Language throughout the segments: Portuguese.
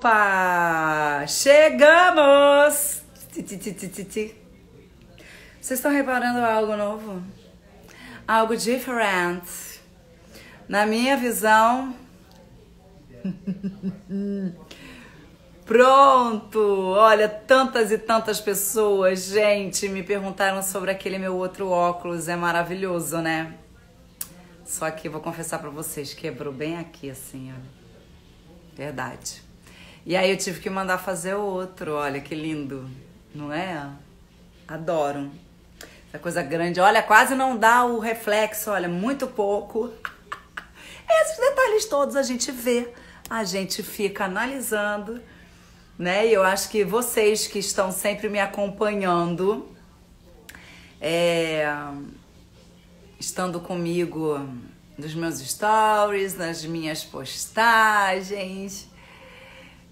Opa! Chegamos! Vocês estão reparando algo novo? Algo diferente. Na minha visão. Pronto! Olha, tantas e tantas pessoas, gente, me perguntaram sobre aquele meu outro óculos. É maravilhoso, né? Só que vou confessar para vocês, quebrou bem aqui, assim, olha. Verdade. E aí eu tive que mandar fazer outro, olha que lindo, não é? Adoro. Essa coisa grande, olha, quase não dá o reflexo, olha, muito pouco. Esses detalhes todos a gente vê, a gente fica analisando, né? E eu acho que vocês que estão sempre me acompanhando, é, estando comigo nos meus stories, nas minhas postagens.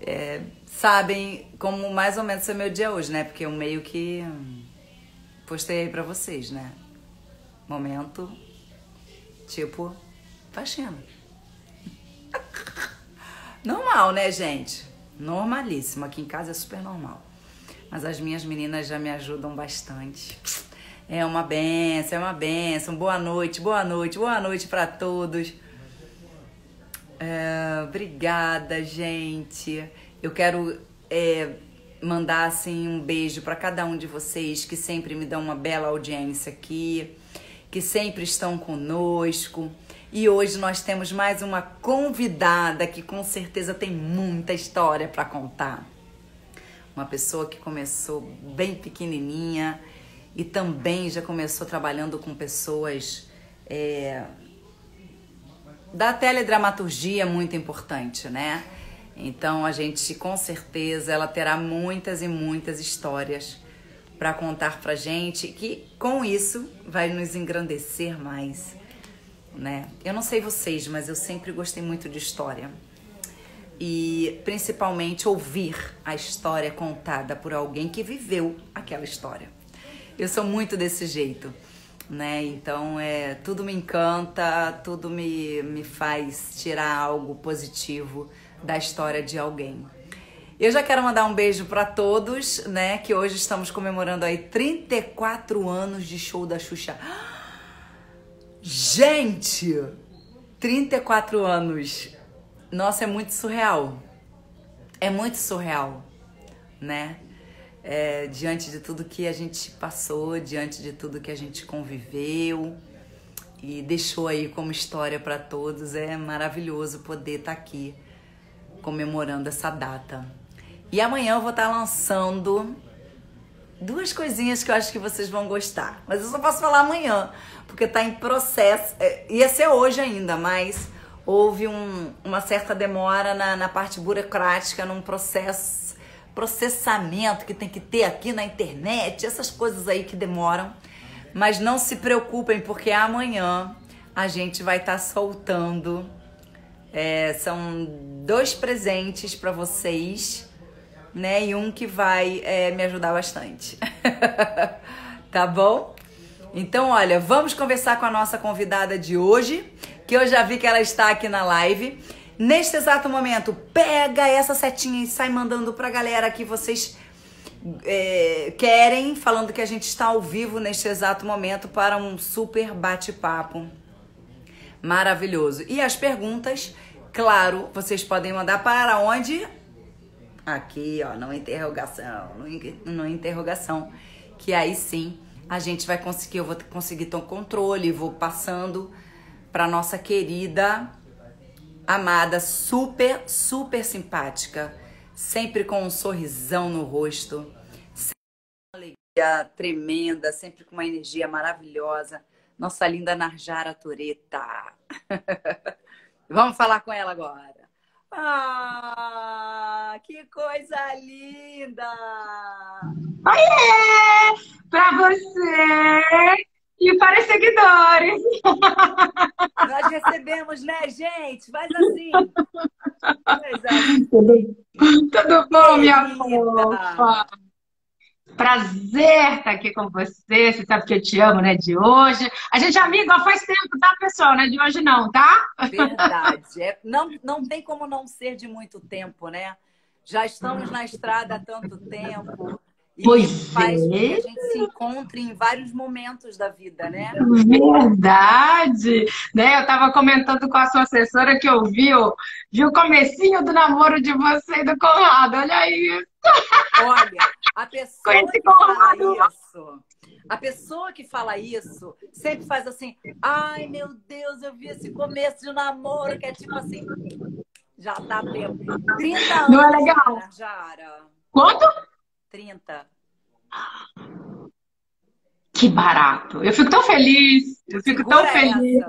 É, sabem como mais ou menos é meu dia hoje, né? Porque eu meio que postei aí pra vocês, né? Momento, tipo, faxina. Normal, né, gente? Normalíssimo. Aqui em casa é super normal. Mas as minhas meninas já me ajudam bastante. É uma benção, é uma benção. Boa noite, boa noite, boa noite para todos. É, obrigada, gente. Eu quero é, mandar assim um beijo para cada um de vocês que sempre me dão uma bela audiência aqui, que sempre estão conosco. E hoje nós temos mais uma convidada que com certeza tem muita história para contar. Uma pessoa que começou bem pequenininha e também já começou trabalhando com pessoas é, da teledramaturgia muito importante, né? Então a gente com certeza ela terá muitas e muitas histórias para contar pra gente que com isso vai nos engrandecer mais, né? Eu não sei vocês, mas eu sempre gostei muito de história. E principalmente ouvir a história contada por alguém que viveu aquela história. Eu sou muito desse jeito, né? Então, é, tudo me encanta, tudo me, me faz tirar algo positivo da história de alguém. Eu já quero mandar um beijo para todos, né? Que hoje estamos comemorando aí 34 anos de show da Xuxa. Gente! 34 anos. Nossa, é muito surreal. É muito surreal, né? É, diante de tudo que a gente passou, diante de tudo que a gente conviveu e deixou aí como história para todos. É maravilhoso poder estar tá aqui comemorando essa data. E amanhã eu vou estar tá lançando duas coisinhas que eu acho que vocês vão gostar. Mas eu só posso falar amanhã, porque está em processo. É, ia ser hoje ainda, mas houve um, uma certa demora na, na parte burocrática, num processo processamento que tem que ter aqui na internet, essas coisas aí que demoram. Mas não se preocupem, porque amanhã a gente vai estar tá soltando. É, são dois presentes para vocês, né? E um que vai é, me ajudar bastante. tá bom? Então, olha, vamos conversar com a nossa convidada de hoje, que eu já vi que ela está aqui na live. Neste exato momento, pega essa setinha e sai mandando pra galera que vocês é, querem, falando que a gente está ao vivo neste exato momento para um super bate-papo maravilhoso. E as perguntas, claro, vocês podem mandar para onde? Aqui, ó, não interrogação, não interrogação, que aí sim a gente vai conseguir, eu vou conseguir ter um controle, vou passando para nossa querida amada, super, super simpática, sempre com um sorrisão no rosto, sempre com uma alegria tremenda, sempre com uma energia maravilhosa. Nossa linda Narjara Tureta. Vamos falar com ela agora. Ah, que coisa linda! Oiê! Para você e para os seguidores. Nós recebemos, né, gente? Faz assim. Tudo, tudo bom, minha fofa? Prazer estar aqui com você. Você sabe que eu te amo, né? De hoje. A gente é amiga faz tempo, tá, pessoal? Não é de hoje, não, tá? Verdade. É, não, não tem como não ser de muito tempo, né? Já estamos na estrada há tanto tempo. E pois faz é. que a gente se encontre em vários momentos da vida, né? Verdade! Né? Eu estava comentando com a sua assessora que eu vi, vi o comecinho do namoro de você e do Conrado. Olha isso! Olha, a pessoa que fala isso, a pessoa que fala isso sempre faz assim, ai meu Deus, eu vi esse começo de namoro, que é tipo assim, já tá tempo. 30 anos. Não é legal? Jara. Quanto? 30. Que barato. Eu fico tão feliz. Eu fico Segura tão feliz.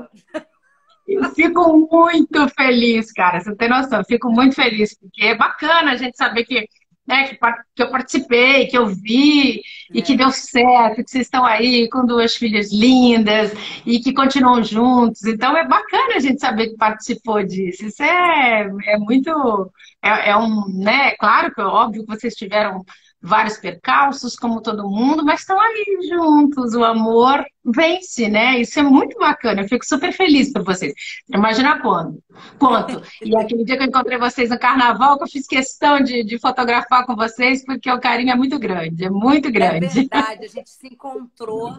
Eu fico muito feliz, cara. Você não tem noção. Eu fico muito feliz, porque é bacana a gente saber que né, que, que eu participei, que eu vi é. e que deu certo, que vocês estão aí com duas filhas lindas e que continuam juntos. Então é bacana a gente saber que participou disso. Isso é, é muito. É, é um, né? Claro que é óbvio que vocês tiveram vários percalços, como todo mundo, mas estão aí juntos, o amor vence, né? Isso é muito bacana, eu fico super feliz por vocês. Imagina quando? Quanto? E aquele dia que eu encontrei vocês no carnaval, que eu fiz questão de, de fotografar com vocês, porque o carinho é muito grande, é muito grande. É verdade, a gente se encontrou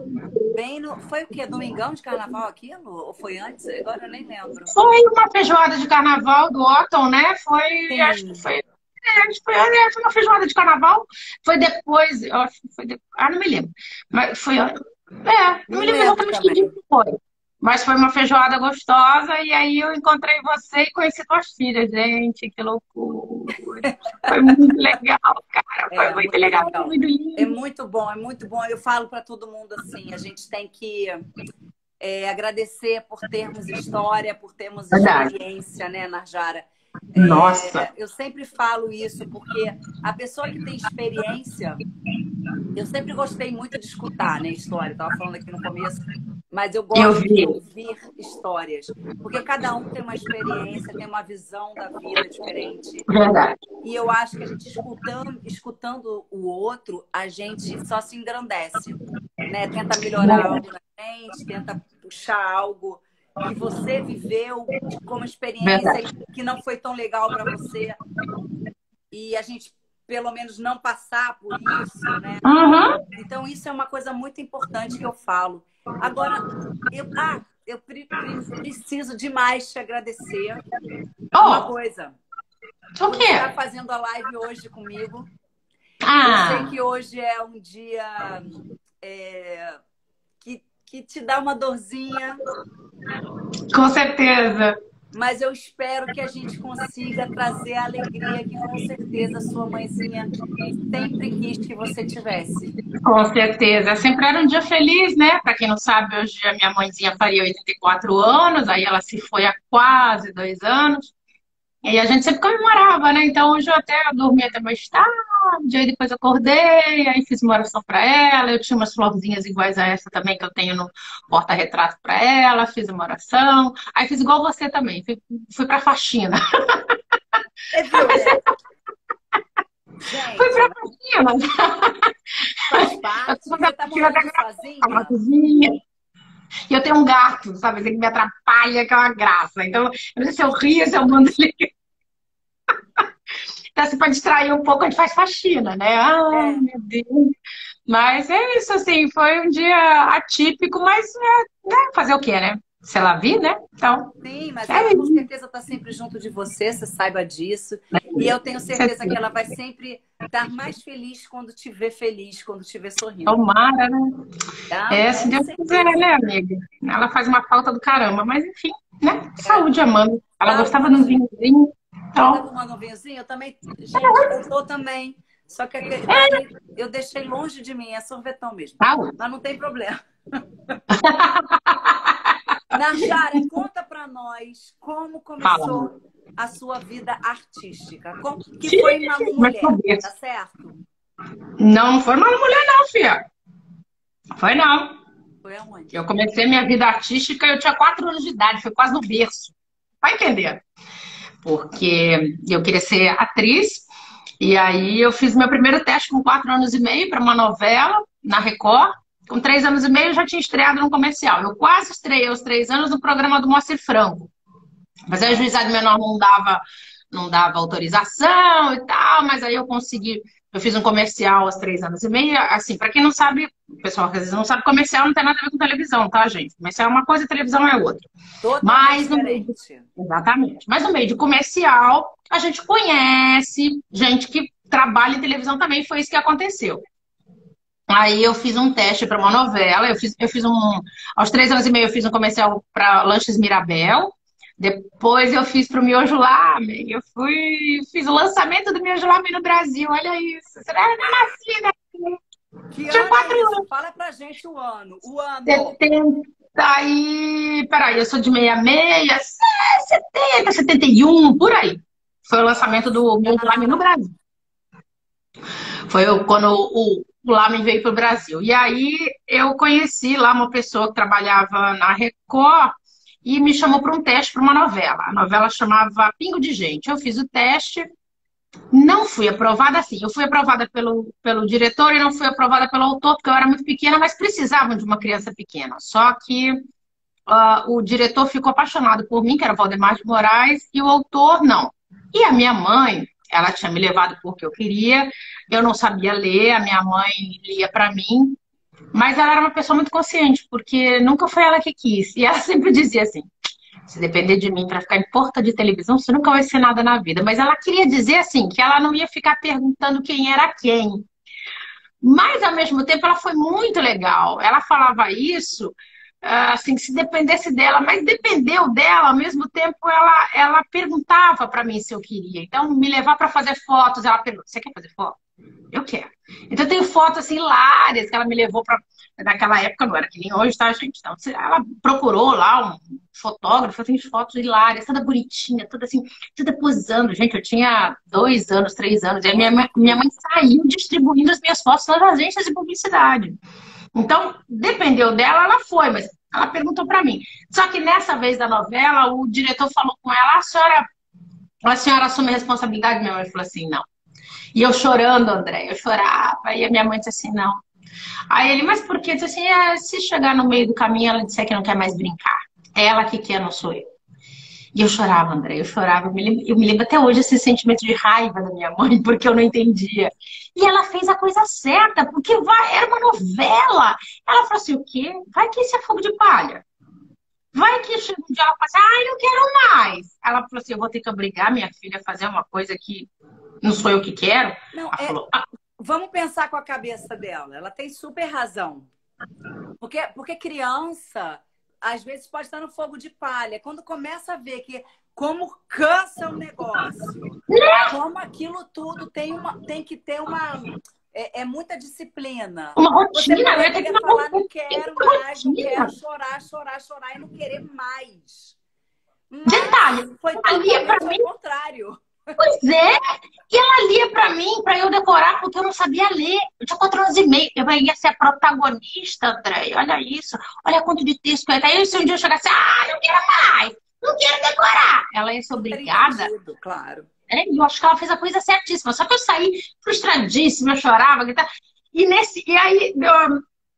bem no. Foi o quê? Domingão de carnaval aquilo? Ou foi antes? Agora eu nem lembro. Foi uma feijoada de carnaval do Otton, né? Foi, Sim. acho que foi é, foi, é, foi uma feijoada de carnaval. Foi depois, eu acho que foi depois, ah, não me lembro. Mas foi, é, não, me lembro exatamente que dia foi. Mas foi uma feijoada gostosa e aí eu encontrei você e conheci tuas filhas, gente, que loucura. Foi muito legal, cara. Foi é, muito, legal, legal. muito lindo. É muito bom, é muito bom. Eu falo para todo mundo assim, a gente tem que é, agradecer por termos história, por termos Verdade. experiência, né, Narjara? Nossa! É, eu sempre falo isso porque a pessoa que tem experiência, eu sempre gostei muito de escutar, né, história. Estava falando aqui no começo, mas eu gosto eu de ouvir histórias, porque cada um tem uma experiência, tem uma visão da vida diferente. Verdade. E eu acho que a gente escutando, escutando o outro, a gente só se engrandece, né? Tenta melhorar algo na gente, tenta puxar algo que você viveu como experiência Verdade. que não foi tão legal para você. E a gente, pelo menos, não passar por isso, né? Uhum. Então, isso é uma coisa muito importante que eu falo. Agora, eu, ah, eu preciso demais te agradecer. Oh. Uma coisa. O quê? Você está fazendo a live hoje comigo. Ah. Eu sei que hoje é um dia é, que, te dá uma dorzinha, com certeza. Mas eu espero que a gente consiga trazer a alegria que com certeza sua mãezinha sempre quis que você tivesse. Com certeza. Sempre era um dia feliz, né? Para quem não sabe, hoje a minha mãezinha faria 84 anos, aí ela se foi há quase dois anos. E a gente sempre comemorava, né? Então hoje eu até dormi até mais tarde, aí depois acordei, aí fiz uma oração para ela. Eu tinha umas florzinhas iguais a essa também que eu tenho no porta-retrato para ela, fiz uma oração. Aí fiz igual você também, fui, fui pra faxina. É? Gente, fui pra faxina. Faz parte, você tá morando sozinha? E eu tenho um gato, sabe? Que me atrapalha, que é uma graça. Então, eu não sei se eu rio, se eu mando ele. então, assim, para distrair um pouco, a gente faz faxina, né? Ai, é. meu Deus. Mas é isso, assim, foi um dia atípico, mas é, né? fazer o quê, né? Se ela vir, né? Então. Sim, mas é ela com certeza está sempre junto de você, você saiba disso. E eu tenho certeza que ela vai sempre estar mais feliz quando te ver feliz, quando te ver sorrindo. Tomara, né? Então, é, se Deus quiser, né, amiga? Ela faz uma falta do caramba, mas enfim, né? É. Saúde, Amanda. Ela gostava de um vinhozinho. Então... Tá tomando um vinhozinho? Eu também. Gente, eu tô também. Só que aquele, eu deixei longe de mim, é sorvetão mesmo. Mas não tem problema. Najara, conta para nós como começou Fala. a sua vida artística. Como, que foi uma mulher, tá certo? Não foi uma mulher não, filha. Foi não. Foi aonde? Eu comecei minha vida artística, eu tinha quatro anos de idade, foi quase no berço. Vai entender. Porque eu queria ser atriz, e aí eu fiz meu primeiro teste com quatro anos e meio para uma novela na Record com três anos e meio, eu já tinha estreado no comercial. Eu quase estreiei aos três anos no programa do Moacir Franco. Mas aí o juizado menor não dava não dava autorização e tal, mas aí eu consegui. Eu fiz um comercial aos três anos e meio. Assim, para quem não sabe, o pessoal às vezes não sabe, comercial não tem nada a ver com televisão, tá, gente? Comercial é uma coisa e televisão é outra. Totalmente mas no diferente. exatamente. Mas no meio de comercial, a gente conhece gente que trabalha em televisão também, foi isso que aconteceu. Aí eu fiz um teste para uma novela, eu fiz, eu fiz um. Aos três anos e meio eu fiz um comercial para Lanches Mirabel. Depois eu fiz para o Miojo Lamen. Eu fui, fiz o lançamento do Miojo Lamen no Brasil. Olha isso. Você não nasci, né? Que Tinha ano quatro é anos. Fala pra gente o ano. O ano. 70 e. Peraí, eu sou de 66, 70, 71, por aí. Foi o lançamento do Miojo Lamen no Brasil. Foi quando o, o Lamen veio para o Brasil. E aí eu conheci lá uma pessoa que trabalhava na Record e me chamou para um teste para uma novela. A novela chamava Pingo de Gente. Eu fiz o teste, não fui aprovada assim. Eu fui aprovada pelo, pelo diretor e não fui aprovada pelo autor, porque eu era muito pequena, mas precisavam de uma criança pequena. Só que ah, o diretor ficou apaixonado por mim, que era Valdemar de Moraes, e o autor não. E a minha mãe, ela tinha me levado porque eu queria, eu não sabia ler, a minha mãe lia para mim, mas ela era uma pessoa muito consciente, porque nunca foi ela que quis. E ela sempre dizia assim: se depender de mim para ficar em porta de televisão, você nunca vai ser nada na vida. Mas ela queria dizer assim, que ela não ia ficar perguntando quem era quem. Mas, ao mesmo tempo, ela foi muito legal. Ela falava isso, assim, se dependesse dela, mas dependeu dela, ao mesmo tempo, ela, ela perguntava para mim se eu queria. Então, me levar para fazer fotos, ela perguntou: você quer fazer foto? Eu quero. Então, eu tenho fotos assim, hilárias que ela me levou para. Naquela época não era que nem hoje, tá, gente? Então, ela procurou lá um fotógrafo, tem fotos hilárias, toda bonitinha, toda assim, toda posando. Gente, eu tinha dois anos, três anos, e a minha, minha mãe saiu distribuindo as minhas fotos nas agências de publicidade. Então, dependeu dela, ela foi, mas ela perguntou para mim. Só que nessa vez da novela, o diretor falou com ela: a senhora, a senhora assume a responsabilidade? Minha mãe falou assim: não. E eu chorando, André, eu chorava. E a minha mãe disse assim: não. Aí ele, mas por quê? Disse assim: é, se chegar no meio do caminho ela disser que não quer mais brincar. É ela que quer, não sou eu. E eu chorava, André, eu chorava. Eu me, lembro, eu me lembro até hoje esse sentimento de raiva da minha mãe, porque eu não entendia. E ela fez a coisa certa, porque vai, era uma novela. Ela falou assim: o quê? Vai que isso é fogo de palha. Vai que chega um dia ela fala assim, ai, não quero mais. Ela falou assim: eu vou ter que obrigar minha filha a fazer uma coisa que não sou eu que quero. Não, Ela é- falou: ah, vamos pensar com a cabeça dela. Ela tem super razão. Porque, porque criança, às vezes, pode estar no fogo de palha. Quando começa a ver que como cansa o negócio, como aquilo tudo tem, uma, tem que ter uma. É, é muita disciplina. uma Você rotina, eu ia ter que falar, não quero mais, não quero chorar, chorar, chorar e não querer mais. Mas Detalhe, foi pra totalmente ao contrário. Pois é, e ela lia pra mim, pra eu decorar, porque eu não sabia ler. Eu tinha quatro anos e meio, eu ia ser a protagonista, André. Olha isso, olha quanto de texto que é. Aí se um dia eu chegasse, ah, não quero mais, não quero decorar. Ela ia ser obrigada. Entendido, Claro. É, eu acho que ela fez a coisa certíssima. Só que eu saí frustradíssima, eu chorava, gritava. E, nesse, e aí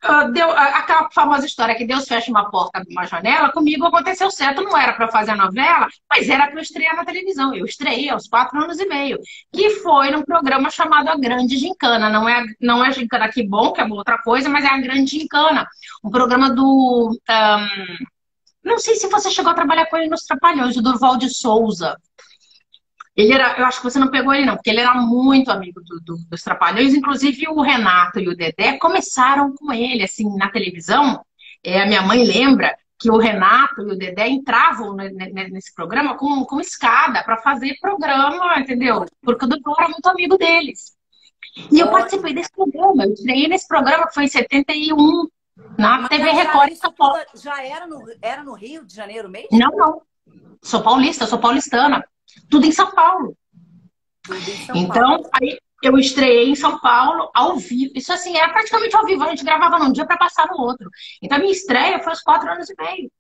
ah, deu aquela famosa história que Deus fecha uma porta de uma janela. Comigo aconteceu certo, não era para fazer a novela, mas era para estrear na televisão. Eu estreiei aos quatro anos e meio, que foi num programa chamado A Grande Gincana. Não é, não é Gincana Que Bom, que é uma outra coisa, mas é A Grande Gincana. Um programa do. ah, não sei se você chegou a trabalhar com ele nos Trapalhões, o Durval de Souza. Ele era, eu acho que você não pegou ele não, porque ele era muito amigo do, do, dos Trapalhões. Inclusive o Renato e o Dedé começaram com ele, assim, na televisão. É, a minha mãe lembra que o Renato e o Dedé entravam ne- ne- nesse programa com, com escada para fazer programa, entendeu? Porque o Durval era muito amigo deles. E eu participei desse programa. Eu estreiei nesse programa que foi em 71, na Mas TV Record em São Paulo. já era no, era no Rio de Janeiro mesmo? Não, não. Sou paulista, sou paulistana. Tudo em São Paulo. Tudo em São Então, Paulo. aí eu estreiei em São Paulo ao vivo. Isso assim, era praticamente ao vivo. A gente gravava num dia para passar no outro. Então, a minha estreia foi aos quatro anos e meio.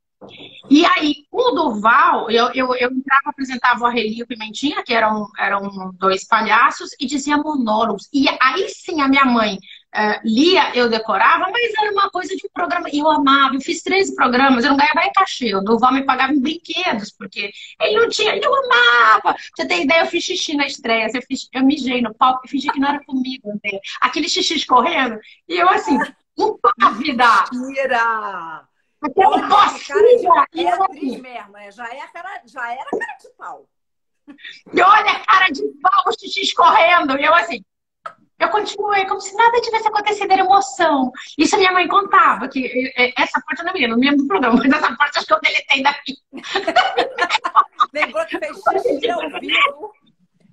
E aí, o Durval, eu, eu, eu entrava, apresentava o Arreli e o Pimentinha, que eram, eram dois palhaços, e dizia monólogos. E aí sim, a minha mãe uh, lia, eu decorava, mas era uma coisa de um programa. E eu amava, eu fiz 13 programas, eu não ganhava em cachê. O Duval me pagava em brinquedos, porque ele não tinha, eu amava. Pra você ter ideia, eu fiz xixi na estreia, eu, fiz, eu mijei no palco e fingi que não era comigo. Né? Aquele xixi escorrendo. E eu assim, impávida! Mentira! Até Olha, cara de, é atriz mesmo, é, já, é cara, já era cara de pau. E olha a cara de pau, o xixi escorrendo. E eu assim, eu continuei como se nada tivesse acontecido, era emoção. Isso minha mãe contava, que essa parte eu não me lembro, não me lembro do programa, mas essa parte acho que eu deletei daqui. Lembrou que fez xixi ao vivo?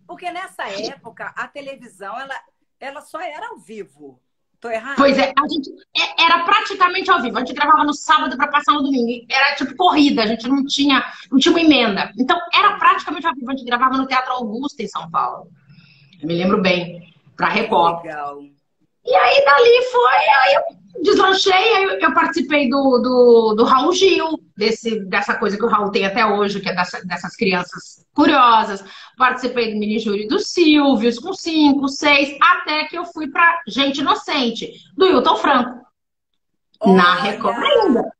Porque nessa época, a televisão, ela, ela só era ao vivo. Tô errado? Pois é, a gente é, era praticamente ao vivo. A gente gravava no sábado para passar no domingo. Era tipo corrida, a gente não tinha, não tinha uma emenda. Então era praticamente ao vivo. A gente gravava no Teatro Augusto em São Paulo. Eu me lembro bem, para Record. Legal. E aí dali foi, aí eu deslanchei, aí eu, participei do, do, do, Raul Gil, desse, dessa coisa que o Raul tem até hoje, que é dessa, dessas crianças curiosas. Participei do mini júri do Silvios, com cinco, seis, até que eu fui para Gente Inocente, do Hilton Franco. Olha. Na Record ainda.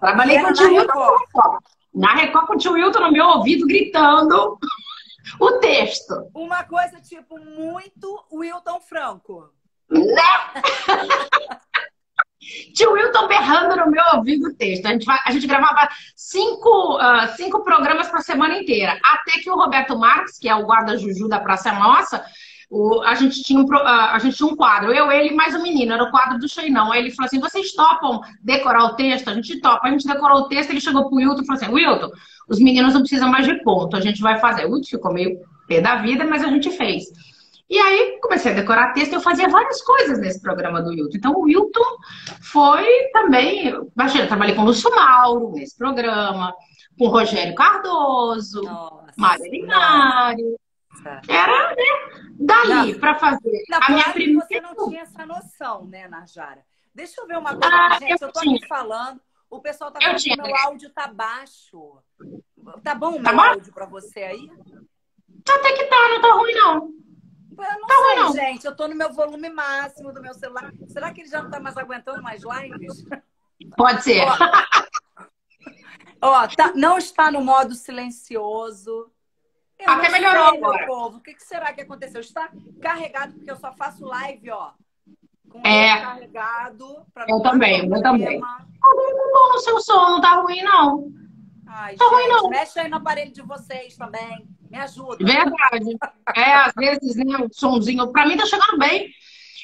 Trabalhei com o tio Hilton. Na Record com o tio Hilton no meu ouvido, gritando o texto. Uma coisa tipo muito Wilton Franco. Né? Tio Wilton berrando no meu ouvido o texto. A gente, a gente gravava cinco, uh, cinco programas para a semana inteira. Até que o Roberto Marques, que é o guarda-juju da Praça Nossa, o, a, gente tinha um, a gente tinha um quadro. Eu, ele mais um menino. Era o quadro do Cheinão. Aí ele falou assim, vocês topam decorar o texto? A gente topa. A gente decorou o texto, ele chegou pro Wilton e falou assim, Wilton, os meninos não precisam mais de ponto. A gente vai fazer. O Wilton ficou meio pé da vida, mas a gente fez. E aí comecei a decorar texto, eu fazia várias coisas nesse programa do Wilton. Então o Wilton foi também, imagina, eu trabalhei com o Lúcio Mauro nesse programa, com o Rogério Cardoso, Mário Era, né, dali para fazer. Na a minha primeira... você não tinha essa noção, né, Najara? Deixa eu ver uma coisa, ah, gente, eu, eu tô aqui falando, o pessoal tá falando que meu áudio tá baixo. Tá bom o tá meu bom? áudio para você aí? Até que tá, não tá ruim não. Eu não tá sei, não. gente. Eu tô no meu volume máximo do meu celular. Será que ele já não tá mais aguentando mais lives? Pode ser. Ó, ó tá, não está no modo silencioso. Eu Até melhorou sei, agora. Povo. O que, que, será que aconteceu? Está carregado, porque eu só faço live, ó. Com é. carregado. eu também, eu também. Tá bom o seu som, não tá ruim, não. Ai, tá gente, ruim, não. Mexe aí no aparelho de vocês também. Me ajuda. Verdade. É, às vezes, né, o somzinho, pra mim tá chegando bem.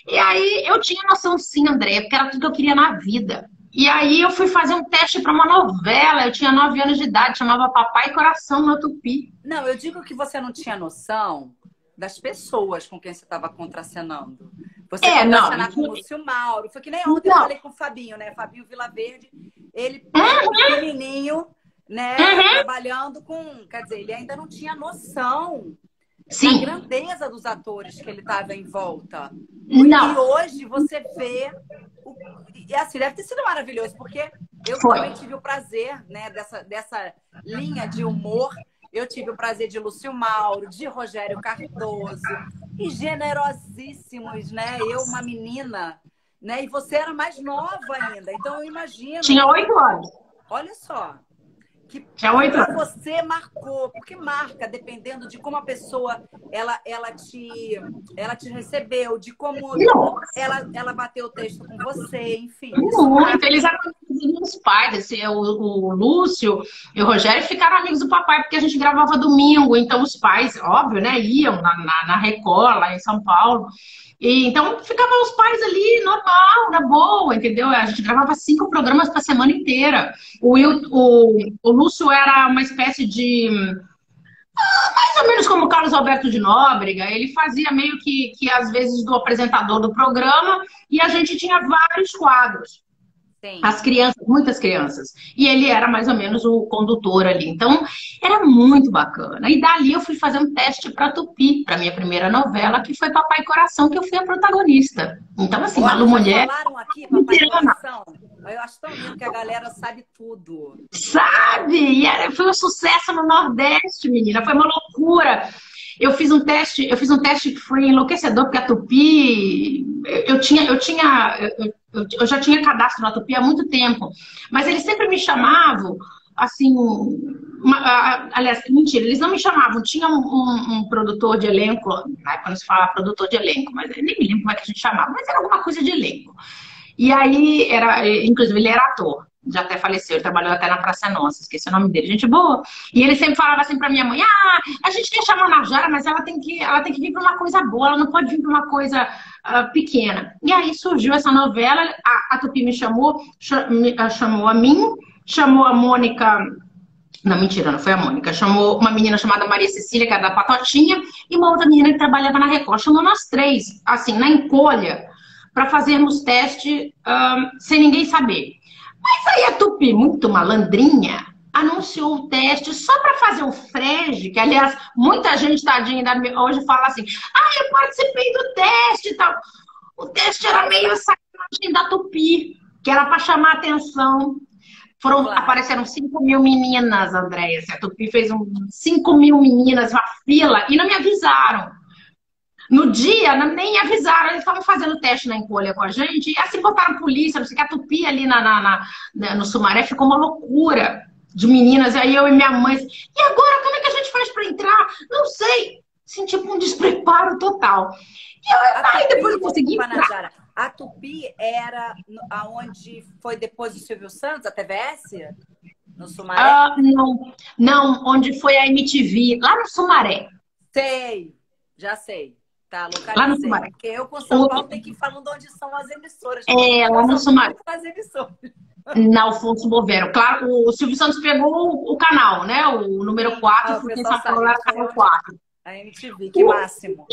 E aí eu tinha noção sim, André, porque era tudo que eu queria na vida. E aí eu fui fazer um teste para uma novela. Eu tinha nove anos de idade, chamava Papai Coração no Tupi. Não, eu digo que você não tinha noção das pessoas com quem você estava contracenando. Você é, contracenar com o Lúcio Mauro. Foi que nem ontem não. eu falei com o Fabinho, né? Fabinho Vila Verde. Ele, uhum. pequenininho, né? Uhum. Trabalhando com. Quer dizer, ele ainda não tinha noção Sim. da grandeza dos atores que ele estava em volta. Não. E hoje você vê. O... E assim, deve ter sido maravilhoso, porque eu Foi. também tive o prazer, né, dessa, dessa linha de humor. Eu tive o prazer de Lúcio Mauro, de Rogério Cardoso, e generosíssimos, né? Eu, uma menina, né? E você era mais nova ainda. Então eu imagino. Tinha oito anos. Olha só que para você marcou, porque marca dependendo de como a pessoa ela, ela te ela te recebeu, de como ela, ela bateu o texto com você, enfim. Muito, eles eram os pais, assim, o, o Lúcio e o Rogério ficaram amigos do papai porque a gente gravava domingo, então os pais, óbvio, né, iam na, na, na Record, lá em São Paulo. E, então ficavam os pais ali, normal, na boa, entendeu? A gente gravava cinco programas para semana inteira. O, Will, o, o Lúcio era uma espécie de. Ah, mais ou menos como o Carlos Alberto de Nóbrega, ele fazia meio que, que às vezes do apresentador do programa e a gente tinha vários quadros. Sim. As crianças, muitas crianças. E ele era mais ou menos o condutor ali. Então, era muito bacana. E dali eu fui fazer um teste para Tupi, para minha primeira novela, que foi Papai Coração, que eu fui a protagonista. Então, assim, Olha, Malu Mulher. falaram aqui, Papai Coração. Eu acho tão lindo que a galera sabe tudo. Sabe! E era, foi um sucesso no Nordeste, menina. Foi uma loucura. Eu fiz um teste, eu fiz um teste que foi enlouquecedor, porque a Tupi eu tinha, eu tinha, eu, eu, já tinha cadastro na Tupi há muito tempo, mas eles sempre me chamavam, assim, uma, aliás, mentira, eles não me chamavam, tinha um, um, um produtor de elenco, na época não se falava produtor de elenco, mas eu nem me lembro como é que a gente chamava, mas era alguma coisa de elenco. E aí, era, inclusive, ele era ator já até faleceu, ele trabalhou até na Praça Nossa, esqueci o nome dele, gente boa. E ele sempre falava assim pra minha mãe: ah, a gente quer chamar a Najara, mas ela tem que, ela tem que vir pra uma coisa boa, ela não pode vir pra uma coisa uh, pequena. E aí surgiu essa novela, a, a Tupi me chamou, ah, chamou a mim, chamou a Mônica. Não, mentira, não foi a Mônica. Chamou uma menina chamada Maria Cecília, que era da Patotinha, e uma outra menina que trabalhava na Record. Chamou nós três, assim, na encolha, para fazermos teste um, sem ninguém saber. Mas aí a Tupi, muito malandrinha, anunciou o teste só para fazer o frege, que aliás, muita gente, tadinha, hoje fala assim, ah, eu participei do teste e tal. O teste era meio sacanagem da Tupi, que era para chamar atenção. Foram, claro. Apareceram 5 mil meninas, Andréia. A Tupi fez um 5 mil meninas, uma fila, e não me avisaram. No dia, nem avisaram, eles estavam fazendo teste na encolha com a gente, e assim botaram polícia, não sei o que, a tupi ali na, na, na, no Sumaré, ficou uma loucura de meninas. Aí eu e minha mãe, e agora, como é que a gente faz para entrar? Não sei. Senti tipo um despreparo total. E eu, aí depois eu consegui entrar. A Tupi era aonde foi depois do Silvio Santos, a TVS? No Sumaré? Ah, não, não, onde foi a MTV, lá no Sumaré. Sei, já sei. Tá, localizei. Lá no Sumaré. Porque eu com São Paulo tem que ir falando onde são as emissoras. É, lá no Sumaré. As emissoras. Na Alfonso Bovero. Claro, o Silvio Santos pegou o, canal, né? O número 4, ah, porque São Paulo era o canal 4. A MTV, que o, máximo.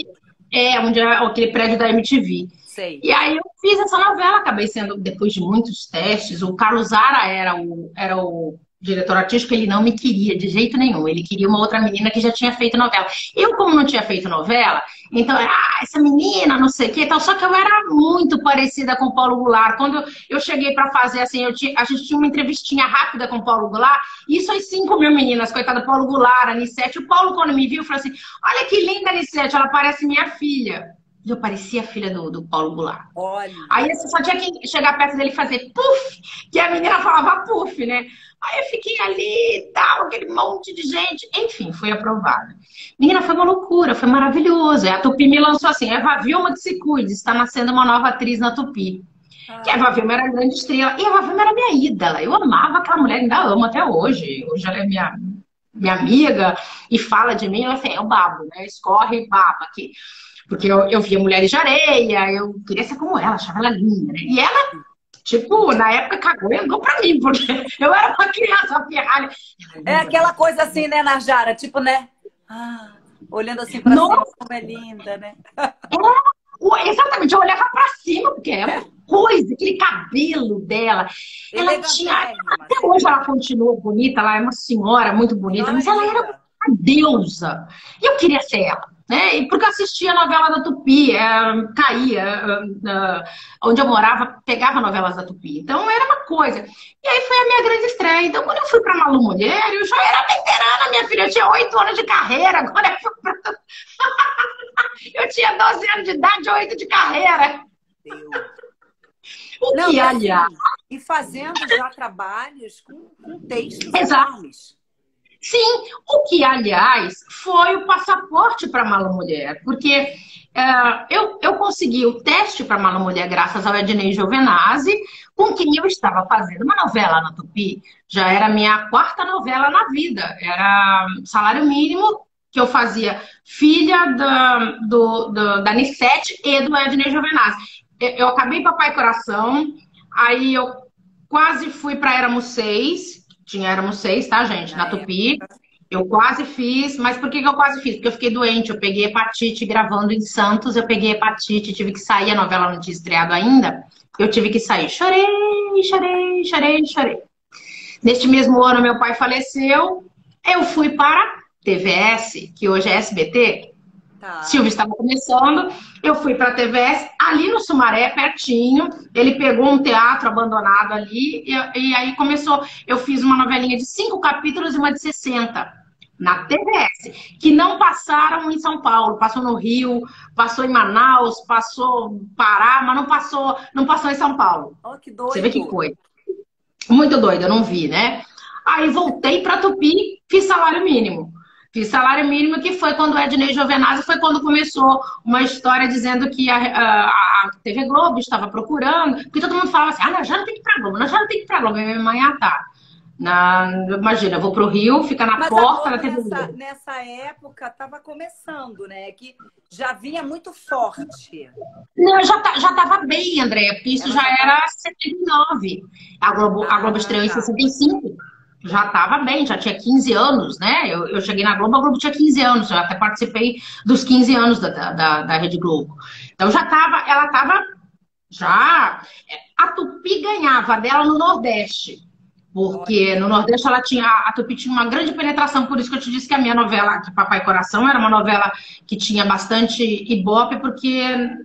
É, onde é aquele prédio da MTV. Sei. E aí eu fiz essa novela, acabei sendo, depois de muitos testes, o Carlos Zara era o, era o diretor artístico, ele não me queria de jeito nenhum. Ele queria uma outra menina que já tinha feito novela. Eu, como não tinha feito novela, então, ah, essa menina, não sei o que tal. Só que eu era muito parecida com o Paulo Goulart. Quando eu cheguei para fazer, assim, eu tinha, a gente tinha uma entrevistinha rápida com o Paulo Goulart. Isso aí, cinco mil meninas, coitada, Paulo Goulart, Anissete. O Paulo, quando me viu, falou assim: Olha que linda, Anissete, ela parece minha filha. E eu parecia a filha do, do Paulo Goulart. Olha. Aí você só tinha que chegar perto dele e fazer puf, que a menina falava puf, né? Aí eu fiquei ali e tal, aquele monte de gente. Enfim, foi aprovada. Menina, foi uma loucura, foi maravilhoso. A Tupi me lançou assim: Eva Vilma que se cuide, está nascendo uma nova atriz na Tupi. Ah. Que a Eva Vilma era grande estrela. E a Eva Vilma era minha ídola. Eu amava aquela mulher, ainda amo até hoje. Hoje ela é minha, minha amiga e fala de mim. Ela assim, é o babo, né? Escorre baba aqui. Porque eu, eu via Mulheres de Areia, eu queria ser como ela, achava ela linda, né? E ela, tipo, na época cagou e andou pra mim, porque eu era uma criança ferralha. É aquela coisa assim, né, Najara? Tipo, né? Ah, olhando assim pra Nossa. cima, como é linda, né? É, exatamente, eu olhava pra cima, porque é uma coisa, aquele cabelo dela. Ela é tinha. Até hoje ela continua bonita, ela é uma senhora muito bonita, mas ela era uma deusa. E eu queria ser ela. Né? E porque assistia a novela da Tupi, é, caía, é, é, onde eu morava, pegava novelas da Tupi. Então era uma coisa. E aí foi a minha grande estreia. Então, quando eu fui para Malu Mulher, eu já era veterana, minha filha. Eu tinha oito anos de carreira. Agora eu fui pra... Eu tinha 12 anos de idade, oito de carreira. O Não, que, aliás. E fazendo já trabalhos com, com textos Exato. enormes. Sim, o que, aliás, foi o passaporte para Malo Mulher, porque uh, eu, eu consegui o teste para Malo Mulher graças ao Ednei Giovenazzi, com quem eu estava fazendo uma novela na Tupi. Já era minha quarta novela na vida, era salário mínimo que eu fazia filha da, do, do, da Nissete e do Ednei Giovenazzi. Eu, eu acabei Papai Coração, aí eu quase fui para Éramos Seis, tinha, éramos seis, tá, gente? Na Tupi. Eu quase fiz, mas por que, que eu quase fiz? Porque eu fiquei doente, eu peguei hepatite gravando em Santos, eu peguei hepatite, tive que sair, a novela não tinha estreado ainda, eu tive que sair. Chorei, chorei, chorei, chorei. Neste mesmo ano, meu pai faleceu, eu fui para TVS, que hoje é SBT, Tá. Silvio estava começando, eu fui para a TVS, ali no Sumaré, pertinho. Ele pegou um teatro abandonado ali, e, e, aí começou. Eu fiz uma novelinha de cinco capítulos e uma de 60. na TVS, que não passaram em São Paulo, passou no Rio, passou em Manaus, passou Pará, mas não passou, não passou em São Paulo. Oh, que doido. Você vê que foi. Muito doido, eu não vi, né? Aí voltei para Tupi, fiz salário mínimo. Fiz salário mínimo, que foi quando o Ednei Jovenazzi, foi quando começou uma história dizendo que a, a, a, TV Globo estava procurando, porque todo mundo falava assim, ah, não tem que ir pra Globo, não tem que ir pra Globo. E minha mãe, ah, tá. Na, imagina, eu vou pro Rio, fica na Mas porta da TV nessa, nessa época estava começando, né? Que já vinha muito forte. Não, já, tá, já tava bem, André, porque isso já era 79. A Globo, ah, a Globo estreou tá. em 65 já estava bem, já tinha 15 anos, né? Eu, eu, cheguei na Globo, a Globo tinha 15 anos, eu até participei dos 15 anos da, da, da Rede Globo. Então já estava, ela estava já. A Tupi ganhava dela no Nordeste. Porque no Nordeste ela tinha, a Tupi tinha uma grande penetração, por isso que eu te disse que a minha novela, que Papai Coração, era uma novela que tinha bastante ibope, porque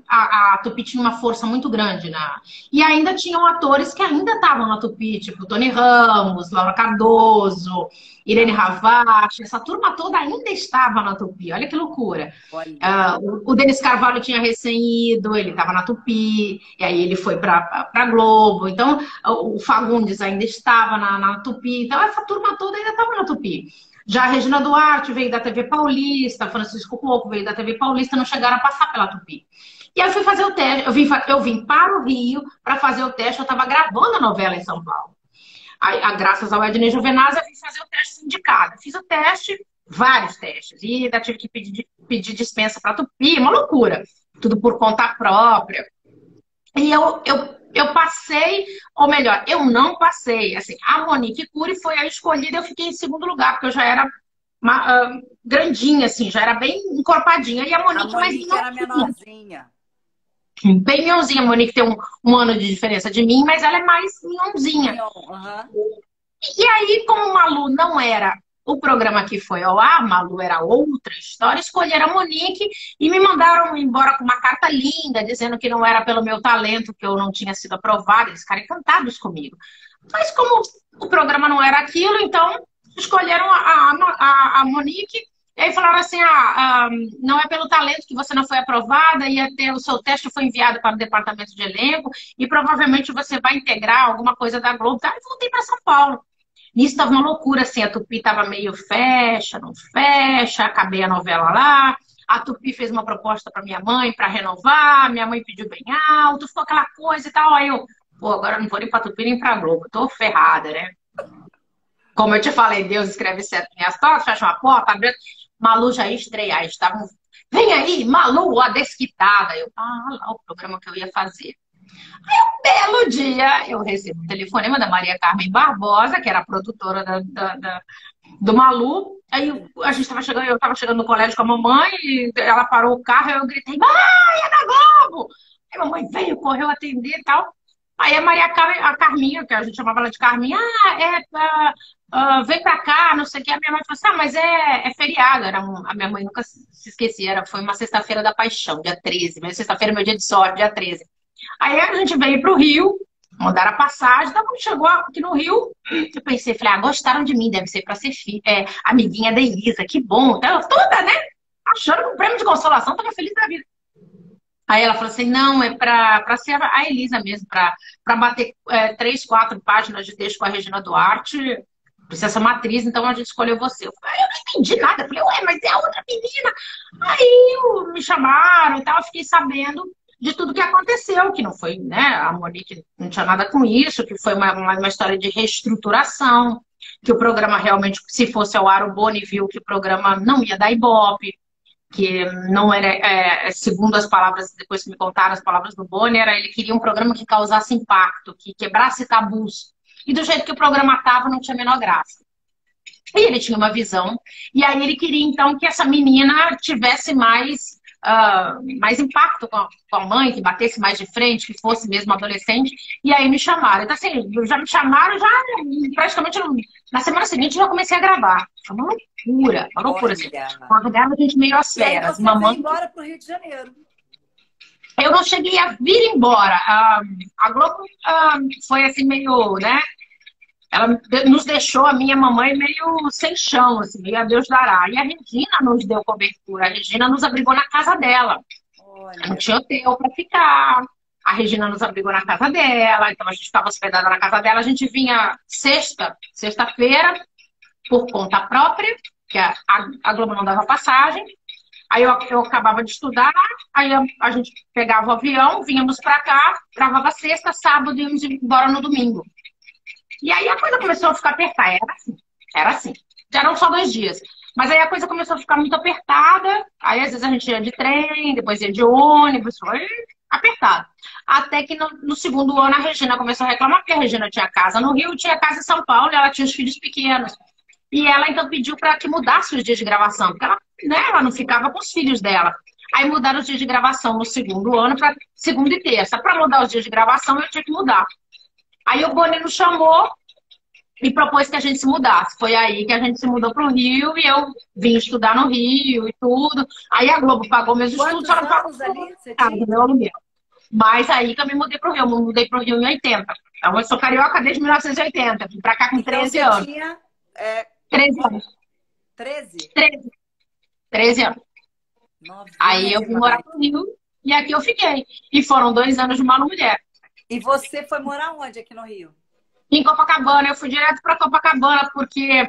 a, a Tupi tinha uma força muito grande. Na... E ainda tinham atores que ainda estavam na Tupi, tipo Tony Ramos, Laura Cardoso, Irene Ravache, essa turma toda ainda estava na Tupi, olha que loucura. Uh, o, o Denis Carvalho tinha recém ido, ele estava na Tupi, e aí ele foi para a Globo, então o Fagundes ainda estava na, na Tupi, então essa turma toda ainda estava na Tupi. Já a Regina Duarte veio da TV Paulista, Francisco Coco veio da TV Paulista, não chegaram a passar pela Tupi. E aí eu fui fazer o teste, eu vim, eu vim para o Rio para fazer o teste, eu estava gravando a novela em São Paulo. Aí, a, graças ao Ednei Juvenaz, eu vim fazer o teste sindicado. Fiz o teste, vários testes, e ainda tive que pedir, pedir dispensa para Tupi, uma loucura. Tudo por conta própria. E eu, eu, eu passei, ou melhor, eu não passei. Assim, a Monique Cury foi a escolhida, eu fiquei em segundo lugar, porque eu já era uma, uh, grandinha, assim, já era bem encorpadinha. E a Monique, a Monique mais era menorzinha. Bem mionzinha. A Monique tem um, um, ano de diferença de mim, mas ela é mais mionzinha. Uhum. E aí, como Malu não era o programa que foi ao ar, Malu era outra história, escolheram a Monique e me mandaram embora com uma carta linda, dizendo que não era pelo meu talento, que eu não tinha sido aprovada. Eles ficaram encantados comigo. Mas como o programa não era aquilo, então escolheram a, a, a Monique e aí falaram assim: ah, ah, não é pelo talento que você não foi aprovada, ia ter o seu teste foi enviado para o departamento de elenco e provavelmente você vai integrar alguma coisa da Globo. Aí voltei para São Paulo. Nisso estava uma loucura, assim, a Tupi estava meio fecha, não fecha, acabei a novela lá. A Tupi fez uma proposta para minha mãe para renovar, minha mãe pediu bem alto, ficou aquela coisa e tal. Aí eu, pô, agora não vou nem para Tupi nem para Globo, tô ferrada, né? Como eu te falei, Deus escreve certo minhas palavras, fecha uma porta, abre Malu já ia estrear. Estavam, vem aí, Malu, a desquitada. Eu, ah, lá o programa que eu ia fazer. Aí, um belo dia, eu recebo um telefonema da Maria Carmen Barbosa, que era a produtora da, da, da do Malu. Aí a gente estava chegando, eu estava chegando no colégio com a mamãe, e ela parou o carro, eu gritei, mãe, é da Globo! Aí a mamãe veio, correu atender e tal. Aí a Maria Carmen, a Carminha, que a gente chamava ela de Carminha, ah, é, uh, vem pra cá, não sei o que. A minha mãe falou assim, ah, mas é, é feriado. Era um, a minha mãe nunca se esquecia, era, foi uma sexta-feira da paixão, dia 13. Mas sexta-feira é meu dia de sorte, dia 13. Aí a gente veio pro Rio, mandaram a passagem. Então, quando chegou aqui no Rio, eu pensei, falei, ah, gostaram de mim, deve ser pra ser fi, é, amiguinha da Elisa, que bom. Então, toda, né? Achando que um prêmio de consolação, tava feliz da vida. Aí ela falou assim, não, é para ser a Elisa mesmo, para bater é, três, quatro páginas de texto com a Regina Duarte, precisa ser uma então a gente escolheu você. Eu, falei, eu não entendi nada. Eu falei, ué, mas é a outra menina. Aí me chamaram e tal, eu fiquei sabendo de tudo que aconteceu, que não foi, né, a Monique não tinha nada com isso, que foi uma, uma, uma história de reestruturação, que o programa realmente, se fosse ao ar, o Boni viu que o programa não ia dar ibope, que não era, é, segundo as palavras, depois que me contaram as palavras do Boni, era ele queria um programa que causasse impacto, que quebrasse tabus. E do jeito que o programa estava, não tinha a menor graça. E ele tinha uma visão. E aí ele queria, então, que essa menina tivesse mais, uh, mais impacto com a, com a, mãe, que batesse mais de frente, que fosse mesmo adolescente. E aí me chamaram. Então, assim, já me chamaram, já praticamente na semana seguinte já comecei a gravar. Foi uma loucura, uma loucura. Assim. Uma a gente meio às feras. Mamãe... embora pro Rio de Janeiro. Eu não cheguei a vir embora. a Globo foi assim meio, né? ela nos deixou, a minha mamãe, meio sem chão, assim, meio a Deus dará. E a Regina nos deu cobertura, a Regina nos abrigou na casa dela. Olha. Não tinha hotel para ficar. A Regina nos abrigou na casa dela, então a gente estava hospedada na casa dela. A gente vinha sexta, sexta-feira, por conta própria, que a, a Globo não dava passagem. Aí eu, eu acabava de estudar, aí a, a gente pegava o avião, vínhamos para cá, gravava sexta, sábado e íamos embora no domingo. E aí a coisa começou a ficar apertada. Era assim, era assim. Já eram só dois dias. Mas aí a coisa começou a ficar muito apertada. Aí às vezes a gente ia de trem, depois ia de ônibus, foi apertado. Até que no, no, segundo ano a Regina começou a reclamar, porque a Regina tinha casa no Rio, tinha casa em São Paulo, ela tinha os filhos pequenos. E ela então pediu para que mudasse os dias de gravação, porque ela, né, ela não ficava com os filhos dela. Aí mudaram os dias de gravação no segundo ano para segunda e terça. Para mudar os dias de gravação, eu tinha que mudar. Aí o Boni nos chamou e propôs que a gente se mudasse. Foi aí que a gente se mudou para o Rio e eu vim estudar no Rio e tudo. Aí a Globo pagou meus Quantos estudos, só não pagou ali, meu aluguel. Mas aí que eu me mudei para o Rio. Eu me mudei para o Rio em 80. Então eu sou carioca desde 1980. Vim para cá com 13 então, anos. Tinha, é... 13 anos. 13? 13. 13 anos. Novinha, aí eu vim morar pro Rio e aqui eu fiquei. E foram dois anos de uma mulher. E você foi morar onde aqui no Rio? Em Copacabana. Eu fui direto para Copacabana porque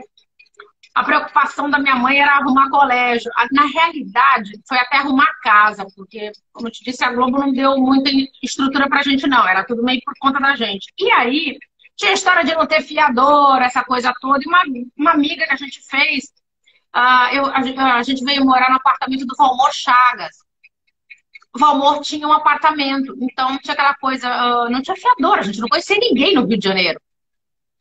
a preocupação da minha mãe era arrumar colégio. Na realidade, foi até arrumar casa, porque, como eu te disse, a Globo não deu muita estrutura pra gente, não. Era tudo meio por conta da gente. E aí, tinha a história de não ter fiador, essa coisa toda. E uma, uma amiga que a gente fez, uh, eu, a, a, gente veio morar no apartamento do Valmor Chagas. O Valmor tinha um apartamento, então tinha aquela coisa, uh, não tinha fiador, a gente não conhecia ninguém no Rio de Janeiro.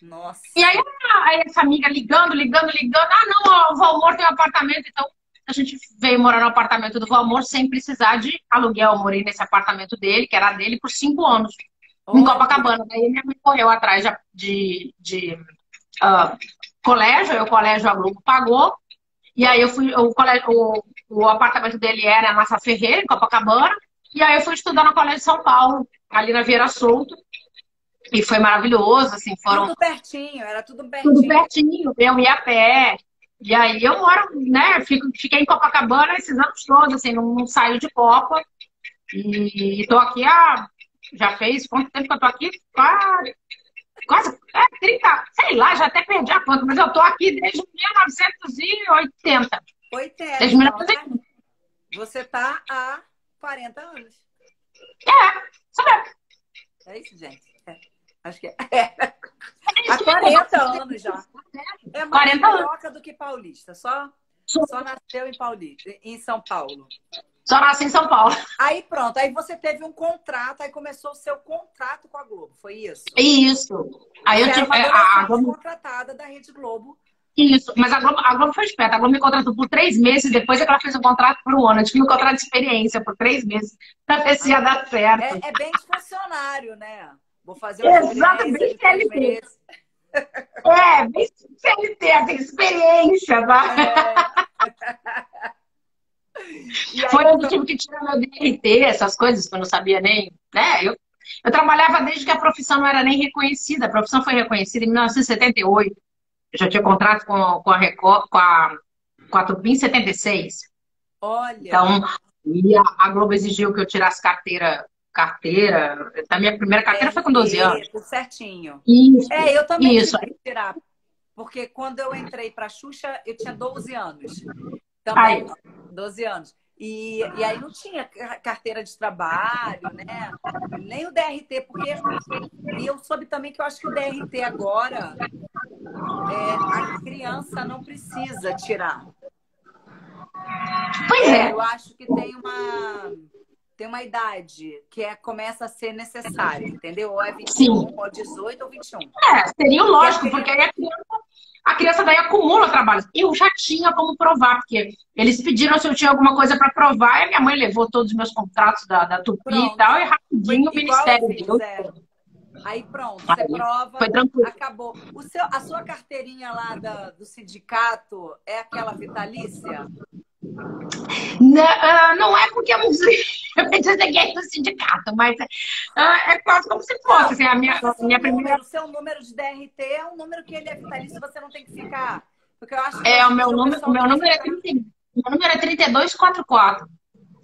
Nossa. E aí, aí essa amiga ligando, ligando, ligando. Ah, não, o Valmor tem um apartamento. Então, a gente veio morar no apartamento do Valmor sem precisar de aluguel. Eu morei nesse apartamento dele, que era dele, por cinco anos. Oh. Em Copacabana. Daí minha mãe correu atrás de, de, de uh, colégio. Aí o colégio a Globo pagou. E aí eu fui, o, colégio, o, o apartamento dele era na Massa Ferreira, em Copacabana. E aí eu fui estudar no Colégio de São Paulo, ali na Vieira Solto. E foi maravilhoso, assim, foram... Tudo pertinho, era tudo pertinho. Tudo pertinho, eu ia a pé. E aí eu moro, né, fico, fiquei em Copacabana esses anos todos, assim, não, não saio de Copa. E tô aqui há... Já fez, quanto tempo que eu tô aqui? Quase, quase é, 30, sei lá, já até perdi a conta, mas eu tô aqui desde 1980. 80. Desde 1980. Então, né? Você tá há 40 anos. É, sabe? É isso, gente. Acho que é. é. Há 40 anos já. É mais carioca do que paulista. Só, só nasceu em, Paulista, em São Paulo. Só nasci em São Paulo. Aí pronto, aí você teve um contrato, aí começou o seu contrato com a Globo, foi isso? Isso. Aí eu tive a, a Globo contratada da Rede Globo. Isso, mas a Globo, a Globo foi esperta. A Globo me contratou por três meses, depois é que ela fez o contrato por um ano. Eu tive um contrato de experiência por três meses para ver se ia dar certo. É, é bem de funcionário, né? Vou fazer uma Exato, bem CLT. É, bem CLT, tem experiência, tá? É. Foi onde eu tive que tirar meu DRT, essas coisas que eu não sabia nem. Né? Eu, eu trabalhava desde que a profissão não era nem reconhecida. A profissão foi reconhecida em 1978. Eu já tinha contrato com, com a Record, com a, com a Tupi em 76. Olha! Então, e a, a Globo exigiu que eu tirasse carteira carteira. A minha primeira carteira é, foi com 12 anos. Isso, certinho. Isso. É, eu também isso. tive que tirar. Porque quando eu entrei para Xuxa, eu tinha 12 anos. Também, Ai. 12 anos. E, e aí não tinha carteira de trabalho, né? Nem o DRT, porque e eu soube também que eu acho que o DRT agora é, a criança não precisa tirar. Pois é. é. Eu acho que tem uma tem uma idade que é, começa a ser necessária, entendeu? Ou é 21, Sim. ou 18 ou 21. É, seria lógico, porque aí a criança, a criança daí acumula trabalho. Eu já tinha como provar, porque eles pediram se eu tinha alguma coisa para provar, e minha mãe levou todos os meus contratos da, da Tupi pronto. e tal, e rapidinho o Ministério deu. Aí pronto, você prova, foi tranquilo. acabou. O seu, a sua carteirinha lá da, do sindicato é aquela vitalícia? Não, uh, não é porque a música do sindicato, mas é, é quase como se fosse. Assim, a minha, a minha primeira... O seu número de DRT é um número que ele é vitalício, você não tem que ficar. Porque eu acho que é, o meu número, o meu número é 30, meu número é 3244.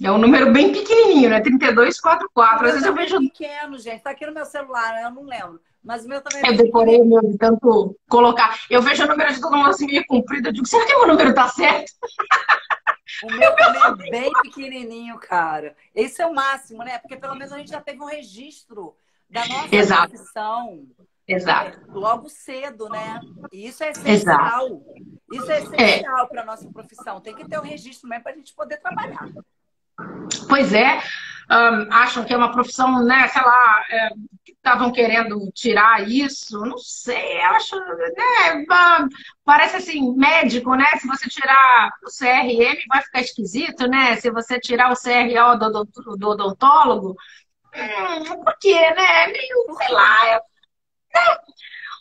É um número bem pequenininho, né? 3244. Às vezes eu vejo. pequeno, gente. Tá aqui no meu celular, eu não lembro. Mas o meu também é Eu decorei o meu de tanto colocar. Eu vejo o número de todo mundo assim meio comprido. Eu digo, será que o meu número tá certo? O meu também é bem pequenininho, cara. Esse é o máximo, né? Porque pelo menos a gente já teve um registro da nossa Exato. profissão. Exato. Logo cedo, né? E isso é essencial. Exato. Isso é essencial é. para nossa profissão. Tem que ter o um registro mesmo para a gente poder trabalhar. Pois é. Um, acham que é uma profissão, né? Sei lá, é, estavam querendo tirar isso, não sei, eu acho, né, parece assim, médico, né, se você tirar o CRM vai ficar esquisito, né, se você tirar o CRO do, do, do odontólogo, hum, por quê, né, é meio, sei lá, eu, né,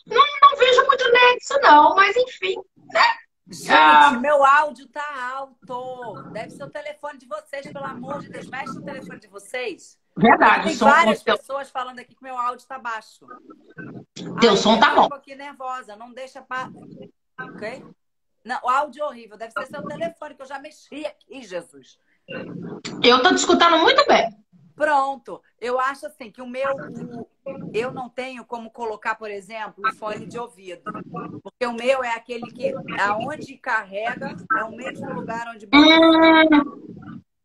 não, não vejo muito nexo não, mas enfim, né, Gente, ah. meu áudio tá alto. Deve ser o telefone de vocês, pelo amor de Deus. Mexe no telefone de vocês. Verdade. Tem várias pessoas falando aqui que meu áudio tá baixo. Teu Ai, som tá bom. Eu tô aqui nervosa. Não deixa pra... Ok? Não, o áudio é horrível. Deve ser seu telefone, que eu já mexi aqui, Jesus. Eu tô te escutando muito bem. Pronto. Eu acho assim que o meu. Eu não tenho como colocar, por exemplo, o fone de ouvido. Porque o meu é aquele que aonde carrega é o mesmo lugar onde.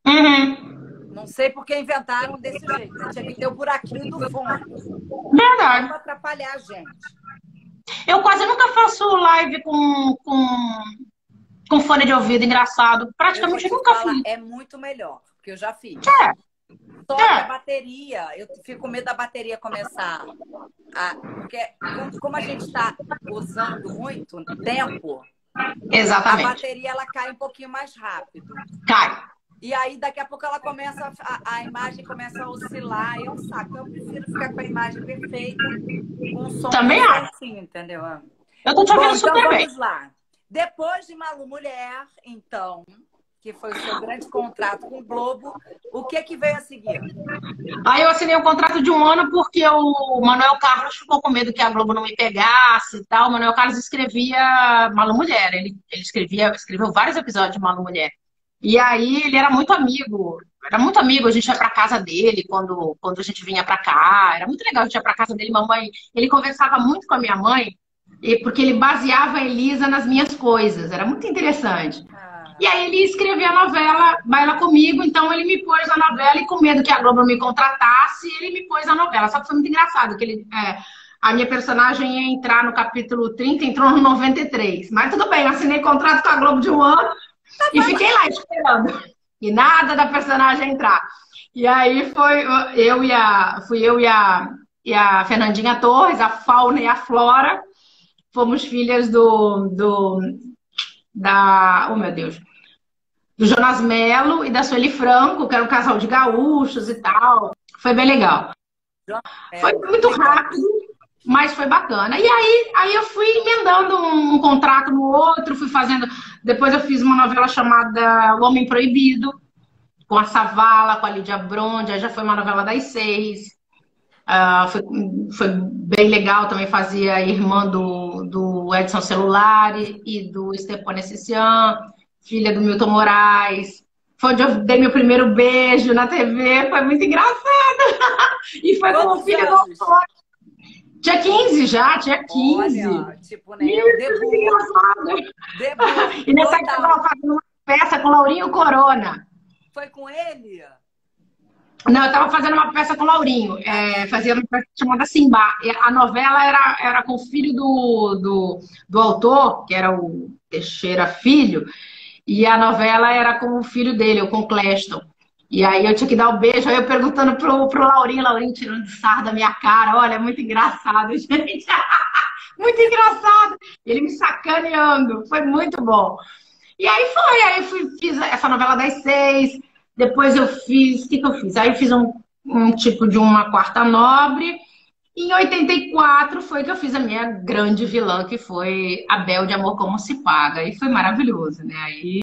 Uhum. Não sei porque inventaram desse jeito. Né? Tinha que ter o buraquinho do fone. Verdade. Pra atrapalhar a gente. Eu quase nunca faço live com, com, com fone de ouvido, engraçado. Praticamente nunca fiz. É muito melhor, porque eu já fiz. É. Só que a bateria, eu fico com medo da bateria começar a. Porque como a gente está usando muito tempo, Exatamente. a bateria ela cai um pouquinho mais rápido. Cai. E aí, daqui a pouco, ela começa, a, a imagem começa a oscilar. É um saco. Eu prefiro ficar com a imagem perfeita, com o som Também assim, entendeu? Eu tô te ouvindo Bom, super então, bem. vamos lá. Depois de Malu Mulher, então, que foi o seu grande contrato com o Globo. O que que veio a seguir? Aí eu assinei um contrato de um ano porque o Manuel Carlos ficou com medo que a Globo não me pegasse e tal. O Manuel Carlos escrevia Malu Mulher. Ele, ele escrevia, escreveu vários episódios de Malu Mulher. E aí ele era muito amigo, era muito amigo, a gente ia pra casa dele quando, quando a gente vinha pra cá, era muito legal a gente ia pra casa dele, mamãe, ele conversava muito com a minha mãe, porque ele baseava a Elisa nas minhas coisas, era muito interessante. Ah. E aí ele escreveu a novela Baila Comigo, então ele me pôs a novela e com medo que a Globo me contratasse, ele me pôs a novela. Só que foi muito engraçado, que ele, é, a minha personagem ia entrar no capítulo 30, entrou no 93. Mas tudo bem, eu assinei contrato com a Globo de um ano e fiquei lá esperando. E nada da personagem entrar. E aí foi eu e a, fui eu e a, e a Fernandinha Torres, a Fauna e a Flora. Fomos filhas do, do da, oh meu Deus, do Jonas Melo e da Sueli Franco, que era um casal de gaúchos e tal. Foi bem legal. Foi muito rápido, mas foi bacana. E aí, aí eu fui emendando um, contrato no outro, fui fazendo. Depois eu fiz uma novela chamada O Homem Proibido, com a Savala, com a Lídia Bronde, aí já foi uma novela das seis. Uh, foi, foi bem legal, também fazia irmã do, do Edson Celulari e do Stepone Cician filha do Milton Moraes. Foi onde eu dei meu primeiro beijo na TV, foi muito engraçado. e foi com o filho do autor. Tinha 15 já, tinha 15. Olha, tipo, né? Deus, engraçado. Debut. E nessa época eu tava fazendo uma peça com Laurinho Corona. Foi com ele? Não, eu estava fazendo uma peça com o Laurinho, é, fazia uma peça chamada Simba. A novela era, era com o filho do, do, do autor, que era o Teixeira Filho, e a novela era com o filho dele, com o Cleston. E aí eu tinha que dar o um beijo, aí eu perguntando pro, pro Laurinho, Laurinho tirando sarro da minha cara, olha, é muito engraçado, gente. muito engraçado. Ele me sacaneando, foi muito bom. E aí foi, aí fui, fiz essa novela das seis, depois eu fiz, o que, que eu fiz? Aí eu fiz um, um tipo de uma quarta nobre, em 84 foi que eu fiz a minha grande vilã, que foi a Bel de Amor Como Se Paga. E foi maravilhoso, né? Aí.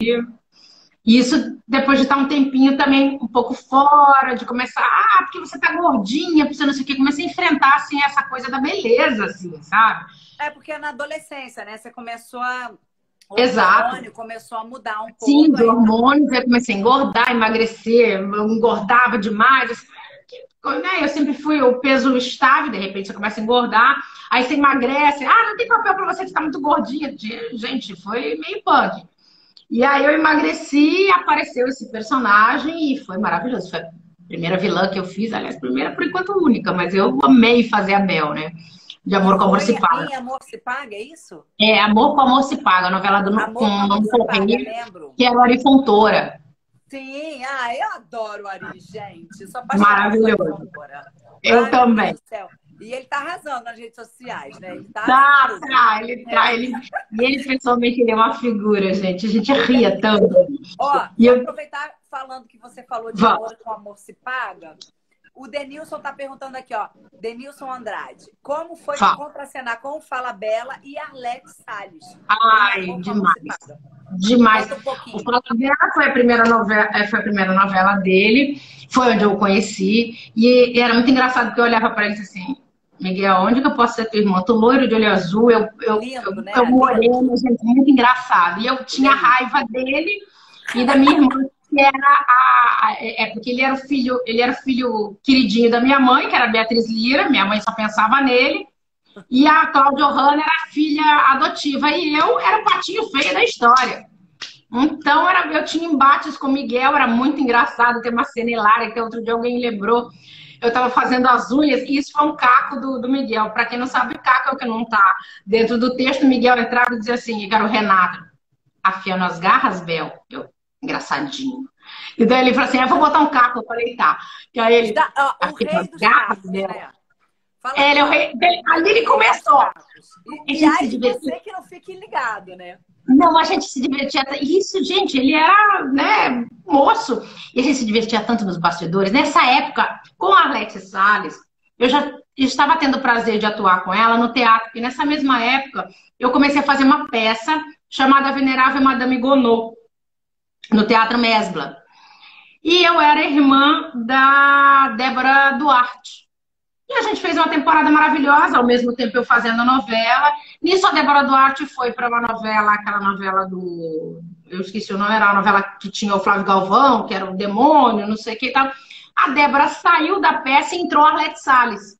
E isso, depois de estar um tempinho também um pouco fora, de começar, ah, porque você tá gordinha, porque você não sei o quê, comecei a enfrentar, assim, essa coisa da beleza, assim, sabe? É, porque é na adolescência, né, você começou a... O Exato. hormônio começou a mudar um pouco. Sim, do hormônio, eu comecei a engordar, emagrecer, eu engordava demais, assim, né? Eu sempre fui o peso estável, de repente você começa a engordar, aí você emagrece, ah, não tem papel para você que está muito gordinha. Gente, foi meio punk. E aí eu emagreci, apareceu esse personagem e foi maravilhoso. Foi a primeira vilã que eu fiz, aliás, primeira por enquanto única, mas eu amei fazer a Bel, né? De Amor com Amor se Paga. Em Amor se Paga, é isso? É, Amor com Amor se Paga, a novela do Amor com Amor se Paga. Que era Ari Fontoura. Sim, ah, eu adoro o Ari, gente. Sou Maravilhoso. Eu Ai, também. E ele tá arrasando nas redes sociais, né? Ele tá, tá, tá ele tá. Ele, e ele, pessoalmente, ele é uma figura, gente. A gente ria tanto. Ó, e eu... aproveitar falando que você falou de amor com amor se paga. O Denilson tá perguntando aqui, ó. Denilson Andrade. Como foi Fala. contracenar com o Fala Bela e Arlete Salles? Ai, demais. Demais. Um o Fala Bela foi a primeira novela, é, foi a primeira novela dele. Foi onde eu o conheci. E era muito engraçado porque eu olhava para ele assim, Miguel, onde que eu posso ser teu irmão? Tu loiro de olho azul, eu, eu, Lindo, eu, né? eu moreno, gente, muito engraçado. E eu tinha raiva dele e da minha irmã, era a, é porque ele era o filho, ele era filho queridinho da minha mãe, que era Beatriz Lira, minha mãe só pensava nele. E a Cláudia Hanna era a filha adotiva e eu era o patinho feio da história. Então era, eu tinha embates com o Miguel, era muito engraçado ter uma cena hilária que outro dia alguém lembrou eu estava fazendo as unhas, e isso foi um caco do, do Miguel. Para quem não sabe, caco é o que não está dentro do texto. Miguel entrava e dizia assim, era o Renato, afiando as garras, Bel. Eu, engraçadinho. E daí ele falou assim, eu vou botar um caco. Eu falei, tá. E aí ele, da, ó, o rei dos Bel. Né? É, ele, é o rei, ali ele começou. E, e aí você que não fique ligado, né? Não, a gente se divertia. Isso, gente, ele era né, moço. E a gente se divertia tanto nos bastidores. Nessa época, com a Arlete Salles, eu já estava tendo o prazer de atuar com ela no teatro. E nessa mesma época, eu comecei a fazer uma peça chamada Venerável Madame Gonot, no Teatro Mesbla. E eu era irmã da Débora Duarte. E a gente fez uma temporada maravilhosa, ao mesmo tempo eu fazendo a novela. Nisso a Débora Duarte foi para uma novela, aquela novela do. Eu esqueci o nome, era a novela que tinha o Flávio Galvão, que era o demônio, não sei o que e tal. A Débora saiu da peça e entrou a Arlete Salles.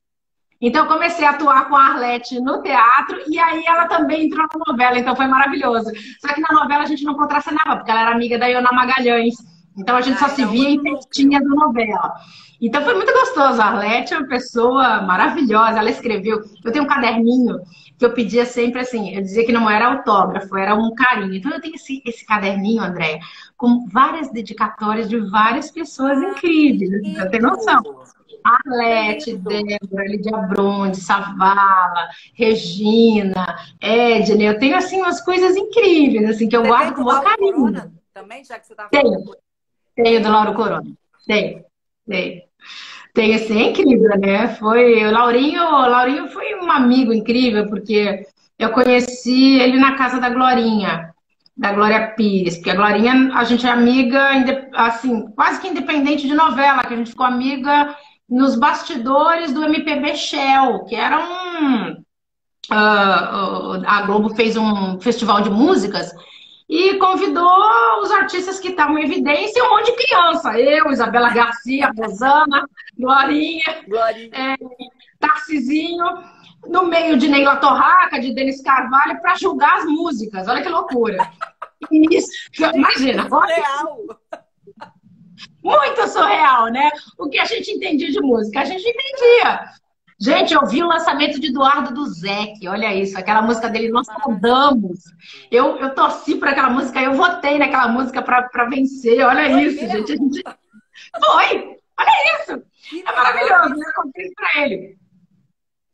Então eu comecei a atuar com a Arlete no teatro e aí ela também entrou na novela, então foi maravilhoso. Só que na novela a gente não contracenava, porque ela era amiga da Iona Magalhães. Então a gente ah, só se via em festinhas da novela. Então foi muito gostoso. A Arlete é uma pessoa maravilhosa. Ela escreveu. Eu tenho um caderninho que eu pedia sempre assim. Eu dizia que não era autógrafo, era um carinho. Então eu tenho esse, esse caderninho, André, com várias dedicatórias de várias pessoas incríveis. Você tem noção? Arlete, Débora, Lidia Bronde, Savala, Regina, Edna. Eu tenho assim umas coisas incríveis assim que eu Você guardo com muito carinho. Corona, também, já que você tá Tenho. Tenho do Lauro Corona. Tenho. Tenho. Tem assim, é incrível, né? Foi o Laurinho, o Laurinho foi um amigo incrível, porque eu conheci ele na casa da Glorinha, da Glória Pires, porque a Glorinha, a gente é amiga, assim, quase que independente de novela, que a gente ficou amiga nos bastidores do MPB Shell, que era um. Uh, a Globo fez um festival de músicas e convidou os artistas que estavam em evidência um monte de criança. Eu, Isabela Garcia, Rosana, Glorinha, Glorinha. É, Tarcisinho, no meio de Neila Torraca, de Denis Carvalho, para julgar as músicas. Olha que loucura. Isso, imagina. Surreal. Muito surreal, né? O que a gente entendia de música? A gente entendia. Gente, eu vi o lançamento de Eduardo do Zec, olha isso, aquela música dele, Nós Saudamos. Eu, eu torci por aquela música, eu votei naquela música para vencer, olha Foi isso, gente. gente. Foi! Olha isso! É maravilhoso, eu contei isso pra ele.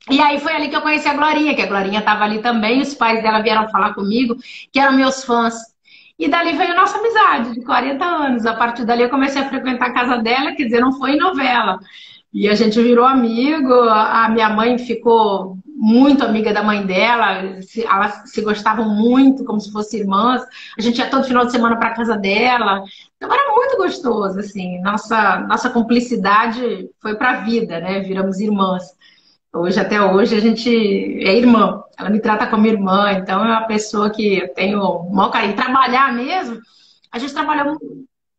E aí foi ali que eu conheci a Glorinha, que a Glorinha estava ali também, os pais dela vieram falar comigo, que eram meus fãs. E dali veio a nossa amizade, de 40 anos. A partir dali eu comecei a frequentar a casa dela, quer dizer, não foi em novela. E a gente virou amigo, a minha mãe ficou muito amiga da mãe dela, elas se gostavam muito, como se fossem irmãs. A gente ia todo final de semana para casa dela. Então era muito gostoso, assim. Nossa, nossa cumplicidade foi para a vida, né? Viramos irmãs. Hoje, até hoje, a gente é irmã. Ela me trata como irmã, então é uma pessoa que eu tenho o maior carinho. Trabalhar mesmo, a gente trabalhou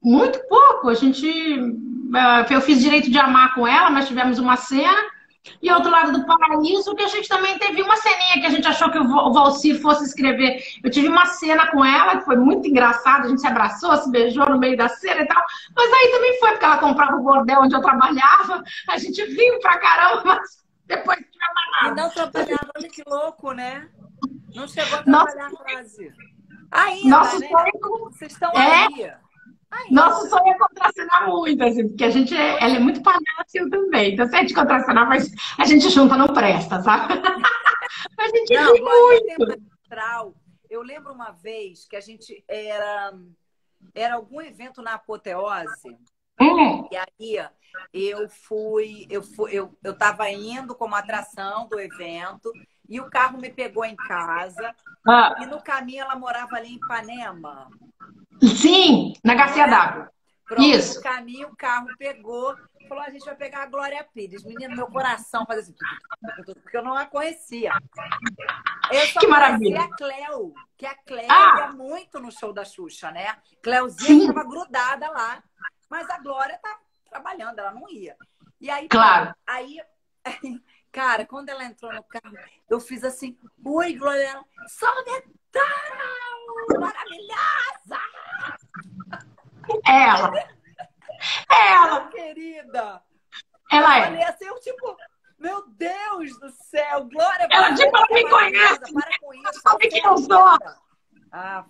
muito pouco. A gente. Eh, eu fiz direito de amar com ela, mas tivemos uma cena e outro lado do paraíso, que a gente também teve uma ceninha que a gente achou que o Valci fosse escrever. Eu tive uma cena com ela que foi muito engraçada, a gente se abraçou, se beijou no meio da cena e tal. Mas aí também foi porque ela comprava o bordel onde eu trabalhava, a gente viu pra caramba, mas depois. E não trabalhava, olha que louco, né? Não chegou a trabalhar Nossa... quase. Ainda, Nosso né? Sonho... Vocês estão é... aí. Nosso sonho é contracenar muito, assim, porque a gente é, ela é muito palhaço também. Então, se a gente contracenar, mas a gente junta não presta, sabe? a gente não, ri muito. Eu lembro uma vez que a gente era, era algum evento na apoteose. Hum. E aí eu fui, eu fui, eu, eu tava indo como atração do evento e o carro me pegou em casa. Ah. E no caminho ela morava ali em Ipanema. Sim, na Garcia d'Água. Isso. No caminho, o carro pegou, falou: a gente vai pegar a Glória Pires. Menino, meu coração fazia assim, porque eu não a conhecia. Eu só que maravilha. a Cleo, que a Cleo ah. ia muito no show da Xuxa, né? Cleozinha estava grudada lá, mas a Glória tá trabalhando, ela não ia. E aí, claro. aí, cara, quando ela entrou no carro, eu fiz assim: Oi, Glória, Soledad, maravilhosa! Ela. Ela. querida. Ela é. Eu falei assim, eu tipo, meu Deus do céu, Glória. Ela tipo, ela me conhece. Para com isso. Sabe quem eu sou? Ah,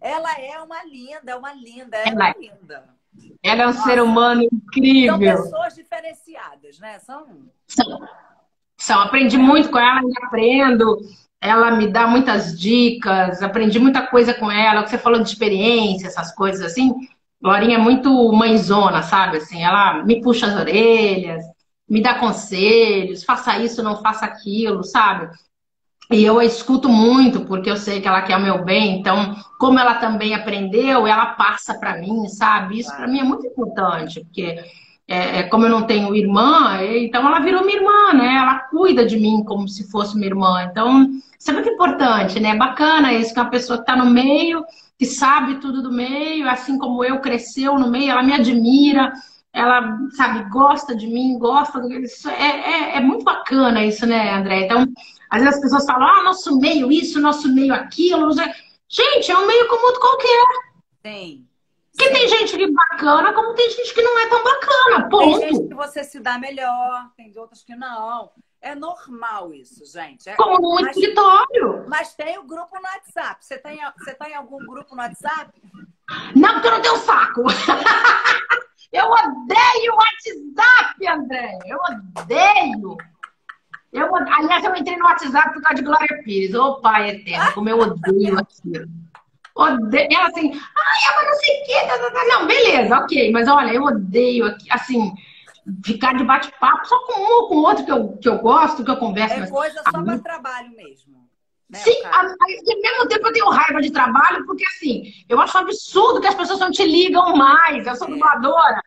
ela é uma linda, é uma linda, é ela uma linda. Ela é um Nossa. ser humano incrível. São pessoas diferenciadas, né? São. São. São. Aprendi muito com ela, ainda aprendo. Ela me dá muitas dicas, aprendi muita coisa com ela. O que você falou de experiência, essas coisas assim. Glorinha é muito mãezona, sabe? Assim, ela me puxa as orelhas, me dá conselhos, faça isso, não faça aquilo, sabe? E eu a escuto muito, porque eu sei que ela quer o meu bem. Então, como ela também aprendeu, ela passa para mim, sabe? Isso para mim é muito importante, porque é, é, como eu não tenho irmã, então ela virou minha irmã, né? Ela cuida de mim como se fosse minha irmã. Então, isso é muito importante, né? Bacana isso, que uma pessoa que está no meio que sabe tudo do meio, assim como eu, cresceu no meio, ela me admira, ela, sabe, gosta de mim, gosta do isso é, é, é, muito bacana isso, né, André? Então, às vezes as pessoas falam, ah, nosso meio isso, nosso meio aquilo. Gente, é um meio como outro qualquer. Tem. Que tem gente que é bacana, como tem gente que não é tão bacana. Ponto. Tem gente que você se dá melhor, tem outras que não. É normal isso, gente. É, Como no mas, escritório. Mas tem o grupo no WhatsApp. Você tem, você tem algum grupo no WhatsApp? Não, porque eu não tenho saco. eu odeio o WhatsApp, André. Eu odeio. Eu, aliás, eu entrei no WhatsApp por causa de Glória Pires. Ô, pai eterno, como eu odeio aquilo. Odeio. Ela assim, ai, mas não sei o quê. Tá, tá, tá. Não, beleza, ok. Mas olha, eu odeio, assim, ficar de bate-papo só com um ou com outro que eu, que eu gosto, que eu converso. É coisa só para trabalho mesmo. Né, Sim, ao mesmo tempo eu tenho raiva de trabalho, porque assim, eu acho absurdo que as pessoas não te ligam mais. Eu sou é. dubladora.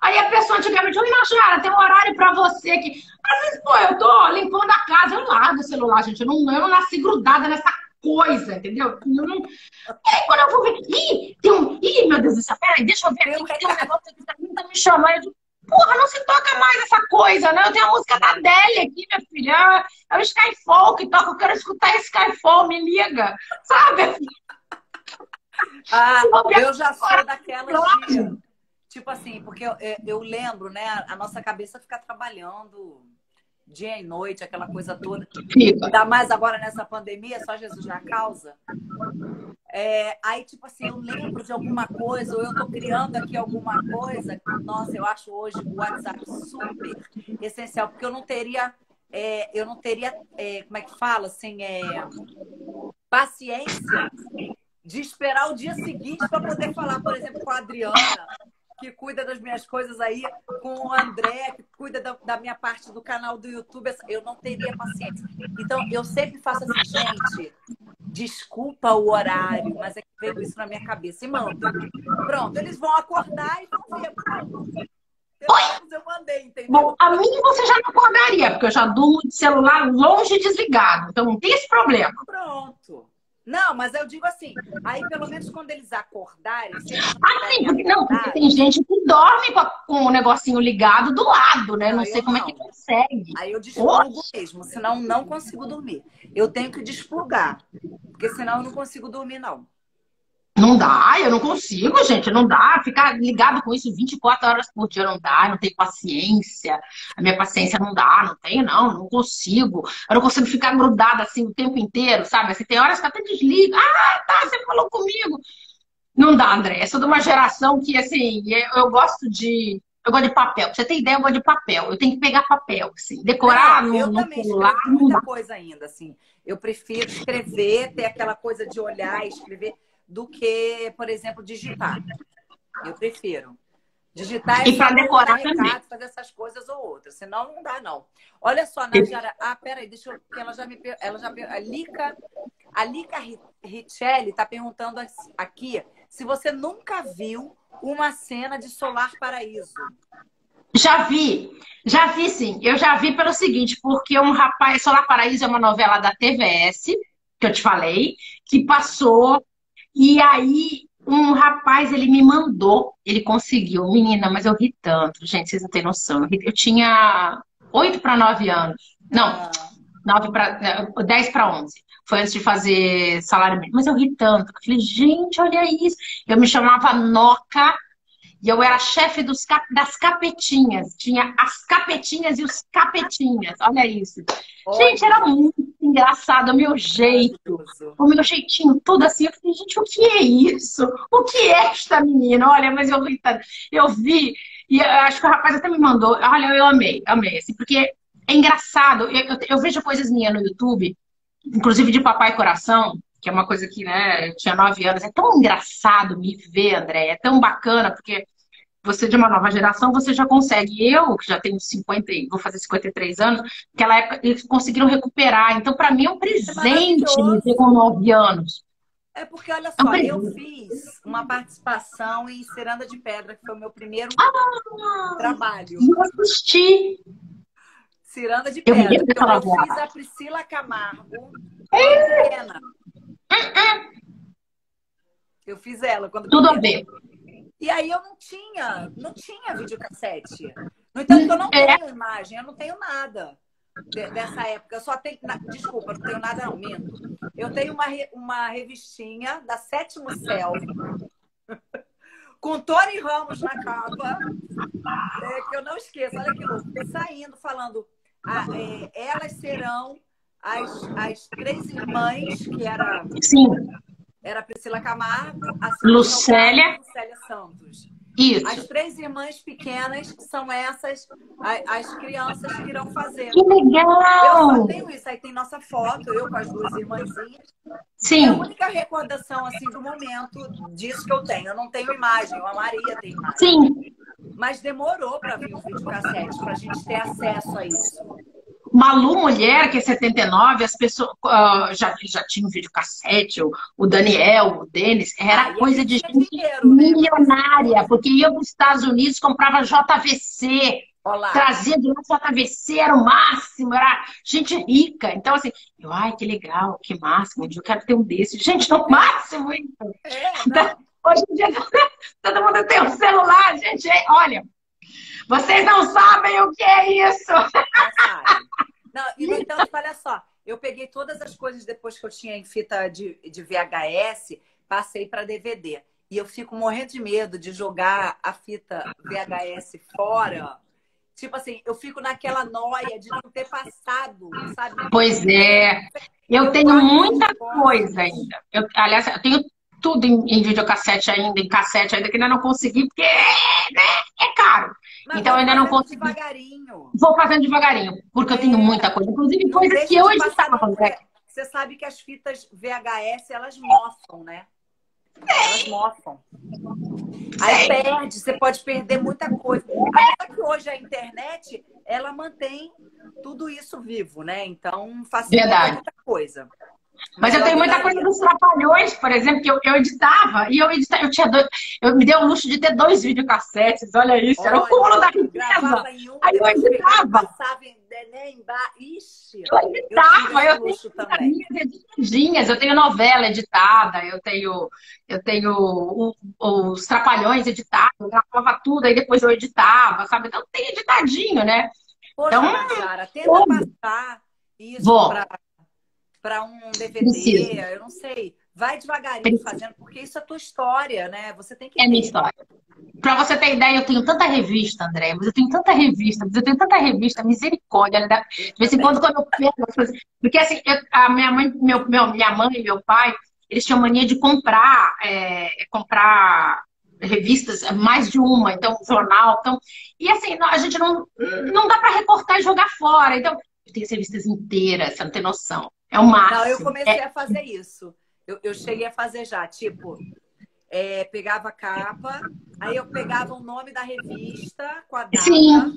Aí a pessoa antigamente, oi, Najara, tem um horário pra você que. Às vezes, pô, eu tô limpando a casa, eu largo o celular, gente. Eu não, eu não nasci grudada nessa coisa, entendeu? Eu não... E aí quando eu vou ver, ih, tem um. Ih, meu Deus do céu, peraí, deixa eu ver aqui, tem um negócio que tá me chamando. Eu digo, Porra, não se toca mais essa coisa, né? Eu tenho a música da Adele aqui, minha filha. É o Skyfall que toca. Eu quero escutar Skyfall, me liga. Sabe? Ah, eu já sou daquela de, Tipo assim, porque eu, eu lembro, né? A nossa cabeça fica trabalhando dia e noite, aquela coisa toda. Fica. Ainda mais agora nessa pandemia, só Jesus na causa. É, aí, tipo assim, eu lembro de alguma coisa, ou eu tô criando aqui alguma coisa. Nossa, eu acho hoje o WhatsApp super essencial, porque eu não teria, é, eu não teria, é, como é que fala, assim, é, paciência de esperar o dia seguinte para poder falar, por exemplo, com a Adriana, que cuida das minhas coisas aí, com o André, que cuida da, da, minha parte do canal do YouTube, eu não teria paciência. Então, eu sempre faço assim, gente, desculpa o horário, mas é que veio isso na minha cabeça e mando. Pronto, eles vão acordar e vão ver. Eu mandei, entendeu? Bom, a mim você já não acordaria, porque eu já durmo de celular longe desligado. Então não tem esse problema. Pronto. Não, mas eu digo assim, aí pelo menos quando eles acordarem. Ah, sim, porque, não, porque tem gente que dorme com, a, com o negocinho ligado do lado, né? Não, não sei como não. é que consegue. Aí eu desplugo Oxe. mesmo, senão não consigo dormir. Eu tenho que desplugar, porque senão eu não consigo dormir, não. Não dá, eu não consigo, gente, não dá. Ficar ligado com isso 24 horas por dia não dá, não tenho paciência. A minha paciência não dá, não tenho, não, não consigo. Eu não consigo ficar grudada assim o tempo inteiro, sabe? Assim, tem horas que até desliga. Ah, tá, você falou comigo. Não dá, André. Eu sou de uma geração que, assim, eu, eu gosto de. Eu gosto de papel. Pra você ter ideia, eu gosto de papel. Eu tenho que pegar papel, assim. Decorar não, no, no celular. Muita coisa ainda, assim. Eu prefiro escrever, ter aquela coisa de olhar, escrever do que, por exemplo, digitar. Eu prefiro. Digitar é e para decorar recado, também. fazer essas coisas ou outras. Senão não dá, não. Olha só, Najara. Ah, peraí, deixa eu. Ela já me. Ela já, a Lica, a Lica Richelli está perguntando aqui se você nunca viu uma cena de Solar Paraíso. Já vi, já vi sim. Eu já vi pelo seguinte, porque um rapaz, Solar Paraíso é uma novela da TVS, que eu te falei, que passou e aí, um rapaz, ele me mandou, ele conseguiu. Menina, mas eu ri tanto, gente, vocês não têm noção. Eu, ri, eu tinha 8 para 9 anos. Não, 9 para 10 para 11. Foi antes de fazer salário mínimo. Mas eu ri tanto. Eu falei, gente, olha isso. Eu me chamava Noca e eu era chefe dos, das capetinhas. Tinha as capetinhas e os capetinhas. Olha isso. Olha. Gente, era muito engraçado, o meu jeito, o meu jeitinho todo assim. Eu falei, gente, o que é isso? O que é esta menina? Olha, mas eu, eu vi, e eu acho que o rapaz até me mandou. Olha, eu amei, amei, assim, porque é engraçado. Eu, eu, eu vejo coisas minhas no YouTube, inclusive de Papai Coração, que é uma coisa que, né, eu tinha nove anos. É tão engraçado me ver, André, é tão bacana, porque você de uma nova geração, você já consegue. Eu, que já tenho 50, vou fazer 53 anos, naquela época eles conseguiram recuperar. Então, para mim, é um é presente me ter com 9 anos. É porque, olha só, é um eu fiz uma participação em Ciranda de Pedra, que foi o meu primeiro ah, trabalho. Eu assisti. Ciranda de Pedra. Eu, então, eu fiz a Priscila Camargo, é. pequena. Eu fiz ela quando Tudo a ver. E aí eu não tinha, não tinha videocassete. No entanto, eu não é. tenho imagem, eu não tenho nada dessa época. Eu só tenho. Desculpa, não tenho nada, não, minto. Eu tenho uma, uma revistinha da Sétimo Céu, com Tony Ramos na capa, é, que eu não esqueço. Olha que louco. Saindo, falando. Ah, é, elas serão as, as três irmãs, que era. Sim era Priscila Camargo, a Lucélia. Lucélia Santos. Isso. As três irmãs pequenas são essas, as, crianças que irão fazer. Que legal! Eu só tenho isso. Aí tem nossa foto, eu com as duas irmãzinhas. Sim. É a única recordação, assim, do momento disso que eu tenho. Eu não tenho imagem, a Maria tem imagem. Sim. Mas demorou para vir o videocassete, para a gente ter acesso a isso. Malu Mulher, que é 79, as pessoas uh, já, já tinham videocassete, o, o Daniel, o Denis, era ah, coisa de gente dinheiro, né? milionária, né? porque ia para os Estados Unidos, comprava JVC, Olá. trazia de lá JVC, era o máximo, era gente rica. Então, assim, eu, ai, que legal, que máximo, eu quero ter um desses. Gente, no máximo isso. É, então, hoje em dia, todo mundo tem um celular, gente, olha. Vocês não sabem o que é isso! Não, e no entanto, olha só, eu peguei todas as coisas depois que eu tinha em fita de, de VHS, passei para DVD. E eu fico morrendo de medo de jogar a fita VHS fora. Tipo assim, eu fico naquela noia de não ter passado, sabe? Pois é. Eu tenho muita coisa ainda. Eu, aliás, eu tenho tudo em, em videocassete ainda, em cassete ainda, que ainda não consegui, porque né, é caro. Mas então eu ainda não consegui. devagarinho. Vou fazendo devagarinho, porque é. eu tenho é. muita coisa. Inclusive coisas que eu editava. Você sabe que as fitas VHS, elas mofam, né? Elas mofam. Aí perde, você pode perder muita coisa. Apesar que hoje a internet, ela mantém tudo isso vivo, né? Então facilita Verdade. muita coisa. Mas eu tenho muita coisa dos trapalhões, por exemplo, que eu, eu editava, e eu editava, eu tinha dois, eu me dei o luxo de ter dois videocassetes, olha isso, olha, era o cúmulo da riqueza. Um, Aí eu editava. Passava em, né, Ixi, eu editava, eu, eu tenho minhas editadinhas, eu tenho novela editada, eu tenho, eu tenho o, os trapalhões editados, eu gravava tudo, aí depois eu editava, sabe? Então tem editadinho, né? Poxa, então, Sara, tenta passar isso para para um DVD, Preciso. eu não sei. Vai devagarinho Preciso. fazendo, porque isso é tua história, né? Você tem que. É minha história. Para você ter ideia, eu tenho tanta revista, André, mas eu tenho tanta revista, mas eu tenho tanta revista, misericórdia. Né? De vez em quando, quando eu pego as coisas. Porque assim, eu, a minha mãe, meu, meu, minha mãe e meu pai, eles tinham mania de comprar, é, comprar revistas, mais de uma, então, jornal. Então, e assim, a gente não, não dá para recortar e jogar fora. Então, eu tenho as revistas inteiras, você não tem noção. É o máximo. Não, eu comecei é... a fazer isso. Eu, eu cheguei a fazer já, tipo, é, pegava a capa, aí eu pegava o nome da revista com a data. Sim.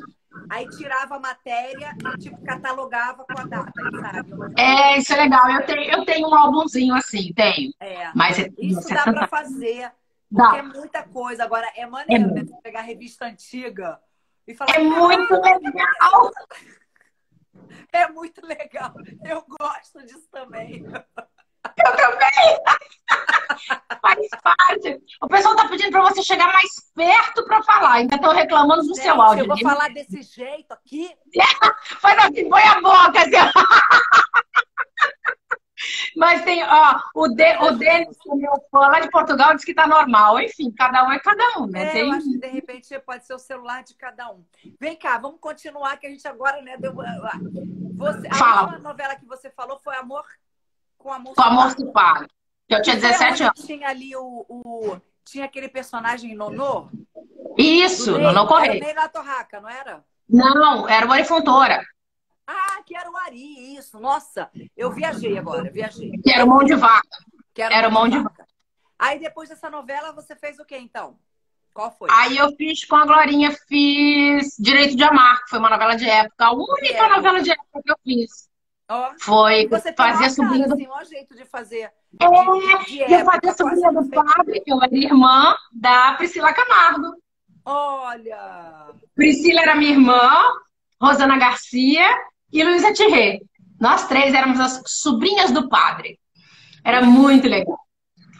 Aí tirava a matéria e, tipo, catalogava com a data, sabe? É, isso é legal. Eu tenho, eu tenho um álbumzinho assim, tenho. É. Mas é, isso dá para fazer. Porque dá. é muita coisa. Agora, é maneiro, é. né? Pegar revista antiga e falar. É muito legal! É muito legal. Eu gosto disso também. Eu também! Faz parte. O pessoal tá pedindo para você chegar mais perto para falar. Ainda estão reclamando do seu áudio. Eu vou falar desse jeito aqui. Faz assim, põe a boca. Assim. Mas tem, ó, o, de, o Denis, que é meu fã lá de Portugal, diz que tá normal. Enfim, cada um é cada um, né? É, tem... eu acho que de repente pode ser o celular de cada um. Vem cá, vamos continuar, que a gente agora, né, deu. Ah, você, a Fala. última novela que você falou foi Amor com Amor Com Amor se Paga. Eu tinha 17 anos. Tinha ali o, o. Tinha aquele personagem Nonô? Isso, Nonô Correia. Era o Ney Torraca, não era? Não, era o Arifontora. Ah, que era o Ari, isso. Nossa, eu viajei agora, viajei. Que era o Mão de Vaca. Que era, era o Mão de, vaca. vaca. Aí depois dessa novela, você fez o que então? Qual foi? Aí eu fiz com a Glorinha, fiz Direito de Amar, que foi uma novela de época. A única novela de época que eu fiz. Oh. Foi você fazer a sobrinha do... Assim, um jeito de fazer. É, de, de eu fazia a sobrinha do padre, que eu era irmã da Priscila Camargo. Olha! Priscila era minha irmã, Rosana Garcia e Luísa Thierry. Nós três éramos as sobrinhas do padre. Era muito legal.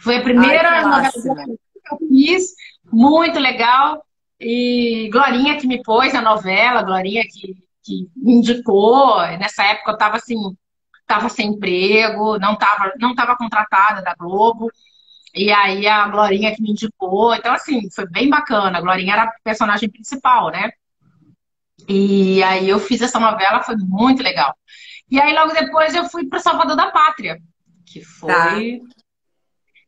Foi a primeira Ai, novela que eu fiz, muito legal. E Glorinha que me pôs na novela, Glorinha que, que me indicou. Nessa época eu estava assim, estava sem emprego, não estava não tava contratada da Globo. E aí a Glorinha que me indicou. Então, assim, foi bem bacana. A Glorinha era a personagem principal, né? E aí eu fiz essa novela, foi muito legal. E aí logo depois eu fui para Salvador da Pátria, que foi tá.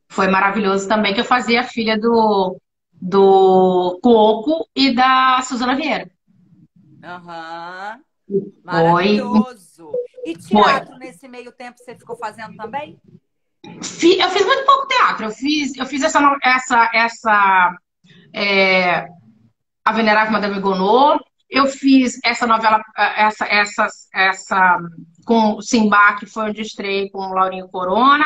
foi maravilhoso também que eu fazia a filha do do Coco e da Suzana Vieira. Aham. Uhum. Maravilhoso. E teatro foi. nesse meio tempo você ficou fazendo também? Eu fiz muito pouco teatro. Eu fiz, eu fiz essa, essa, essa é, A Venerável Madame Gonô, eu fiz essa novela, essa, essa, essa com Simba, que foi onde estrei com o Laurinho Corona.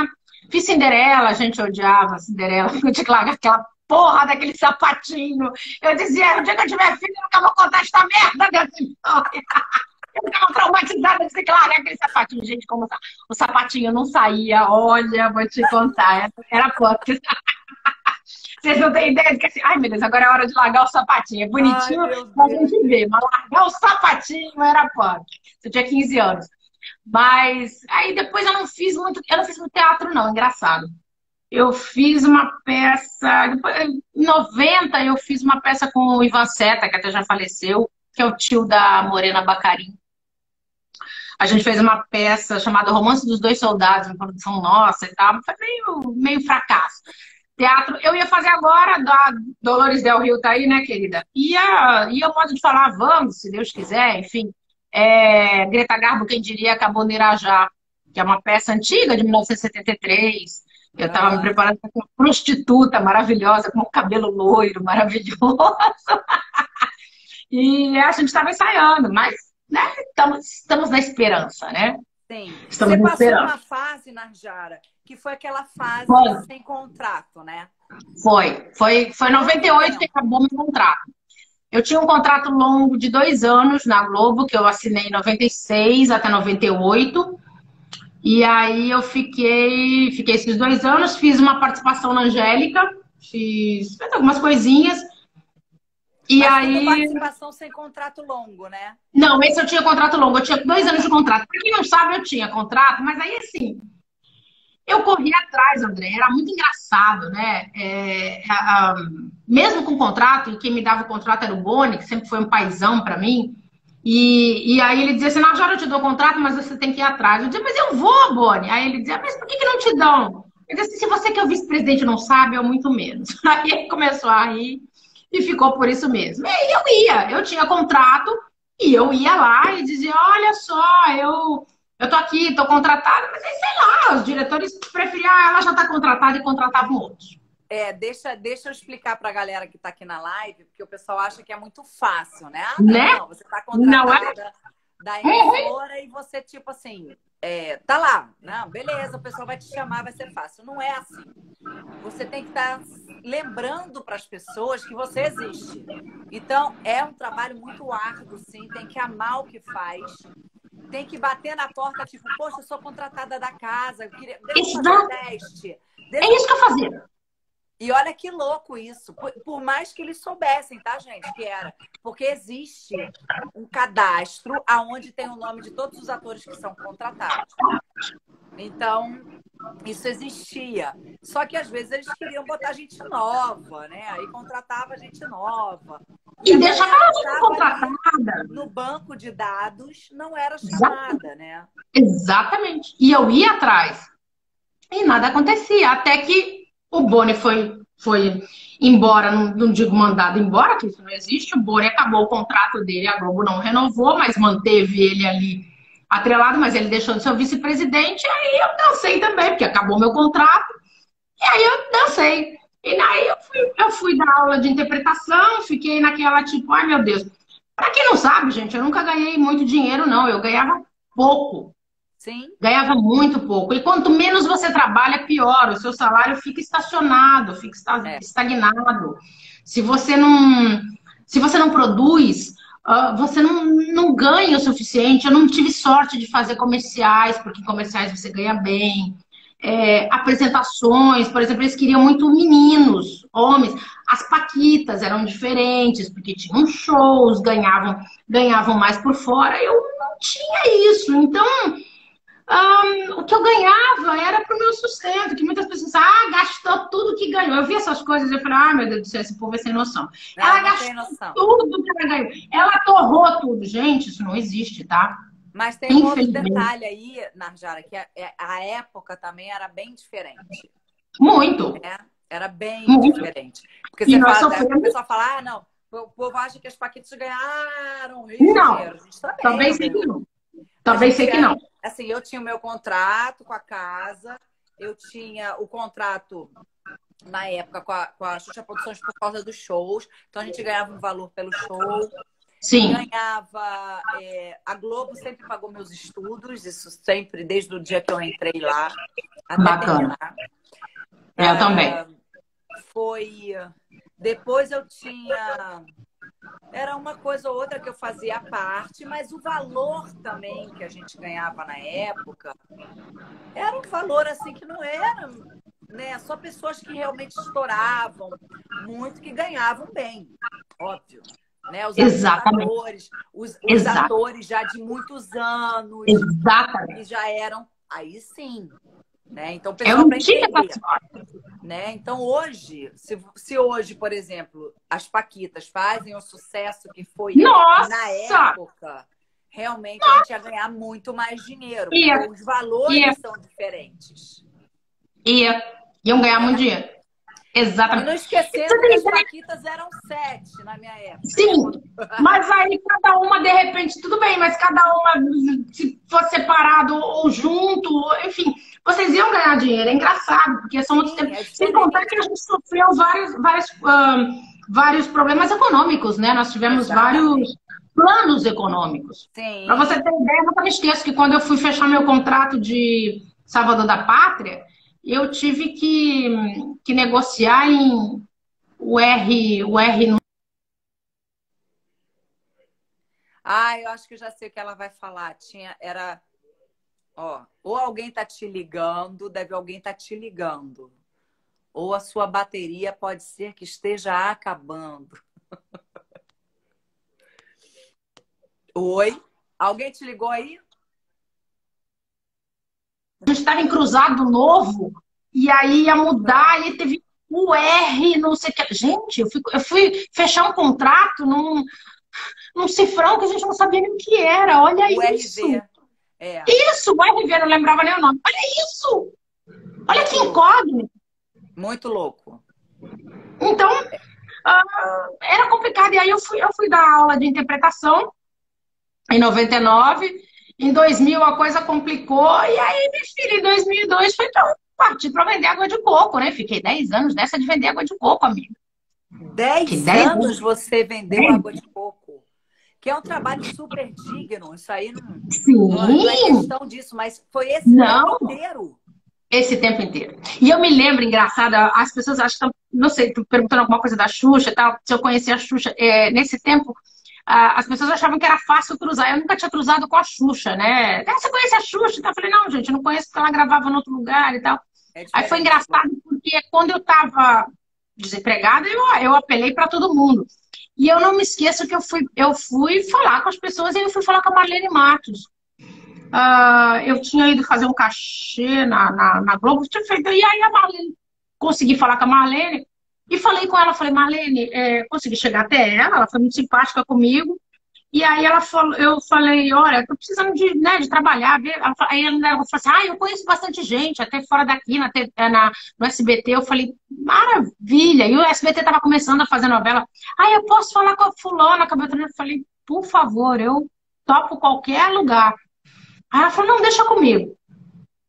Fiz Cinderela, a gente odiava Cinderela, que largar aquela porra daquele sapatinho. Eu dizia, o dia que eu tiver filho, eu nunca vou contar esta merda dessa história. Eu ficava traumatizada de que largar aquele sapatinho. Gente, como o sapatinho não saía, olha, vou te contar, era punk. Vocês não têm ideia de que assim, ai meu Deus, agora é hora de largar o sapatinho. É bonitinho ai, pra gente ver, mas largar o sapatinho era punk. Você tinha 15 anos. Mas aí depois eu não fiz muito, eu não fiz muito teatro, não, engraçado. Eu fiz uma peça, em 90 eu fiz uma peça com o Ivan Seta, que até já faleceu, que é o tio da Morena Bacarim. A gente fez uma peça chamada Romance dos Dois Soldados, uma produção nossa e tal, foi meio, meio fracasso. Teatro, eu ia fazer agora, da Dolores Del Rio tá aí, né, querida? Ia, ia o modo de falar, vamos, se Deus quiser, enfim. É, Greta Garbo, quem diria, acabou no Irajá, que é uma peça antiga, de 1973. Eu estava me preparando para uma prostituta maravilhosa, com um cabelo loiro maravilhoso. e a gente estava ensaiando, mas né, estamos, estamos na esperança, né? Sim. Estamos Você passou esperança. uma fase, Narjara, que foi aquela fase foi. sem contrato, né? Foi. Foi, foi 98 que acabou meu contrato. Eu tinha um contrato longo de dois anos na Globo, que eu assinei em 96 até 98. E aí eu fiquei, fiquei esses dois anos, fiz uma participação na Angélica, fiz, fiz algumas coisinhas. E Mas aí. participação sem contrato longo, né? Não, esse eu tinha contrato longo, eu tinha dois anos de contrato. Pra quem não sabe, eu tinha contrato, mas aí assim. Eu corri atrás, André, era muito engraçado, né? É, a, a, mesmo com contrato, e quem me dava o contrato era o Boni, que sempre foi um paizão para mim. E, e aí ele dizia assim, não, já eu te dou o contrato, mas você tem que ir atrás. Eu dizia, mas eu vou, Boni. Aí ele dizia, mas por que, que não te dão? Ele disse, assim, se você que é o vice-presidente não sabe, eu muito menos. Aí ele começou a rir e ficou por isso mesmo. E eu ia, eu tinha contrato e eu ia lá e dizia, olha só, eu, eu tô aqui, tô contratada, mas aí, sei lá, os diretores preferiam, ah, ela já tá contratada e contratavam outros. É, deixa, deixa eu explicar para a galera que está aqui na live, porque o pessoal acha que é muito fácil, né? Ah, né? Não, você está contratada é? da emissora e você, tipo assim, é, tá lá, não, beleza, o pessoal vai te chamar, vai ser fácil. Não é assim. Você tem que estar tá lembrando para as pessoas que você existe. Então, é um trabalho muito árduo, sim, tem que amar o que faz. Tem que bater na porta, tipo, poxa, eu sou contratada da casa, eu queria. Deixa eu teste. Deixa é isso que eu fazia. E olha que louco isso. Por, por, mais que eles soubessem, tá, gente? Que era. Porque existe um cadastro aonde tem o nome de todos os atores que são contratados. Então, isso existia. Só que às vezes eles queriam botar gente nova, né? Aí contratava gente nova. E, deixava ela contratada. No banco de dados não era chamada, Exatamente. né? Exatamente. E eu ia atrás. E nada acontecia. Até que o Boni foi, foi embora, não, não, digo mandado embora, que isso não existe. O Boni acabou o contrato dele, a Globo não renovou, mas manteve ele ali atrelado, mas ele deixou de ser o vice-presidente. E aí eu dancei também, porque acabou meu contrato. E aí eu dancei. E aí eu fui, eu fui dar aula de interpretação, fiquei naquela tipo, ai meu Deus. Pra quem não sabe, gente, eu nunca ganhei muito dinheiro, não. Eu ganhava pouco. Sim. Ganhava muito pouco. E quanto menos você trabalha, pior. O seu salário fica estacionado, fica é. estagnado. Se você não, se você não produz, uh, você não, não ganha o suficiente. Eu não tive sorte de fazer comerciais, porque comerciais você ganha bem. É, apresentações, por exemplo, eles queriam muito meninos, homens. As paquitas eram diferentes, porque tinham shows, ganhavam, ganhavam mais por fora. Eu não tinha isso. Então, um, o que eu ganhava era para o meu sustento, que muitas pessoas ah, gastou tudo que ganhou. Eu vi essas coisas e eu falei, ah, meu Deus do céu, esse povo é sem noção. Não, ela não gastou tudo que ela ganhou. Ela torrou tudo. Gente, isso não existe, tá? Mas tem um outro detalhe aí, Narjara, que a, é, a, época também era bem diferente. Muito. É, era bem Muito. diferente. Porque você fala, sofremos... o pessoal fala, ah, não, o povo acha que as paquetes ganharam Rio não. Talvez sei que não. Talvez sei que não assim, eu tinha o meu contrato com a casa, eu tinha o contrato na época com a, com a Xuxa Produções por causa dos shows, então a gente ganhava um valor pelo show. Sim. Ganhava. É, a Globo sempre pagou meus estudos, isso sempre, desde o dia que eu entrei lá. Até Bacana. Terminar. É, eu também. Ah, foi. Depois eu tinha era uma coisa ou outra que eu fazia à parte, mas o valor também que a gente ganhava na época era um valor assim que não era, né? Só pessoas que realmente estouravam muito, que ganhavam bem, óbvio. Né? Os Exatamente. atores, os, os atores já de muitos anos, Exatamente. que já eram, aí sim, né? Então, pessoal, para entender. Né? Então, hoje, se, se hoje, por exemplo, as Paquitas fazem o sucesso que foi Nossa! na época, realmente Nossa! a gente ia ganhar muito mais dinheiro. Ia. Os valores ia. são diferentes. Ia. Iam ganhar muito dinheiro. Exatamente. E não esquecendo que as Paquitas eram sete na minha época. Sim, mas aí cada uma, de repente, tudo bem, mas cada uma, se fosse separado ou junto, enfim, vocês iam ganhar dinheiro. É engraçado, porque são outros tempos. É Sem contar que a gente sofreu vários, vários, vários problemas econômicos, né? Nós tivemos Exatamente. vários planos econômicos. Para você ter ideia, eu nunca me esqueço que quando eu fui fechar meu contrato de Salvador da Pátria, eu tive que, que negociar em o R, o R Ah, eu acho que eu já sei o que ela vai falar. Tinha, era, ó, ou alguém tá te ligando, deve alguém tá te ligando, ou a sua bateria pode ser que esteja acabando. Oi, alguém te ligou aí? A gente estava em Cruzado Novo e aí ia mudar e teve o R, não sei o que. Gente, eu fui, eu fui fechar um contrato num num cifrão que a gente não sabia nem o que era. Olha o isso. RV. É. Isso, o RV, não lembrava nem o nome. Olha isso! Olha que incógnito. Muito louco. Então, uh, era complicado. E aí eu fui, eu fui dar aula de interpretação em 99. Em 2000 a coisa complicou. E aí, minha filha, em 2002 foi então, partir para vender água de coco, né? Fiquei 10 anos nessa de vender água de coco, amiga. 10 anos você vendeu é. água de coco que é um trabalho super digno. Isso aí não, Sim. não é questão disso, mas foi esse não. tempo inteiro. Esse tempo inteiro. E eu me lembro, engraçado, as pessoas acham que estão, não sei, perguntando alguma coisa da Xuxa tal, se eu conhecia a Xuxa. É, nesse tempo, as pessoas achavam que era fácil cruzar. Eu nunca tinha cruzado com a Xuxa, né? Ah, você conhece a Xuxa? Então, eu falei, não, gente, eu não conheço porque ela gravava em outro lugar e tal. É Aí foi engraçado porque quando eu estava desempregada, eu, eu apelei para todo mundo. E eu não me esqueço que eu fui, eu fui falar com as pessoas e eu fui falar com a Marlene Matos. Uh, eu tinha ido fazer um cachê na, na, na Globo, tinha feito, e aí a Marlene, consegui falar com a Marlene, e falei com ela, falei, Marlene, é, consegui chegar até ela, ela foi muito simpática comigo, e aí ela falou, eu falei, olha, tô precisando de, né, de trabalhar. Ela, aí ela falou assim, ah, eu conheço bastante gente, até fora daqui, na, é, na, no SBT. Eu falei, maravilha. E o SBT tava começando a fazer novela. Ah, eu posso falar com a fulana, com a Beltrana? Eu falei, por favor, eu topo qualquer lugar. Aí ela falou, não, deixa comigo.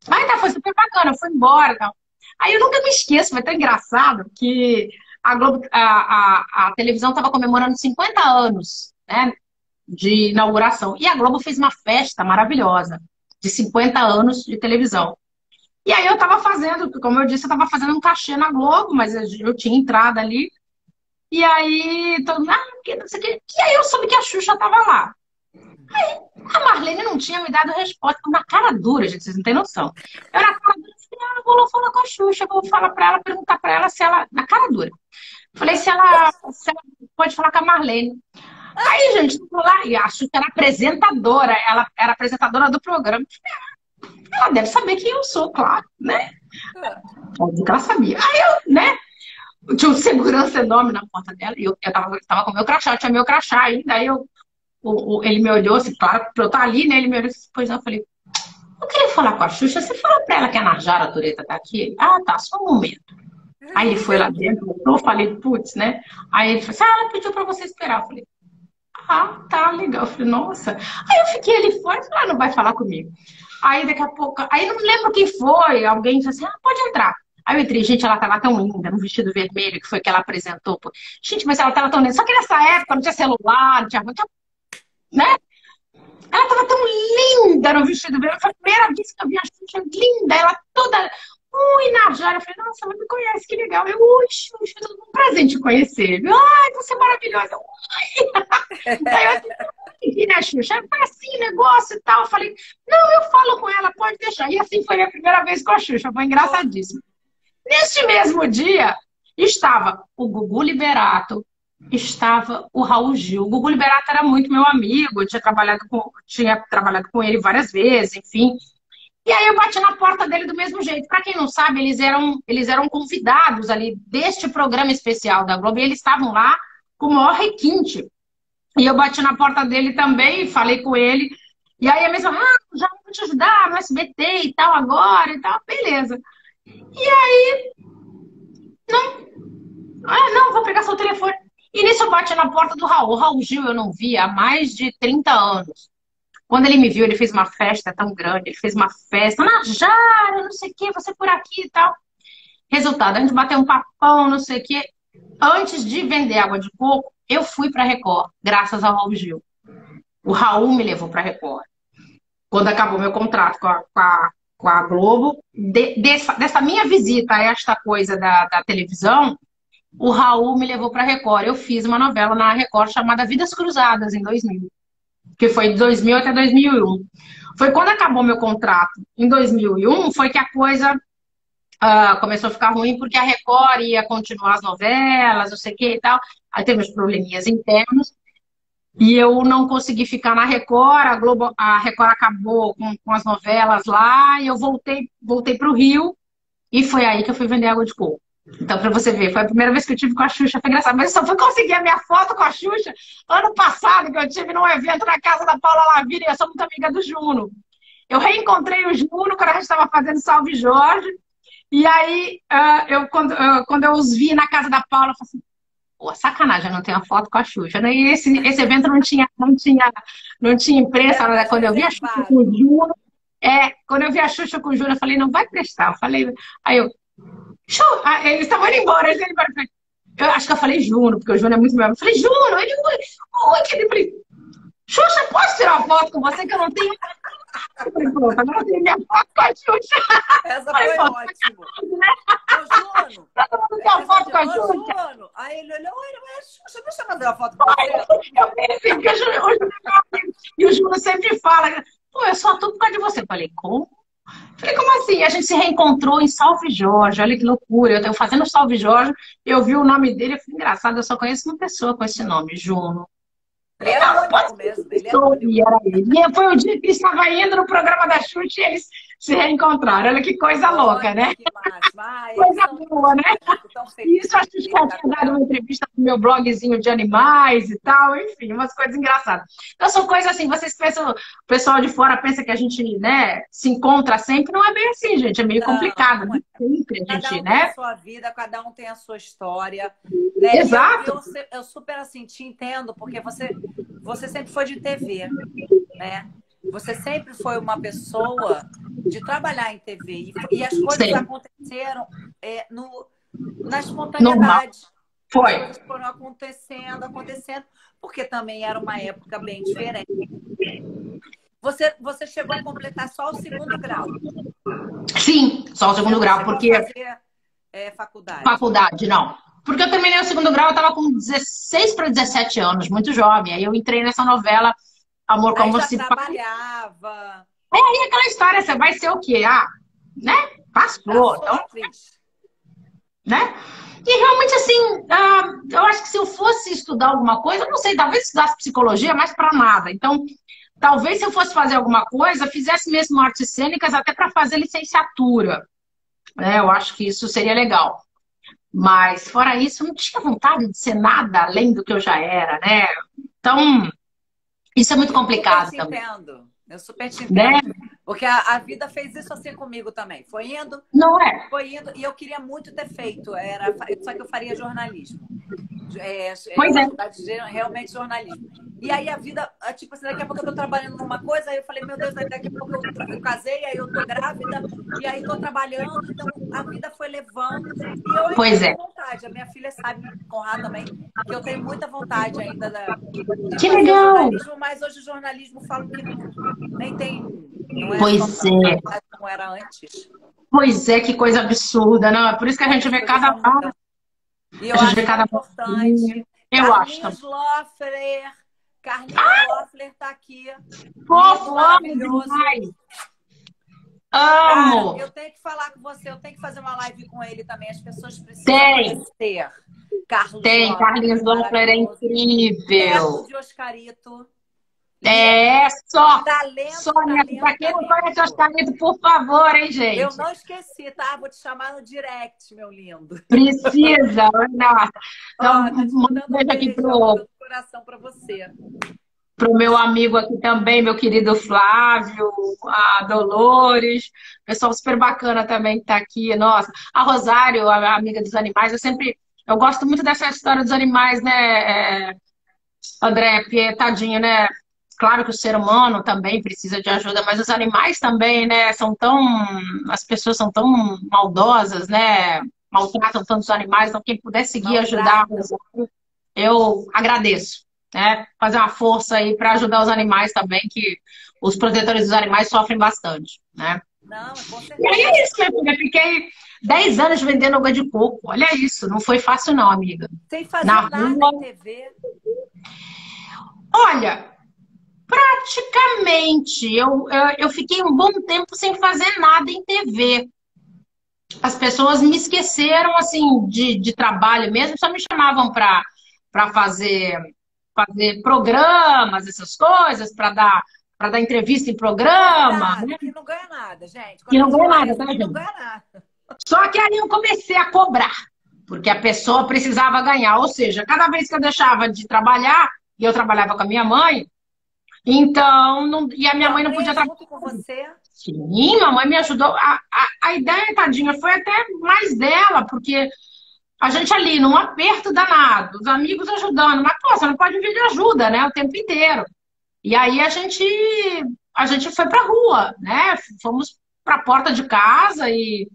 Aí tá, foi super bacana, foi embora. Tal. Aí eu nunca me esqueço, foi tão engraçado que a, Globo, a, a, a televisão estava comemorando 50 anos, né? de inauguração. E a Globo fez uma festa maravilhosa, de 50 anos de televisão. E aí eu estava fazendo, como eu disse, eu estava fazendo um cachê na Globo, mas eu tinha entrada ali. E aí, todo mundo, ah, que não sei o quê. E aí eu soube que a Xuxa estava lá. Aí a Marlene não tinha me dado resposta, na cara dura, gente, vocês não têm noção. Eu na cara dura, ah, vou lá falar com a Xuxa, vou falar para ela, perguntar para ela se ela, na cara dura. Falei se ela, se ela pode falar com a Marlene. Aí, gente, lá e acho que era apresentadora, ela era apresentadora do programa. Ela deve saber quem eu sou, claro, né? Óbvio que ela sabia. Aí eu, né? Tinha um segurança enorme na porta dela, e eu, eu tava, eu tava com meu crachá, eu tinha meu crachá ainda, aí eu, o, o, ele me olhou, assim, claro, pra eu estar ali, né? Ele me olhou assim, pois não, eu falei, eu queria falar com a Xuxa, você falou pra ela que a Najara Tureta tá aqui? Ah, tá, só um momento. Aí ele foi lá dentro, eu falei, putz, né? Aí ele falou assim, ah, ela pediu pra você esperar. Eu falei, ah, tá, legal. Eu falei, nossa. Aí eu fiquei ali fora, ah, não vai falar comigo. Aí daqui a pouco, aí não lembro quem foi, alguém disse assim, ah, pode entrar. Aí eu entrei, gente, ela tava tão linda, no vestido vermelho, que foi que ela apresentou. Gente, mas ela tava tão linda. Só que nessa época não tinha celular, não tinha. Né? Ela tava tão linda no vestido vermelho. Foi a primeira vez que eu vi a Xuxa linda, ela toda Oi, Najara. Eu falei, nossa, ela me conhece, que legal. Eu, ui, Xuxa, é um prazer te conhecer. Ai, você é maravilhosa. Ui. Daí eu assim, né, Xuxa? Foi assim, negócio e tal. Eu falei, não, eu falo com ela, pode deixar. E assim foi a primeira vez com a Xuxa, foi engraçadíssimo. Neste mesmo dia, estava o Gugu Liberato, estava o Raul Gil. O Gugu Liberato era muito meu amigo, eu tinha trabalhado com, tinha trabalhado com ele várias vezes, enfim. E aí eu bati na porta dele do mesmo jeito. Para quem não sabe, eles eram, eles eram convidados ali deste programa especial da Globo e eles estavam lá com o maior requinte. E eu bati na porta dele também, falei com ele. E aí a mesma, ah, já vou te ajudar no SBT e tal agora e tal, beleza. E aí, não, ah, não, vou pegar seu telefone. E nisso eu bati na porta do Raul. Raul Gil eu não via há mais de 30 anos. Quando ele me viu, ele fez uma festa tão grande, ele fez uma festa, Najara, não sei o quê, você por aqui e tal. Resultado, a gente bateu um papão, não sei o quê. Antes de vender água de coco, eu fui para Record, graças ao Raul Gil. O Raul me levou para Record. Quando acabou meu contrato com a, com a, com a Globo, de, dessa, dessa, minha visita a esta coisa da, da televisão, o Raul me levou para Record. Eu fiz uma novela na Record chamada Vidas Cruzadas, em 2000. Que foi de 2000 até 2001. Foi quando acabou meu contrato, em 2001, foi que a coisa uh, começou a ficar ruim, porque a Record ia continuar as novelas, não sei o que e tal. Aí teve uns probleminhas internos. E eu não consegui ficar na Record, a, Globo, a Record acabou com, com as novelas lá, e eu voltei, voltei para o Rio, e foi aí que eu fui vender água de coco. Então, para você ver, foi a primeira vez que eu tive com a Xuxa, foi engraçado. Mas eu só fui conseguir a minha foto com a Xuxa ano passado, que eu tive num evento na casa da Paula Lavigne, e eu sou muito amiga do Juno. Eu reencontrei o Juno quando a gente estava fazendo Salve Jorge. E aí, uh, eu, quando, uh, quando eu os vi na casa da Paula, eu falei assim, pô, sacanagem, eu não tenho a foto com a Xuxa. E esse, esse evento não tinha, não tinha, não tinha imprensa. É, quando eu vi a Xuxa com o Juno, é, quando eu vi a Xuxa com o Juno, eu falei, não vai prestar. Eu falei, aí eu, ah, eles estavam indo embora, eles iam embora. Eu acho que eu falei Juno, porque o Juno é muito meu. Eu falei, Juno, ele, oi, que ele falei, Xuxa, posso tirar uma foto com você que eu não tenho? Eu falei, pronto, agora eu tenho minha foto com a Xuxa. Essa foi ótima. Ô, Juno. Todo mundo quer foto com a Xuxa. Juno. Aí ele olhou, olha, mas Xuxa, deixa eu fazer uma foto com você. Eu pensei, porque o Juno, e o Juno sempre fala, pô, eu só tô por causa de você. Eu falei, como? Falei, como assim? A gente se reencontrou em Salve Jorge, olha que loucura. Eu tenho fazendo Salve Jorge, eu vi o nome dele, eu falei, engraçado, eu só conheço uma pessoa com esse nome, Juno. Ele era único mesmo, ele era único. E foi o dia que ele estava indo no programa da Xuxa e eles se reencontraram. Olha que coisa Olha, louca, né? Vai, coisa boa, né? Isso acho que já tinha dado uma entrevista no meu blogzinho de animais e tal, enfim, umas coisas engraçadas. Então são coisas assim, vocês pensam, o pessoal de fora pensa que a gente, né, se encontra sempre, não é bem assim, gente, é meio não, complicado. Não é. Sempre a gente, cada um né? tem a sua vida, cada um tem a sua história. Né? Exato. Eu, eu, eu super assim te entendo, porque você, você sempre foi de TV, né? Você sempre foi uma pessoa de trabalhar em TV. E, e as coisas Sim. aconteceram é, no, na espontaneidade. Foi. As coisas foram acontecendo, acontecendo, porque também era uma época bem diferente. Você, você chegou a completar só o segundo grau? Sim, só o segundo você grau, porque. Fazer, é, faculdade? Faculdade, não. Porque eu terminei o segundo grau, eu estava com 16 para 17 anos, muito jovem. Aí eu entrei nessa novela Amor como Aí já se trabalhava. É aí aquela história, você vai ser o quê? Ah, né? Passou. Então, né? E realmente, assim, uh, eu acho que se eu fosse estudar alguma coisa, eu não sei, talvez estudasse psicologia, mas para nada. Então, talvez se eu fosse fazer alguma coisa, fizesse mesmo artes cênicas até para fazer licenciatura. Né? Eu acho que isso seria legal. Mas, fora isso, eu não tinha vontade de ser nada além do que eu já era, né? Então, isso é muito complicado eu também. Entendo. Eu super te entendo. Né? Porque a, a, vida fez isso assim comigo também. Foi indo. Não é? Foi indo. E eu queria muito ter feito. Era, só que eu faria jornalismo. É, pois é. Realmente jornalismo. E aí a vida, tipo assim, daqui a pouco eu tô trabalhando numa coisa, aí eu falei, meu Deus, daqui a pouco eu, eu casei, aí eu tô grávida, e aí tô trabalhando, então a vida foi levando. E eu pois é. vontade. A minha filha sabe, Conrado também, que eu tenho muita vontade ainda da, que legal. jornalismo, mas hoje o jornalismo falo que nem tem. Não é pois é. Como era antes. Pois é, que coisa absurda, não? É por isso que a gente vê cada E eu acho cada importante. Eu Carlinhos acho. Loeffler Carlinhos ah! Loeffler tá aqui. Fofo, amo demais. Amo! Cara, eu tenho que falar com você, eu tenho que fazer uma live com ele também. As pessoas precisam Tem. conhecer. Carlos Tem, Carlinhos Loeffler é incrível. Perto de Oscarito. É, só. Talento, Sônia, talento, pra quem não conhece Oscarito, por favor, hein, gente? Eu não esqueci, tá? Vou te chamar no direct, meu lindo. Precisa, nossa. Então, manda um beijo aqui pro... coração pra você. Pro meu amigo aqui também, meu querido Flávio, a Dolores, pessoal super bacana também que tá aqui, nossa. A Rosário, a amiga dos animais, eu sempre... Eu gosto muito dessa história dos animais, né, é... André, porque tadinho, né? Claro que o ser humano também precisa de ajuda, mas os animais também, né? São tão. As pessoas são tão maldosas, né? Maltratam tantos animais, então quem puder seguir, ajudar, eu agradeço. Né? Fazer uma força aí para ajudar os animais também, que os protetores dos animais sofrem bastante, né? Não, com certeza. E aí é isso, minha filha. Fiquei 10 anos vendendo água de coco. Olha isso, não foi fácil não, amiga. Sem fazer Na nada rua... TV. Olha, praticamente. Eu, eu, fiquei um bom tempo sem fazer nada em TV. As pessoas me esqueceram, assim, de, de trabalho mesmo, só me chamavam para fazer, fazer programas, essas coisas, para dar para dar entrevista em programa. Nada, né? Que não ganha nada, gente. Quando que não ganha nada, tá, gente? Não ganha nada. Só que aí eu comecei a cobrar, porque a pessoa precisava ganhar. Ou seja, cada vez que eu deixava de trabalhar, e eu trabalhava com a minha mãe, então, não, e a minha mãe não podia trabalhar. com você? Sim, a mãe me ajudou. A, a, a ideia, tadinha, foi até mais dela, porque a gente ali, num aperto danado, os amigos ajudando, mas, pô, você não pode vir de ajuda, né, o tempo inteiro. E aí a gente, a gente foi pra rua, né? Fomos para a porta de casa e,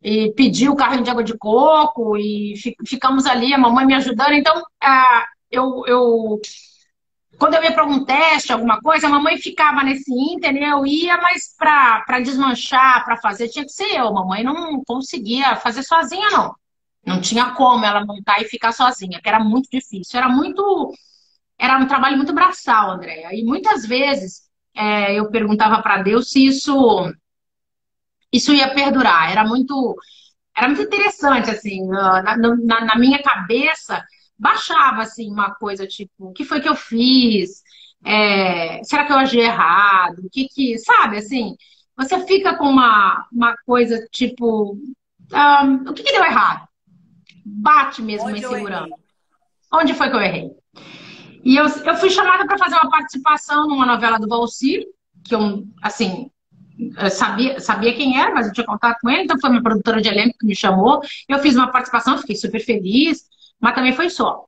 e pediu o carrinho de água de coco e ficamos ali, a mamãe me ajudando. Então, eu, eu quando eu ia para um teste, alguma coisa, a mamãe ficava nesse ínter, né? eu ia, mas para desmanchar, para fazer, tinha que ser eu. A mamãe não conseguia fazer sozinha, não. Não tinha como ela montar e ficar sozinha, que era muito difícil. Era muito era um trabalho muito braçal, André. E muitas vezes é, eu perguntava para Deus se isso, isso ia perdurar. Era muito, era muito interessante, assim, na, na, na minha cabeça baixava assim uma coisa tipo, o que foi que eu fiz? É, será que eu agi errado? O que que, sabe, assim, você fica com uma, uma coisa tipo, um, o que, que deu errado? Bate mesmo Onde a insegurança. Onde foi que eu errei? E eu, eu fui chamada para fazer uma participação numa novela do Valci, que eu, assim, eu sabia, sabia quem era, mas eu tinha contato com ele, então foi minha produtora de elenco que me chamou. Eu fiz uma participação, fiquei super feliz, mas também foi só.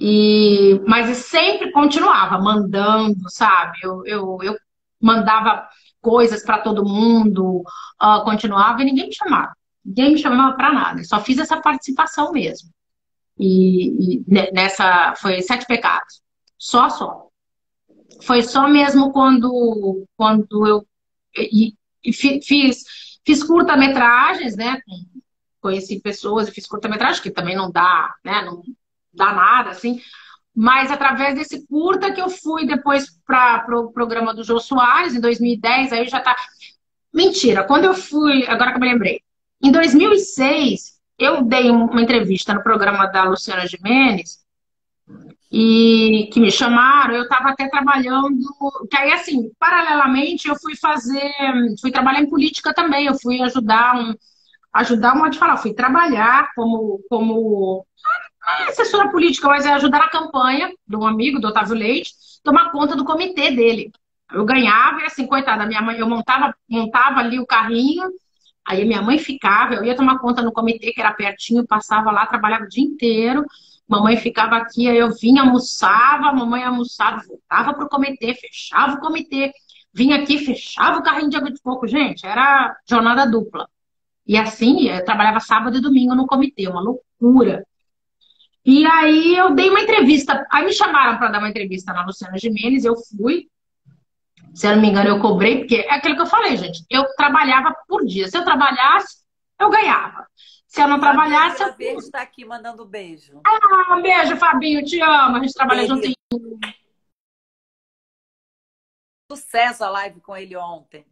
E, mas sempre continuava mandando, sabe? Eu, eu, eu mandava coisas para todo mundo, uh, continuava e ninguém me chamava. Ninguém me chamava para nada. Eu só fiz essa participação mesmo. E, e nessa foi sete pecados. Só, só. Foi só mesmo quando, quando eu e, e fiz, fiz curta-metragens, né? Conheci pessoas e fiz curta-metragem, que também não dá, né? Não dá nada, assim. Mas através desse curta que eu fui depois para o pro programa do Jô Soares, em 2010, aí já tá. Mentira, quando eu fui, agora que eu me lembrei. Em 2006, eu dei uma entrevista no programa da Luciana Gimenez e que me chamaram, eu estava até trabalhando, que aí assim, paralelamente eu fui fazer, fui trabalhar em política também, eu fui ajudar um, ajudar um modo de falar, fui trabalhar como, como assessora política, mas é ajudar a campanha de um amigo, do Otávio Leite, tomar conta do comitê dele. Eu ganhava e assim, coitada, minha mãe, eu montava, montava ali o carrinho, Aí minha mãe ficava, eu ia tomar conta no comitê, que era pertinho, passava lá, trabalhava o dia inteiro. Mamãe ficava aqui, aí eu vinha, almoçava, mamãe almoçava, voltava pro comitê, fechava o comitê, vinha aqui, fechava o carrinho de água de coco. Gente, era jornada dupla. E assim, eu trabalhava sábado e domingo no comitê, uma loucura. E aí eu dei uma entrevista, aí me chamaram para dar uma entrevista na Luciana Gimenez, eu fui, se eu não me engano, eu cobrei, porque é aquilo que eu falei, gente. Eu trabalhava por dia. Se eu trabalhasse, eu ganhava. Se eu não trabalhasse. A Verde está aqui mandando beijo. Ah, um beijo, Fabinho. Te amo. A gente trabalha juntinho. Sucesso a live com ele ontem.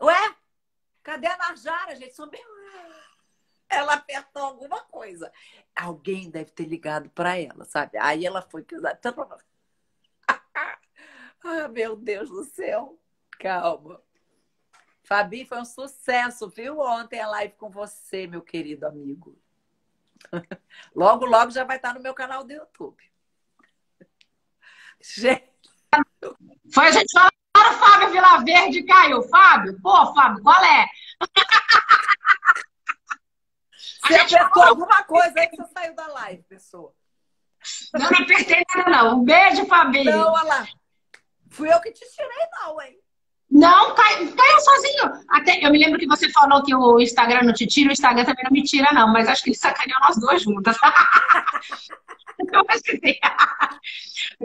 Ué? Cadê a Narjara, gente? Sumiu. Ela apertou alguma coisa. Alguém deve ter ligado para ela, sabe? Aí ela foi. Ah, meu Deus do céu. Calma. Fabi, foi um sucesso, viu? Ontem a live com você, meu querido amigo. Logo, logo já vai estar no meu canal do YouTube. Gente. Foi a gente falar o Fábio Vilaverde caiu. Fábio, pô, Fábio, qual é? Você apertou alguma coisa aí que você saiu da live, pessoa. Não, não apertei nada, não. Um beijo, Fabinho. Não, olha lá. Fui eu que te tirei, não, hein? Não, caiu, sozinho. Até, eu me lembro que você falou que o Instagram não te tira, o Instagram também não me tira, não, mas acho que ele sacaneou nós duas juntas. eu.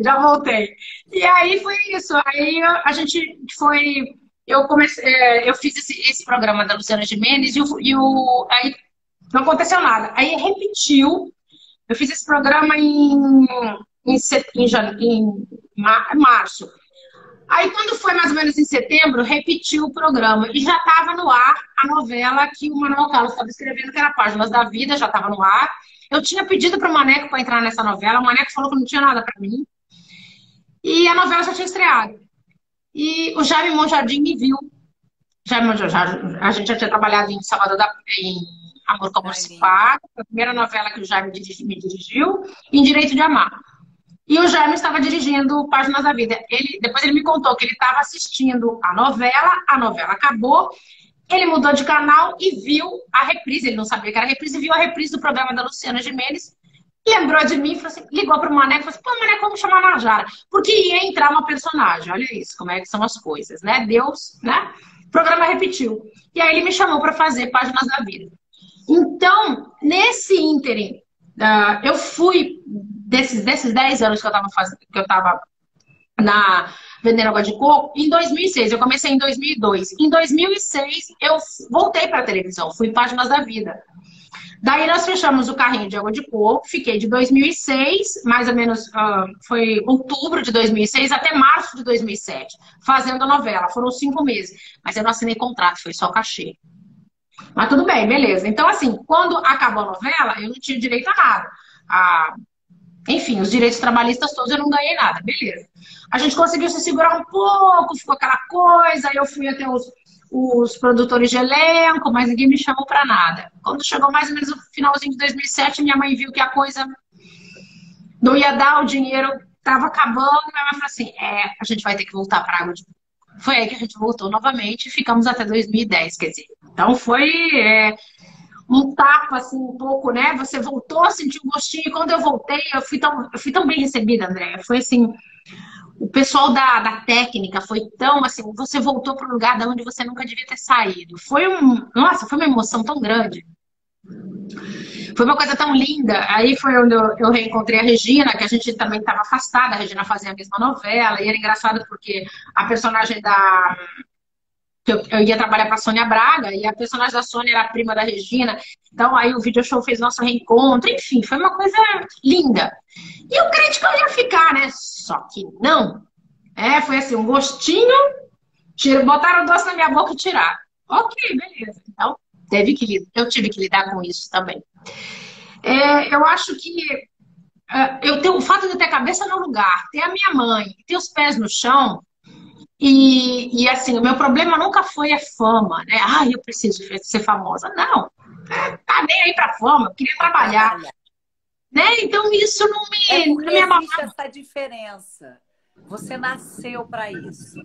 Já voltei. E aí foi isso. Aí a gente foi. Eu comecei, é, eu fiz esse, esse programa da Luciana Gimenez e o, e o aí não aconteceu nada. Aí repetiu. Eu fiz esse programa em, em, em, em março. Aí, quando foi mais ou menos em setembro, repetiu o programa. E já estava no ar a novela que o Manuel Carlos estava escrevendo, que era Páginas da Vida, já estava no ar. Eu tinha pedido para o Maneco para entrar nessa novela. O Maneco falou que não tinha nada para mim. E a novela já tinha estreado. E o Jaime Monjardim me viu. Jaime Monjardim, a gente já tinha trabalhado em Salvador da, em Amor como se paga, a primeira novela que o Jaime me dirigiu, em Direito de Amar. E o Jaime estava dirigindo Páginas da Vida. Ele, depois ele me contou que ele estava assistindo a novela, a novela acabou, ele mudou de canal e viu a reprise. Ele não sabia que era reprise, viu a reprise do programa da Luciana Gimenez, lembrou de mim, assim, ligou para o Maneco e falou assim: pô, Maneco, vamos chamar Najara. Porque ia entrar uma personagem. Olha isso, como é que são as coisas, né? Deus, né? O programa repetiu. E aí ele me chamou para fazer Páginas da Vida. Então, nesse ínterim, uh, eu fui desses, desses 10 anos que eu estava fazendo, que eu estava na vendendo água de coco, em 2006, eu comecei em 2002. Em 2006, eu voltei para a televisão, fui Páginas da Vida. Daí nós fechamos o carrinho de água de coco, fiquei de 2006, mais ou menos, uh, foi outubro de 2006 até março de 2007, fazendo a novela. Foram cinco meses, mas eu não assinei contrato, foi só cachê. Mas tudo bem, beleza. Então, assim, quando acabou a novela, eu não tinha direito a nada. A enfim, os direitos trabalhistas todos eu não ganhei nada, beleza. A gente conseguiu se segurar um pouco, ficou aquela coisa, aí eu fui até os, os produtores de elenco, mas ninguém me chamou para nada. Quando chegou mais ou menos no finalzinho de 2007, minha mãe viu que a coisa não ia dar, o dinheiro estava acabando, minha mãe falou assim, é, a gente vai ter que voltar para água de foi aí que a gente voltou novamente e ficamos até 2010, quer dizer. Então foi é, um tapa, assim, um pouco, né? Você voltou a sentir o gostinho. E quando eu voltei, eu fui tão, eu fui tão bem recebida, André. Foi assim. O pessoal da, da técnica foi tão assim, você voltou para um lugar de onde você nunca devia ter saído. Foi um. Nossa, foi uma emoção tão grande. Foi uma coisa tão linda. Aí foi onde eu, eu reencontrei a Regina, que a gente também estava afastada. A Regina fazia a mesma novela. E era engraçado porque a personagem da, eu, eu ia trabalhar para Sônia Braga e a personagem da Sônia era a prima da Regina. Então aí o video show fez nosso reencontro, enfim, foi uma coisa linda. E eu creio que eu ia ficar, né? Só que não. É, foi assim, um gostinho, tiro, botaram o doce na minha boca e tiraram. Ok, beleza. Então, teve que, eu tive que lidar com isso também. É, eu acho que uh, eu tenho o fato de ter a cabeça no lugar, ter a minha mãe, ter os pés no chão, e, e assim, o meu problema nunca foi a fama, né? Ah, eu preciso ser famosa. Não, é, tá nem aí pra fama, eu queria trabalhar. Né? Então isso não me. É não me existe essa diferença. Você nasceu para isso.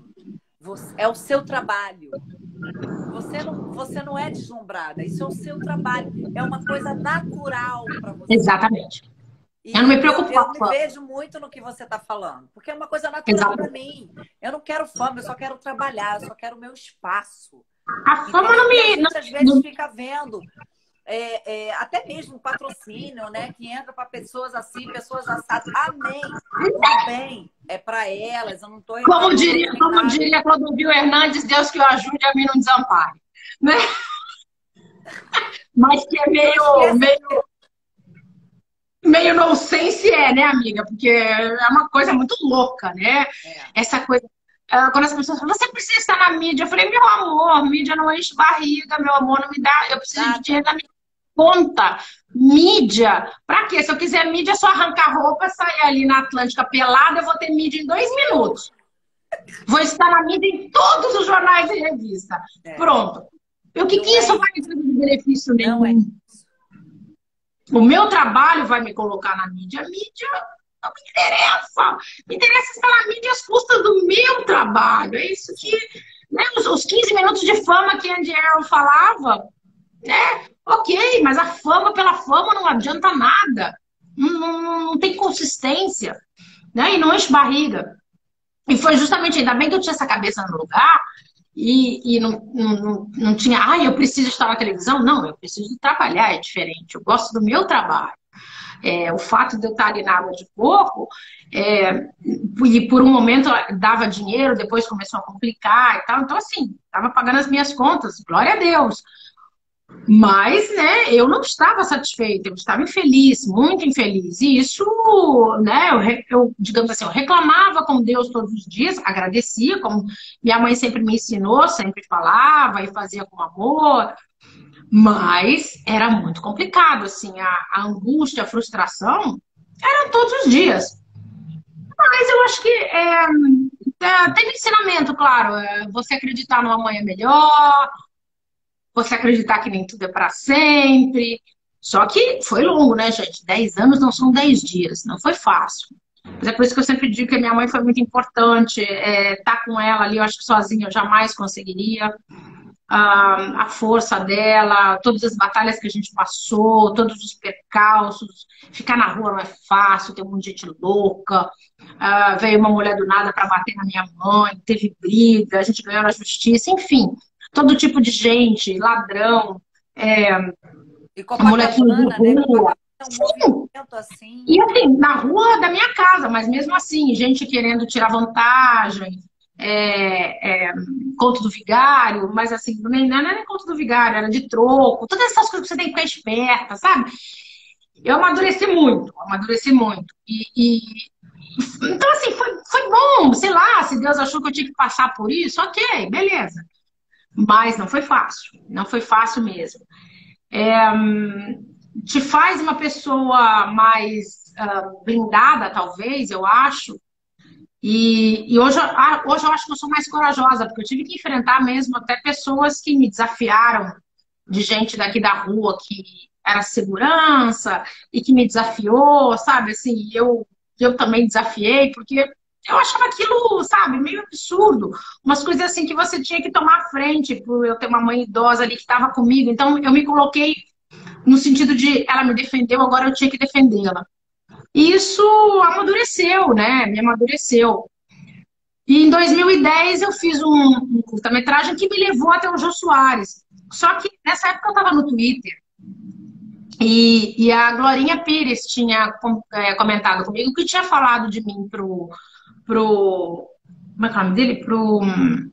Você, é o seu trabalho. Você não, você não é deslumbrada. Isso é o seu trabalho. É uma coisa natural para você. Exatamente. E eu não me preocupo eu, me vejo muito no que você está falando, porque é uma coisa natural para mim. Eu não quero fama, eu só quero trabalhar, eu só quero o meu espaço. A fama não me. Muitas vezes não... fica vendo. É, é, até mesmo patrocínio, né? Que entra para pessoas assim, pessoas assadas. Amém. Tudo bem. É para elas, eu não estou. Como diria, como diria Clodovil Hernandes, Deus que o ajude a mim não desampare. Né? Mas que é meio, meio, meio nonsense é, né, amiga? Porque é uma coisa muito louca, né? É. Essa coisa. Ah, quando as pessoas falam, você precisa estar na mídia. Eu falei, meu amor, mídia não enche barriga, meu amor, não me dá. Eu preciso tá. de dinheiro da minha conta. Mídia. Pra quê? Se eu quiser mídia, é só arrancar roupa, sair ali na Atlântica pelada, eu vou ter mídia em dois minutos. Vou estar na mídia em todos os jornais e revistas. É. Pronto. O que, que é isso vai me trazer de benefício nenhum? Não é. O meu trabalho vai me colocar na mídia. A mídia não me interessa. Me interessa estar na mídia às custas do meu trabalho. É isso que. Né, os, os 15 minutos de fama que Andy Arrow falava, né? Ok, mas a fama pela fama não adianta nada. Não, não, não tem consistência. Né? E não enche barriga. E foi justamente, ainda bem que eu tinha essa cabeça no lugar e, e não, não, não tinha, ah, eu preciso estar na televisão. Não, eu preciso trabalhar, é diferente. Eu gosto do meu trabalho. É, o fato de eu estar ali na água de coco, é, e por um momento dava dinheiro, depois começou a complicar e tal. Então, assim, estava pagando as minhas contas, glória a Deus. Mas, né, eu não estava satisfeita, eu estava infeliz, muito infeliz. E isso, né, eu, eu, digamos assim, eu reclamava com Deus todos os dias, agradecia, como minha mãe sempre me ensinou, sempre falava e fazia com amor. Mas era muito complicado, assim, a, a angústia, a frustração eram todos os dias. Mas eu acho que é, é, tem ensinamento, claro. É, você acreditar numa manhã melhor, você acreditar que nem tudo é para sempre. Só que foi longo, né, gente? Dez anos não são dez dias, não foi fácil. Mas é por isso que eu sempre digo que a minha mãe foi muito importante. É, tá com ela ali, eu acho que sozinha eu jamais conseguiria. Ah, a força dela, todas as batalhas que a gente passou, todos os percalços. Ficar na rua não é fácil, tem um monte de gente louca. Ah, veio uma mulher do nada para bater na minha mãe, teve briga, a gente ganhou na justiça, enfim todo tipo de gente, ladrão, é, e molequinho de né? rua. Sim. Assim. E assim, na rua da minha casa, mas mesmo assim, gente querendo tirar vantagem, é, é, conto do vigário, mas assim, nem, não era nem conto do vigário, era de troco, todas essas coisas que você tem que ficar esperta, sabe? Eu amadureci muito, amadureci muito. E, e, então, assim, foi, foi bom, sei lá, se Deus achou que eu tinha que passar por isso, ok, beleza. Mas não foi fácil, não foi fácil mesmo. É, te faz uma pessoa mais uh, blindada, talvez, eu acho. E, e hoje, hoje eu acho que eu sou mais corajosa, porque eu tive que enfrentar mesmo até pessoas que me desafiaram, de gente daqui da rua que era segurança e que me desafiou, sabe? Assim, eu, eu também desafiei, porque eu achava aquilo, sabe, meio absurdo. Umas coisas assim que você tinha que tomar frente, por eu ter uma mãe idosa ali que estava comigo. Então eu me coloquei no sentido de ela me defendeu, agora eu tinha que defendê-la. Isso amadureceu, né? Me amadureceu. E em 2010 eu fiz um, um curta-metragem que me levou até o Jô Soares. Só que nessa época eu estava no Twitter. E, e, a Glorinha Pires tinha é, comentado comigo que tinha falado de mim pro, pro. Como é que é o nome dele? Pro hum,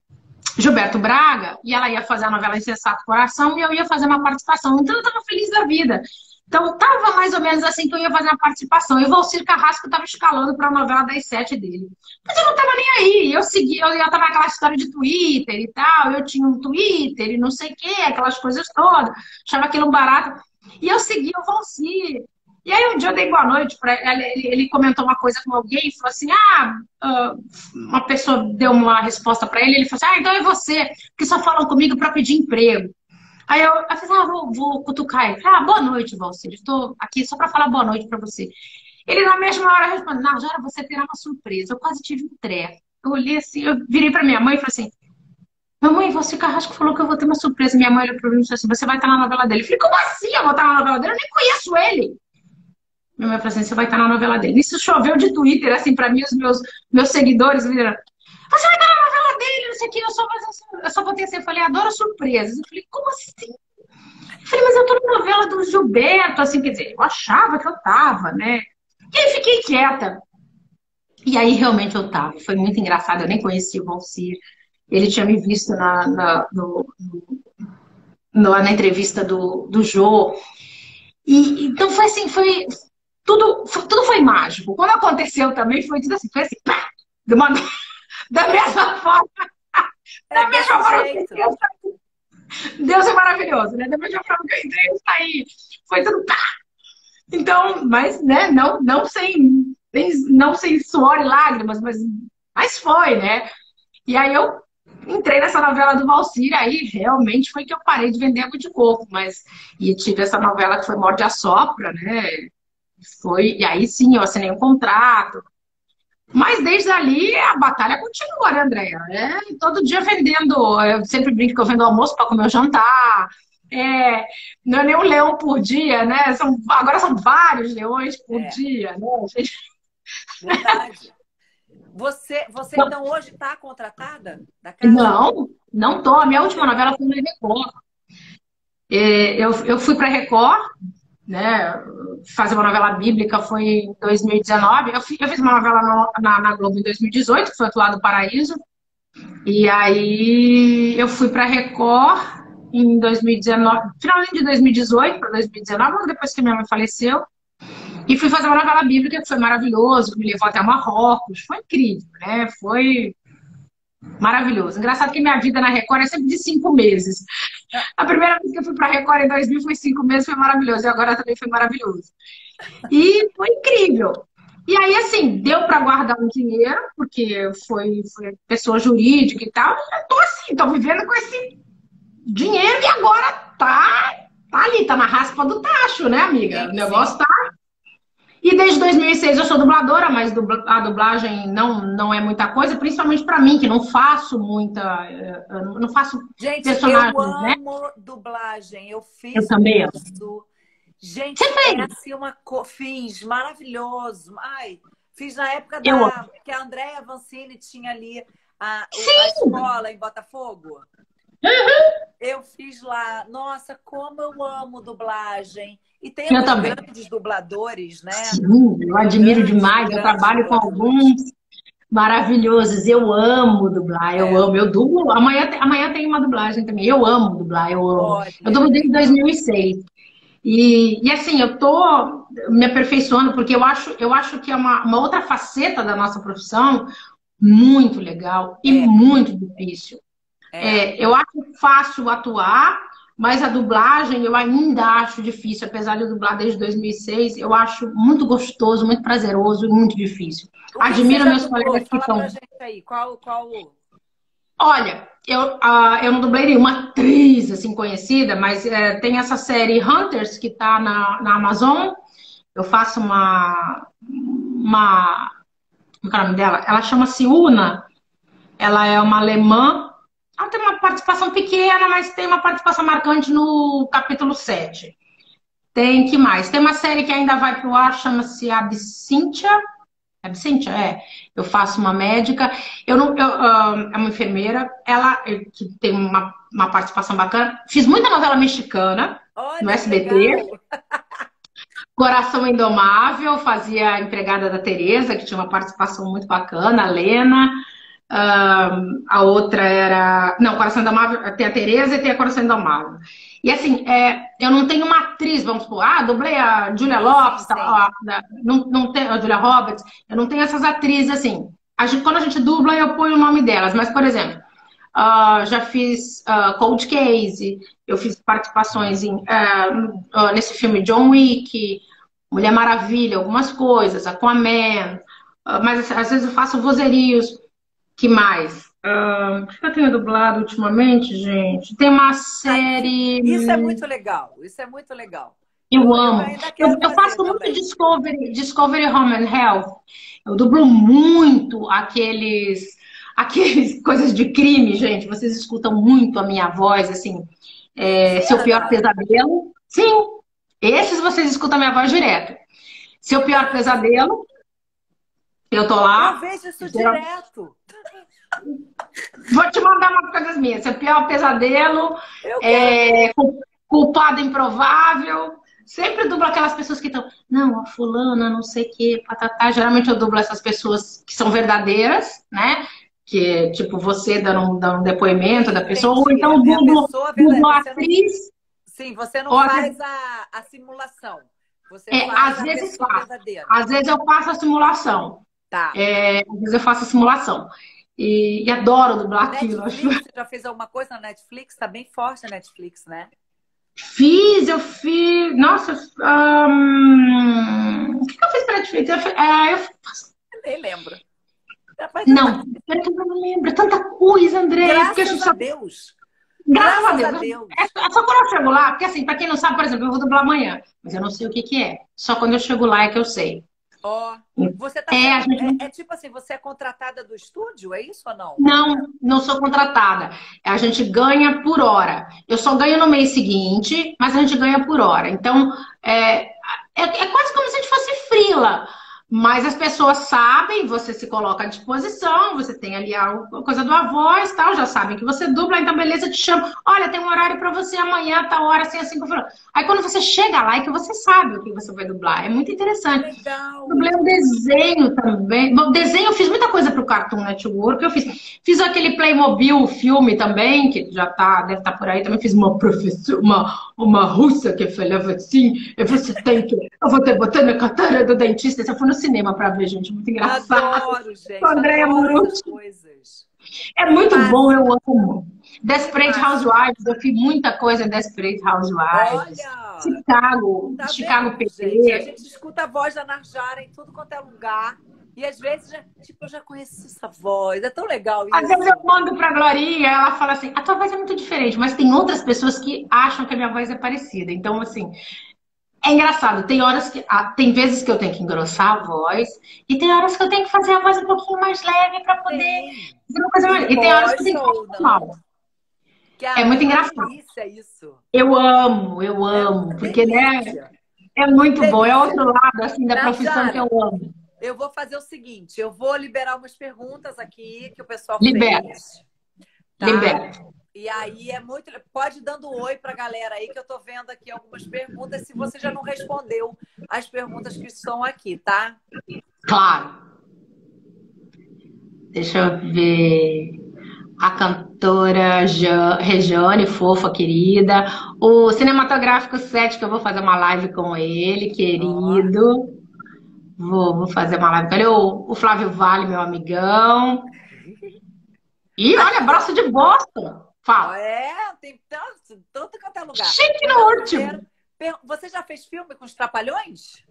Gilberto Braga, e ela ia fazer a novela Insensato Coração e eu ia fazer uma participação. Então eu tava feliz da vida. Então tava mais ou menos assim que eu ia fazer uma participação. E o Valcir Carrasco tava escalando para a novela das sete dele. Mas eu não tava nem aí. Eu segui, eu, eu tava naquela história de Twitter e tal. Eu tinha um Twitter e não sei o que, aquelas coisas todas. Achava aquilo barato. E eu segui o Valcir. E aí um dia eu dei boa noite para ele, ele comentou uma coisa com alguém e falou assim: ah, uh, uma pessoa deu uma resposta para ele, ele falou assim: ah, então é você, que só falam comigo para pedir emprego. Aí eu, eu falei, ah, vou, vou cutucar ele. Ah, boa noite, Valcir. Estou aqui só para falar boa noite para você. Ele na mesma hora respondeu, era você terá uma surpresa. Eu quase tive um tré. Eu olhei assim, eu virei para minha mãe e falei assim, Mamãe, você Carrasco falou que eu vou ter uma surpresa. Minha mãe olhou para mim e disse assim: você vai estar na novela dele. Eu falei, como assim eu vou estar na novela dele? Eu nem conheço ele. Minha mãe falou assim: você vai estar na novela dele. Isso choveu de Twitter, assim, para mim, os meus, meus seguidores viram. Você vai estar na novela dele, não sei o que, eu só, eu só botei assim, eu falei, adoro surpresas. Eu falei, como assim? Eu falei, mas eu tô na novela do Gilberto, assim, quer dizer, eu achava que eu tava, né? E aí fiquei quieta. E aí realmente eu tava. Foi muito engraçado, eu nem conhecia o Valcir. Ele tinha me visto na, na, no, no, na entrevista do, do Jô. E, então foi assim, foi, tudo, tudo foi mágico. Quando aconteceu também, foi tudo assim, foi assim, pá, de uma, da mesma forma. É da mesma forma que Deus, Deus é maravilhoso, né? Da mesma forma que eu entrei e saí. Foi tudo pá. Então, mas, né, não, não sem, não sem suor e lágrimas, mas, mas foi, né? E aí eu entrei nessa novela do Valcir, aí realmente foi que eu parei de vender água de coco, mas e tive essa novela que foi Morde a Sopra, né? Foi, e aí sim, eu assinei um contrato. Mas desde ali a batalha continua, né, Andréia? É, todo dia vendendo, eu sempre brinco que eu vendo almoço para comer o jantar. É, não é nem um leão por dia, né? São, agora são vários leões por é. dia, né? Verdade. Você, você então hoje está contratada? Não, não tô. A minha última novela foi no Record. É, eu, eu fui para Record, né? Fazer uma novela bíblica foi em 2019. Eu, fiz uma novela no, na, na, Globo em 2018, que foi Outro Lado do Paraíso. E aí eu fui para Record em 2019, finalmente de 2018 para 2019, depois que minha mãe faleceu. E fui fazer uma novela bíblica que foi maravilhoso, me levou até Marrocos, foi incrível, né? Foi maravilhoso. Engraçado que minha vida na Record é sempre de cinco meses. A primeira vez que eu fui para a Record em 2000 foi cinco meses, foi maravilhoso. E agora também foi maravilhoso. E foi incrível. E aí, assim, deu para guardar um dinheiro, porque foi, foi pessoa jurídica e tal. Eu tô assim, tô vivendo com esse dinheiro e agora tá, tá ali, tá na raspa do tacho, né, amiga? O negócio tá e desde 2006 eu sou dubladora, mas a dublagem não, não é muita coisa, principalmente para mim, que não faço muita. Eh, não faço Gente, personagens, eu amo né? dublagem. Eu fiz. Eu também amo. Gente, Você fez? É assim uma co... fiz, maravilhoso. Ai, fiz na época da que a Andréia Vancini tinha ali a, a escola em Botafogo. Uhum. Eu fiz lá. Nossa, como eu amo dublagem. E tem eu também. grandes dubladores, né? Sim, eu admiro grandes, demais. Eu trabalho com alguns maravilhosos. Eu amo dublar, eu é. amo. Eu dublo. Amanhã, amanhã tem uma dublagem também. Eu amo dublar, eu amo. Olha. Eu dublo desde 2006. E, e assim, eu tô me aperfeiçoando, porque eu acho, eu acho que é uma, uma outra faceta da nossa profissão muito legal e é. muito difícil. É. é. eu acho fácil atuar, mas a dublagem eu ainda acho difícil, apesar de eu dublar desde 2006, eu acho muito gostoso, muito prazeroso e muito difícil. Admiro meus colegas que estão. Qual, qual... Olha, eu, uh, eu não dublei nenhuma atriz assim conhecida, mas uh, tem essa série Hunters que está na, na Amazon. Eu faço uma. uma como é o nome dela? Ela chama-se Una. Ela é uma alemã ela tem uma participação pequena, mas tem uma participação marcante no capítulo 7. Tem que mais? Tem uma série que ainda vai pro ar, chama-se Absintia. Absintia, é. Eu faço uma médica. Eu não, eu, é uma enfermeira. Ela que tem uma, uma participação bacana. Fiz muita novela mexicana Olha, no SBT. Coração Indomável, fazia a empregada da Tereza, que tinha uma participação muito bacana, a Lena. Uh, a outra era. Não, Coração Indomável. Tem a Tereza e tem a Coração Indomável. E assim, é, eu não tenho uma atriz, vamos supor, ah, dublei a Julia Lopes, a, não, não tem, a Julia Roberts, eu não tenho essas atrizes assim. A gente, quando a gente dubla, eu ponho o nome delas, mas, por exemplo, uh, já fiz uh, Cold Case, eu fiz participações em, uh, nesse filme John Wick, Mulher Maravilha, algumas coisas, Aquaman, mas às vezes eu faço vozerios que mais? Uh, o que eu tenho dublado ultimamente, gente? Tem uma série. Isso é muito legal. Isso é muito legal. Eu, eu amo. Eu, eu faço também. muito Discovery, Discovery Home and Health. Eu dublo muito aqueles, aqueles coisas de crime, gente. Vocês escutam muito a minha voz, assim. É, seu pior pesadelo. Sim, esses vocês escutam a minha voz direto. Seu pior pesadelo. Eu tô lá. Eu vejo isso direto. Vou te mandar uma coisa minha. Seu pior pesadelo, é, culpado improvável. Sempre dublo aquelas pessoas que estão. Não, a fulana, não sei o que, patatá. Geralmente eu dublo essas pessoas que são verdadeiras, né? Que tipo você dando um, dando um depoimento da pessoa, Entendi. ou então dublo, dublo a atriz. Sim, você não faz a, a simulação. Você é, às vezes faço. Às vezes eu faço a simulação. Tá. É, às vezes eu faço a simulação. E, e adoro dublar aquilo. Você já fez alguma coisa na Netflix? Tá bem forte a Netflix, né? Fiz, eu fiz. Nossa, um... o que eu fiz pra Netflix? Eu, é, eu... nem lembro. Não, eu não lembro. Tanta coisa, André. Graças a, a Deus. Graças, Graças a Deus. A Deus. É, é só quando eu chego lá, porque assim, pra quem não sabe, por exemplo, eu vou dublar amanhã, mas eu não sei o que, que é. Só quando eu chego lá é que eu sei. Ó, oh, você tá é, gente... é, é, tipo assim, você é contratada do estúdio, é isso ou não? Não, não sou contratada. A gente ganha por hora. Eu só ganho no mês seguinte, mas a gente ganha por hora. Então, é, é, é quase como se a gente fosse frila. Mas as pessoas sabem, você se coloca à disposição, você tem ali a coisa do voz tal, já sabem que você dubla, então beleza, te chama. Olha, tem um horário para você amanhã, tal hora, assim, assim. Aí quando você chega lá, é que você sabe o que você vai dublar. É muito interessante. Legal. Dublei um desenho também. Bom, desenho, eu fiz muita coisa pro Cartoon Network. Eu fiz, fiz aquele Playmobil filme também, que já tá, deve estar tá por aí. Também fiz uma professora, uma, uma russa que falava assim, você tem que. Eu vou ter botando a catarata do dentista. Você foi no cinema para ver, gente. Muito engraçado. Adoro, gente. Andréia coisas. É muito Mas... bom, eu amo. Desperate Housewives, eu fiz muita coisa em Desperate Housewives. Olha, Chicago, tá Chicago vendo, PT. A gente escuta a voz da Narjara em tudo quanto é lugar. E às vezes, já, tipo, eu já conheci essa voz. É tão legal isso. Às vezes eu mando pra Glorinha, ela fala assim, a tua voz é muito diferente. Mas tem outras pessoas que acham que a minha voz é parecida. Então, assim, é engraçado, tem horas que. Ah, tem vezes que eu tenho que engrossar a voz, e tem horas que eu tenho que fazer a voz um pouquinho mais leve para poder fazer uma coisa mais. E tem horas que eu tenho que fazer mal. É muito engraçado. É isso. Eu amo, eu amo, é porque né, é muito bom. É outro lado assim da profissão que eu amo. Eu vou fazer o seguinte, eu vou liberar umas perguntas aqui que o pessoal Libera. fez. Tá? Libera. E aí é muito. Pode ir dando oi para a galera aí, que eu estou vendo aqui algumas perguntas, se você já não respondeu as perguntas que estão aqui, tá? Claro. Deixa eu ver. A cantora Regiane, fofa, querida. O cinematográfico 7, que eu vou fazer uma live com ele, querido. Vou, vou fazer uma live com ele. O, o Flávio Vale, meu amigão. E olha, braço de Boston. Fala. É, tem tanto, tanto quanto é lugar. Chique no último. Você já fez filme com os Trapalhões?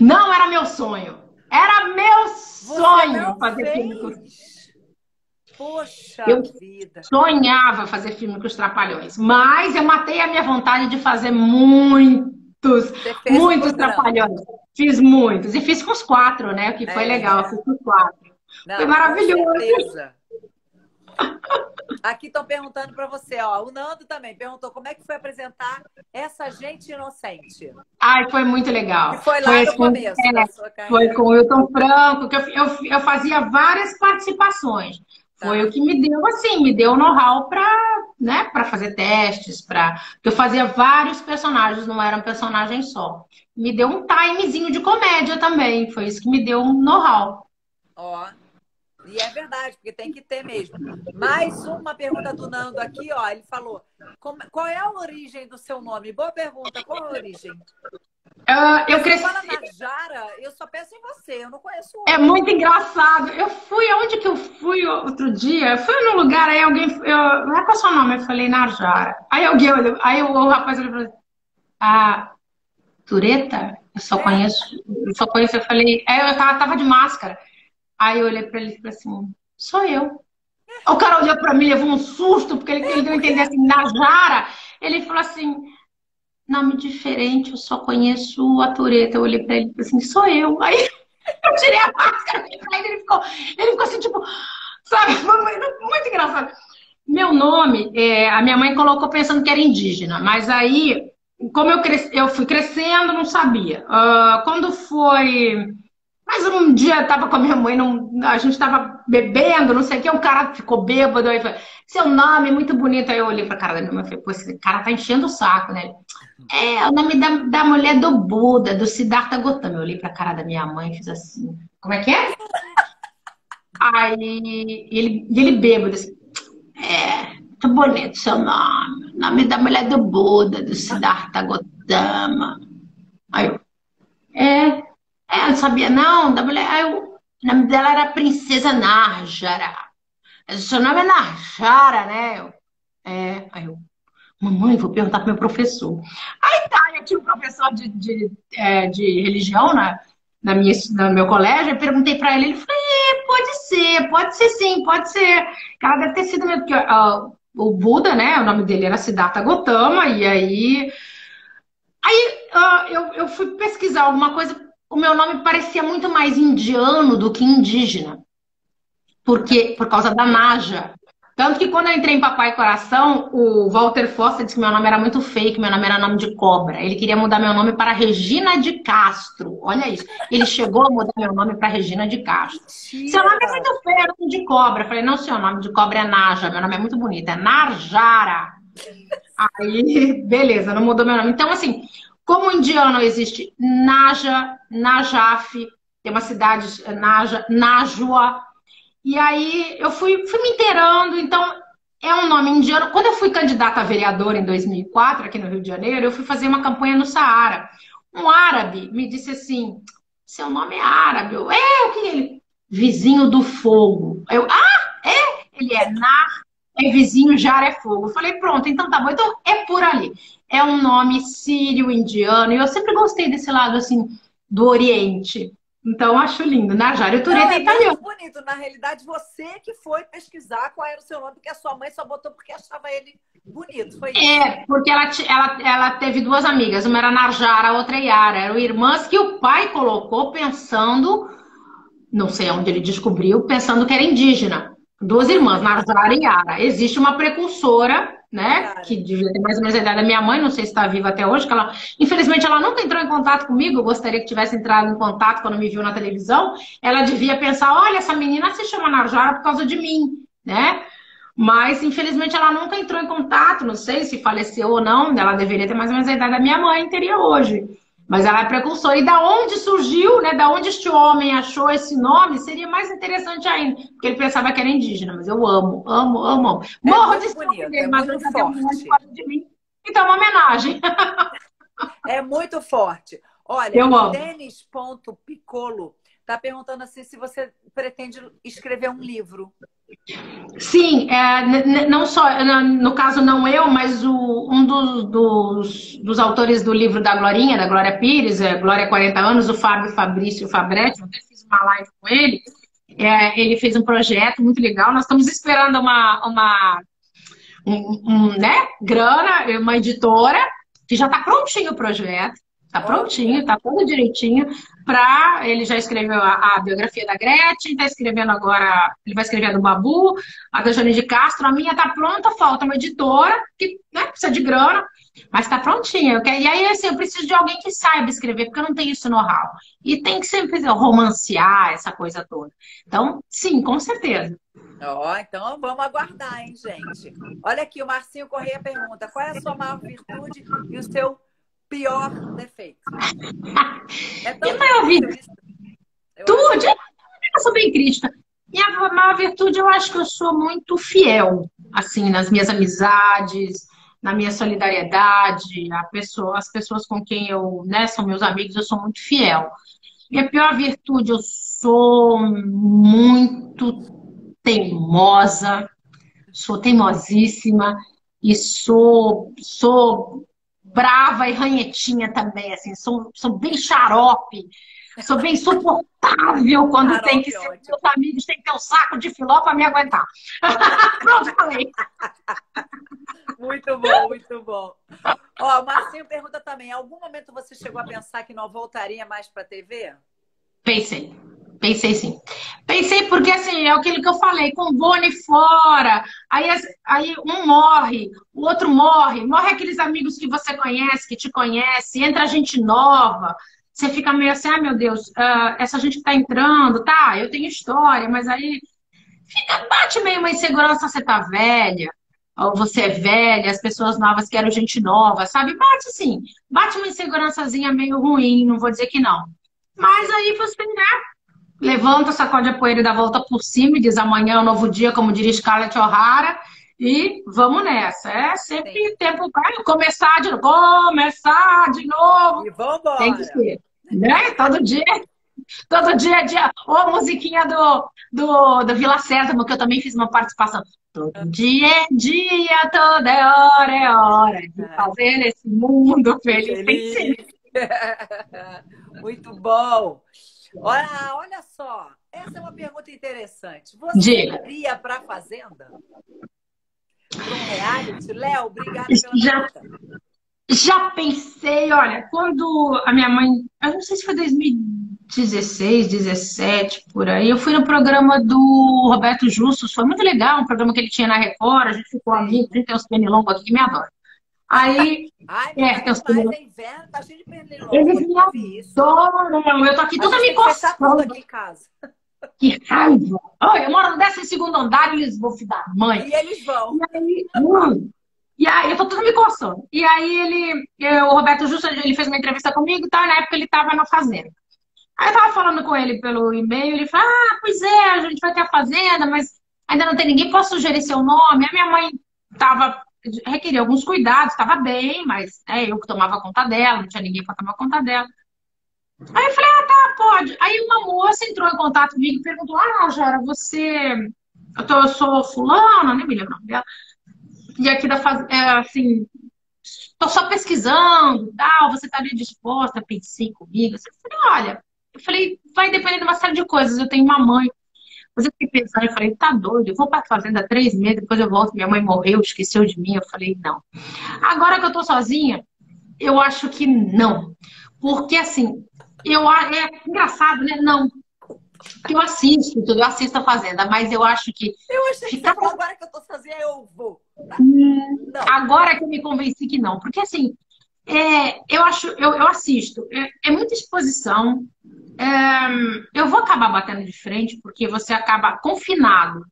Não, era meu sonho. Era meu sonho fazer fez. filme com Poxa eu vida. Sonhava fazer filme com os Trapalhões. Mas eu matei a minha vontade de fazer muitos, muitos Trapalhões. Fiz muitos. E fiz com os quatro, né? O que foi é, legal. É. Fiz com os quatro. Não, foi maravilhoso. Aqui estão perguntando para você, ó. O Nando também perguntou como é que foi apresentar essa gente inocente. Ai, foi muito legal. E foi lá foi no com, começo é, da sua carreira. Foi com o Wilton Franco, que eu, eu, eu fazia várias participações. Tá. Foi o que me deu, assim, me deu know-how para né, pra fazer testes, para eu fazia vários personagens, não era um personagem só. Me deu um timezinho de comédia também, foi isso que me deu um know-how. Ó, e é verdade, porque tem que ter mesmo. Mais uma pergunta do Nando aqui, ó. Ele falou: como, qual é a origem do seu nome? Boa pergunta, qual a origem? Uh, eu cresci. Fala Jara, eu só penso em você, eu não conheço outro. É muito engraçado. Eu fui, aonde que eu fui outro dia? Eu fui num lugar, aí alguém. Eu, não é qual é o seu nome? Eu falei Narjara. Aí alguém olhou, aí o, o rapaz olhou pra a Tureta? Eu só é. conheço, eu só conheço, eu falei, é, eu tava, tava de máscara. Aí eu olhei para ele e falei assim: sou eu. O cara olhou para mim, levou um susto, porque ele, ele deu a entender assim, Najara. Ele falou assim: nome diferente, eu só conheço a Tureta. Eu olhei para ele e falei assim: sou eu. Aí eu tirei a máscara e ele ficou, ele ficou assim, tipo, sabe? Muito engraçado. Meu nome, é, a minha mãe colocou pensando que era indígena, mas aí, como eu, eu fui crescendo, não sabia. Uh, quando foi mas um dia eu tava com a minha mãe, não, a gente tava bebendo, não sei o que, um cara ficou bêbado, aí falou, seu nome é muito bonito. Aí eu olhei pra cara da minha mãe e falei, pô, esse cara tá enchendo o saco, né? É, o nome da, da mulher do Buda, do Siddhartha Gautama. Eu olhei pra cara da minha mãe e fiz assim, como é que é? Aí ele, ele bêbado, assim, é, muito bonito seu nome, nome da mulher do Buda, do Siddhartha Gautama. Aí eu, é, é, eu sabia, não, da mulher. Eu, o nome dela era Princesa Narjara. Seu nome é Narjara, né? Eu, é, aí eu, mamãe, vou perguntar pro meu professor. Aí tá, eu tinha um professor de, de, é, de religião na, na minha, no meu colégio, eu perguntei para ele, ele falou, é, pode ser, pode ser sim, pode ser. Ela deve ter sido uh, o Buda, né, o nome dele era Siddhartha Gautama, e aí... Aí uh, eu, eu fui pesquisar alguma coisa o meu nome parecia muito mais indiano do que indígena. Porque, por causa da Naja. Tanto que quando eu entrei em Papai Coração, o Walter Foster disse que meu nome era muito fake, meu nome era nome de cobra. Ele queria mudar meu nome para Regina de Castro. Olha isso. Ele chegou a mudar meu nome para Regina de Castro. Mentira. Seu nome é muito feio, é nome de cobra. Eu falei, não, seu nome de cobra é Naja. Meu nome é muito bonito, é Narjara. Aí, beleza, não mudou meu nome. Então, assim, como indiano existe Naja, Najaf, tem uma cidade, Naja, Najwa, e aí eu fui, fui me inteirando, então é um nome indiano. Quando eu fui candidata a vereadora em 2004, aqui no Rio de Janeiro, eu fui fazer uma campanha no Saara. Um árabe me disse assim: seu nome é árabe. Eu, é, o que é ele? Vizinho do fogo. Eu, ah, é? Ele é Nar, é vizinho, Jar é fogo. Eu falei, pronto, então tá bom. Então é por ali. É um nome sírio, indiano, e eu sempre gostei desse lado assim do Oriente. Então, acho lindo. Najário Tureta é italiano. É bonito. Na realidade, você que foi pesquisar qual era o seu nome, porque a sua mãe só botou porque achava ele bonito. Foi isso? É, porque ela, ela, ela teve duas amigas. Uma era Narjara, a outra Yara. Eram irmãs que o pai colocou pensando, não sei onde ele descobriu, pensando que era indígena. Duas irmãs, Narjara e Yara. Existe uma precursora né? Que devia ter mais ou menos a idade da minha mãe, não sei se está viva até hoje, que ela, infelizmente, ela nunca entrou em contato comigo, eu gostaria que tivesse entrado em contato quando me viu na televisão. Ela devia pensar, olha, essa menina se chama Narjara por causa de mim, né? Mas, infelizmente, ela nunca entrou em contato, não sei se faleceu ou não, ela deveria ter mais ou menos a idade da minha mãe, teria hoje. Mas ela é precursora. E da onde surgiu, né? Da onde este homem achou esse nome, seria mais interessante ainda. Porque ele pensava que era indígena, mas eu amo, amo, amo, amo. É Morro de bonito, dele, é mas muito forte. de mim. Então, uma homenagem. É muito forte. Olha, o Denis.piccolo está perguntando assim se você pretende escrever um livro. Sim, é, não só, no caso não eu, mas o, um dos, dos, dos, autores do livro da Glorinha, da Glória Pires, é, Glória 40 anos, o Fábio Fabrício Fabretti, eu até fiz uma live com ele, é, ele fez um projeto muito legal, nós estamos esperando uma, uma um, um, né, grana, uma editora, que já está prontinho o projeto, Tá prontinho, tá tudo direitinho. Pra, ele já escreveu a, a biografia da Gretchen, tá escrevendo agora, ele vai escrever a do Babu, a da Jane de Castro, a minha tá pronta, falta uma editora, que né, precisa de grana, mas tá prontinha. E aí, assim, eu preciso de alguém que saiba escrever, porque eu não tenho isso know-how. E tem que sempre romancear essa coisa toda. Então, sim, com certeza. Ó, oh, então vamos aguardar, hein, gente? Olha aqui, o Marcinho Correia pergunta: qual é a sua maior virtude e o seu pior defeito? É tão Minha maior virtude. Tudo, eu sou bem crítica. Minha maior virtude, eu acho que eu sou muito fiel, assim, nas minhas amizades, na minha solidariedade, a pessoa, as pessoas com quem eu, né, são meus amigos, eu sou muito fiel. Minha pior virtude, eu sou muito teimosa, sou teimosíssima e sou, sou brava e ranhetinha também, assim, sou, sou bem xarope, sou bem insuportável quando xarope, tem que ser ótimo. meus amigos, tem que ter um saco de filó para me aguentar. Pronto, falei. Muito bom, muito bom. Ó, o Marcinho pergunta também, algum momento você chegou a pensar que não voltaria mais para a TV? Pensei. Pensei sim. Pensei porque, assim, é aquilo que eu falei, com o Boni fora, aí, aí um morre, o outro morre, morre aqueles amigos que você conhece, que te conhece, entra gente nova, você fica meio assim, ah, meu Deus, uh, essa gente que tá entrando, tá, eu tenho história, mas aí fica, bate meio uma insegurança, você tá velha, ou você é velha, as pessoas novas querem gente nova, sabe? Bate sim, bate uma insegurançazinha meio ruim, não vou dizer que não. Mas aí você, né, levanta, sacode a poeira e dá a volta por cima e diz amanhã é um novo dia, como diria Scarlett O'Hara, e vamos nessa. É sempre Sim. tempo para começar de novo, começar de novo. E vamos embora. Tem que ser. Né? Todo dia. Todo dia, dia. Ou a musiquinha do, do, do Vila Sésamo, que eu também fiz uma participação. Todo dia é dia, toda é hora é hora de é. fazer esse mundo feliz. feliz. Muito bom. Olha, olha só, essa é uma pergunta interessante. Você Diga. iria para a Fazenda? Para um reality? Léo, obrigada pela já, pergunta. Já pensei, olha, quando a minha mãe, eu não sei se foi 2000 16, 17, por aí. Eu fui no programa do Roberto Justus, foi muito legal, um programa que ele tinha na Record, a gente ficou amigo, a gente tem uns pernilongos aqui que me adoram. Aí. Ai, é, tem uns pernilongos. É inverno, tá cheio de pernilongos. Eles me adoram, eu tô aqui toda me coçando. aqui em casa. Que raiva! Oh, eu moro no 12 andar e eles vão dar mãe. E eles vão. E aí, hum, e aí eu tô tudo me coçando. E aí ele, eu, o Roberto Justo, ele fez uma entrevista comigo e tal, e na época ele tava na fazenda. Aí eu tava falando com ele pelo e-mail, ele falou, ah, pois é, a gente vai ter a fazenda, mas ainda não tem ninguém, posso sugerir seu nome? A minha mãe tava, requeria alguns cuidados, estava bem, mas é eu que tomava conta dela, não tinha ninguém para tomar conta dela. Aí eu falei, ah, tá, pode. Aí uma moça entrou em contato comigo e perguntou, ah, Jara, você... Eu, tô, eu sou fulana, nem me lembro o nome dela. E aqui da faz... é, assim, tô só pesquisando, tal, você estaria disposta a pensar comigo? Eu falei, olha, eu falei, vai depender de uma série de coisas. Eu tenho uma mãe. Mas eu fiquei pensando, eu falei, tá doido, eu vou pra fazenda três meses, depois eu volto, minha mãe morreu, esqueceu de mim. Eu falei, não. Agora que eu tô sozinha, eu acho que não. Porque assim, eu é engraçado, né? Não. Eu assisto tudo, eu assisto a Fazenda, mas eu acho que. Eu achei ficar... que agora que eu tô sozinha, eu vou. Hum, agora que eu me convenci que não. Porque assim, é, eu acho, eu, eu assisto. É, é muita exposição. É, eu vou acabar batendo de frente porque você acaba confinado.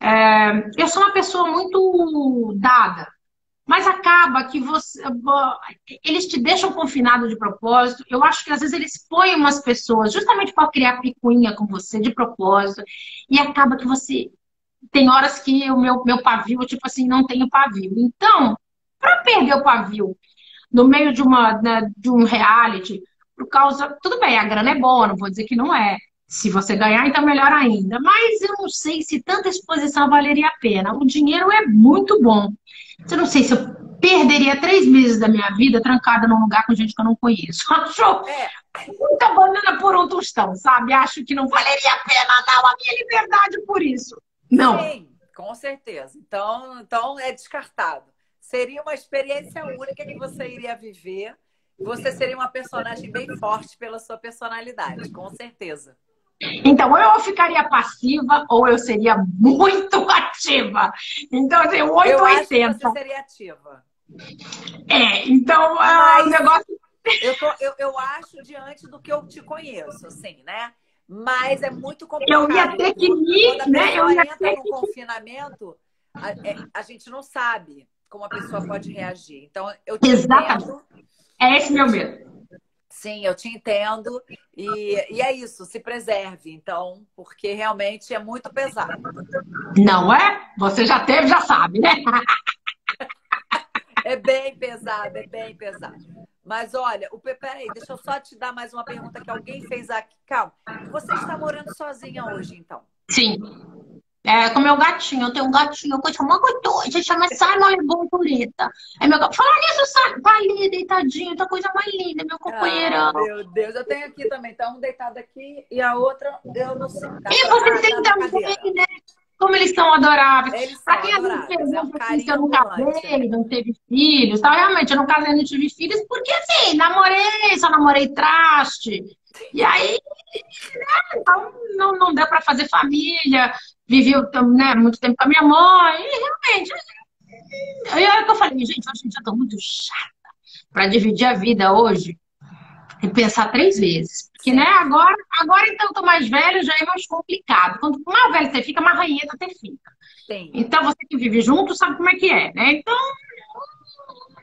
É, eu sou uma pessoa muito dada. Mas acaba que você. Eles te deixam confinado de propósito. Eu acho que às vezes eles põem umas pessoas justamente para criar picuinha com você de propósito. E acaba que você. Tem horas que o meu, meu pavio, tipo assim, não tenho pavio. Então, para perder o pavio no meio de, uma, né, de um reality, por causa. Tudo bem, a grana é boa, não vou dizer que não é. Se você ganhar, então melhor ainda. Mas eu não sei se tanta exposição valeria a pena. O dinheiro é muito bom. Eu não sei se eu perderia três meses da minha vida trancada num lugar com gente que eu não conheço. Acho é. muita banana por um tostão, sabe? Acho que não valeria a pena, não, a minha liberdade por isso. Não. Sim, com certeza. Então, então é descartado. Seria uma experiência única que você iria viver. Você seria uma personagem bem forte pela sua personalidade, com certeza. Então, ou eu ficaria passiva ou eu seria muito ativa. Então, assim, 880. Eu acho que você seria ativa. É, então, o negócio... Eu, tô, eu, eu acho diante do que eu te conheço, assim, né? Mas é muito complicado. Eu ia ter que ir, né? Eu ia ter no que... confinamento, a, é, a, gente não sabe como a pessoa pode reagir. Então, eu te Exatamente. Entendo. É esse meu medo. Sim, eu te entendo. E, e é isso, se preserve, então, porque realmente é muito pesado. Não é? Você já teve, já sabe, né? É bem pesado, é bem pesado. Mas olha, o peraí, deixa eu só te dar mais uma pergunta que alguém fez aqui. Calma. Você está morando sozinha hoje, então? Sim. É, com meu gatinho, eu tenho um gatinho, coisa uma gostosa, chama Simon Borboleta. É meu gato. Fala nisso, Simon, tá ali, deitadinho, tá coisa mais linda, meu companheirão. Ah, meu Deus, eu tenho aqui também, tá um deitado aqui e a outra, eu não sei. Tá e você tem também, né? Como eles são adoráveis. Eles pra quem adoráveis. pergunta é um assim, se eu não casei, não teve filhos, tá? realmente, eu não casei, não tive filhos, porque assim, namorei, só namorei traste. E aí, né, então, não, não deu para fazer família vivi né, muito tempo com a minha mãe, e realmente. Aí é que eu falei, gente, hoje em dia eu tô muito chata para dividir a vida hoje e pensar três vezes. Porque, né, agora, agora então eu tô mais velho, já é mais complicado. Quanto mais velho você fica, mais ranheta você fica. Sim. Então você que vive junto sabe como é que é, né? Então,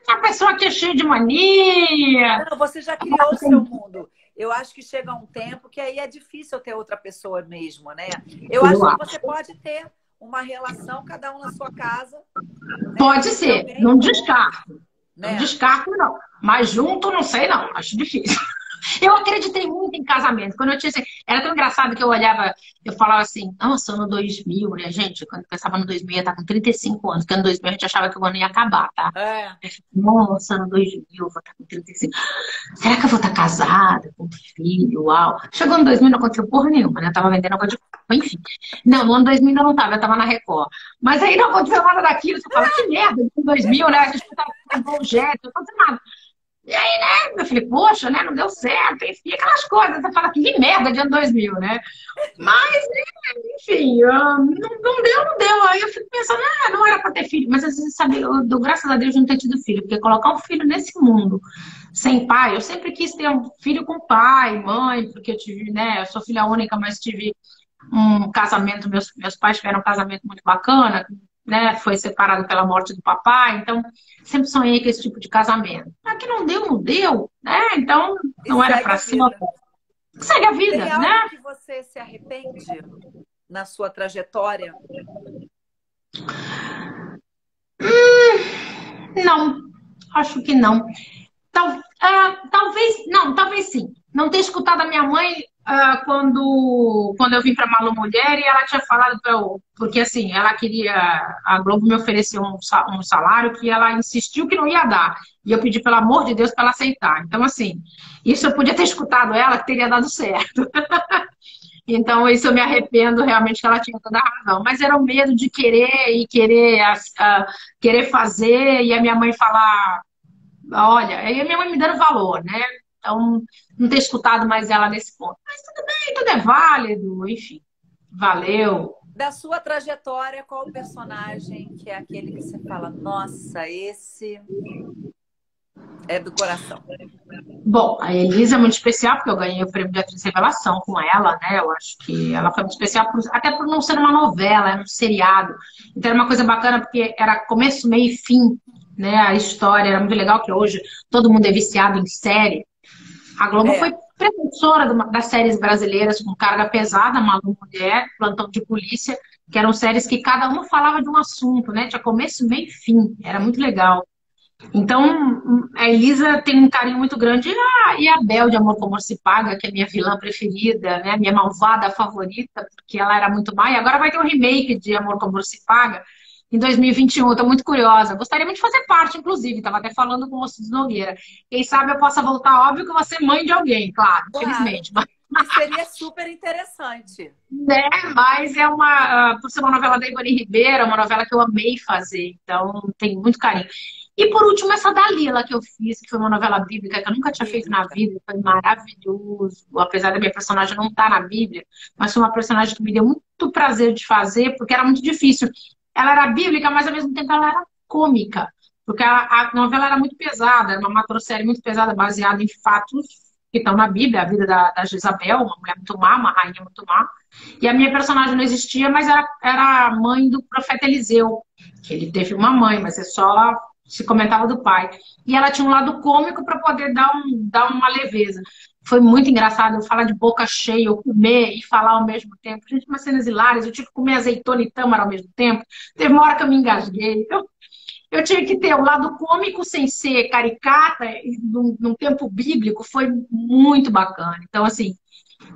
a pessoa que é cheia de mania. Não, você já criou o seu mundo eu acho que chega um tempo que aí é difícil ter outra pessoa mesmo, né? Eu, acho, que você pode ter uma relação, cada um na sua casa. Né? Pode ser, não descarto. Né? Não descarto, não. Mas junto, não sei, não. Acho difícil. Eu acreditei muito em casamento. Quando eu tinha assim, era tão engraçado que eu olhava, eu falava assim, nossa, ano 2000, né, gente? Quando eu pensava no 2000, eu ia estar com 35 anos, porque ano 2000 a gente achava que o ano ia acabar, tá? É. Nossa, ano 2000, eu vou estar com 35. Será que eu vou estar casada, com filho, uau? Chegou no 2000, não aconteceu porra nenhuma, né? Eu tava vendendo coisa de enfim. não, no ano 2000 ainda não tava, eu tava na Record. Mas aí não aconteceu nada daquilo, você fala, que merda, em 2000, né? A gente tava com um projeto, não aconteceu nada. E aí, né, eu falei, poxa, né, não deu certo, enfim, aquelas coisas, você fala que merda de ano 2000, né? Mas, enfim, não, não deu, não deu. Aí eu fico pensando, ah, não era pra ter filho, mas às vezes, sabe, eu dou graças a Deus de não ter tido filho, porque colocar um filho nesse mundo sem pai, eu sempre quis ter um filho com pai, mãe, porque eu tive, né, eu sou filha única, mas tive um casamento, meus, meus pais tiveram um casamento muito bacana, né, foi separado pela morte do papai, então sempre sonhei com esse tipo de casamento. Aqui não deu, não deu, né? Então não era para cima. Segue a vida, Tem né? que você se arrepende na sua trajetória? Hum, não, acho que não. Tal, uh, talvez, não, talvez sim. Não ter escutado a minha mãe uh, quando, quando eu vim para Malu Mulher e ela tinha falado para eu, porque assim, ela queria, a Globo me ofereceu um, um salário que ela insistiu que não ia dar. E eu pedi, pelo amor de Deus, para ela aceitar. Então, assim, isso eu podia ter escutado ela, que teria dado certo. Então, isso eu me arrependo realmente que ela tinha toda a razão. Mas era o medo de querer e querer, uh, querer fazer, e a minha mãe falar, olha, aí a minha mãe me dando valor, né? Então, não ter escutado mais ela nesse ponto. Mas tudo bem, tudo é válido, enfim. Valeu. Da sua trajetória, qual o personagem que é aquele que você fala, nossa, esse é do coração? Bom, a Elisa é muito especial, porque eu ganhei o prêmio de atriz revelação com ela, né? Eu acho que ela foi muito especial, por, até por não ser uma novela, era um seriado. Então era uma coisa bacana, porque era começo, meio e fim, né? A história era muito legal, que hoje todo mundo é viciado em série. A Globo é. foi precursora das séries brasileiras com carga pesada, Malu Mulher, Plantão de Polícia, que eram séries que cada uma falava de um assunto, né? Tinha começo, meio e fim. Era muito legal. Então, a Elisa tem um carinho muito grande. Ah, e a Bel de Amor Como Se Paga, que é minha vilã preferida, né? Minha malvada favorita, porque ela era muito má. E agora vai ter um remake de Amor Como Se Paga, em 2021. Estou muito curiosa. Gostaria muito de fazer parte, inclusive. Estava até falando com o Moço de Nogueira. Quem sabe eu possa voltar. Óbvio que você mãe de alguém, claro, claro. infelizmente. Mas... Seria super interessante. Né? Mas é uma. Por ser uma novela da Ivani Ribeiro, uma novela que eu amei fazer. Então, tenho muito carinho. E por último, essa Dalila que eu fiz, que foi uma novela bíblica que eu nunca tinha feito na vida, foi maravilhoso. Apesar da minha personagem não estar tá na Bíblia, mas foi uma personagem que me deu muito prazer de fazer, porque era muito difícil ela era bíblica, mas ao mesmo tempo ela era cômica. Porque a, a novela era muito pesada, era uma matrossérie muito pesada, baseada em fatos que estão na Bíblia, a vida da, da Jezabel, uma mulher muito má, uma rainha muito má. E a minha personagem não existia, mas era, era a mãe do profeta Eliseu, que ele teve uma mãe, mas é só se comentava do pai. E ela tinha um lado cômico para poder dar, um, dar uma leveza. Foi muito engraçado eu falar de boca cheia, eu comer e falar ao mesmo tempo. Gente, umas cenas hilárias. Eu tive que comer azeitona e tâmara ao mesmo tempo. Teve uma hora que eu me engasguei. Eu, eu tinha que ter o lado cômico sem ser caricata, num, num tempo bíblico, foi muito bacana. Então, assim,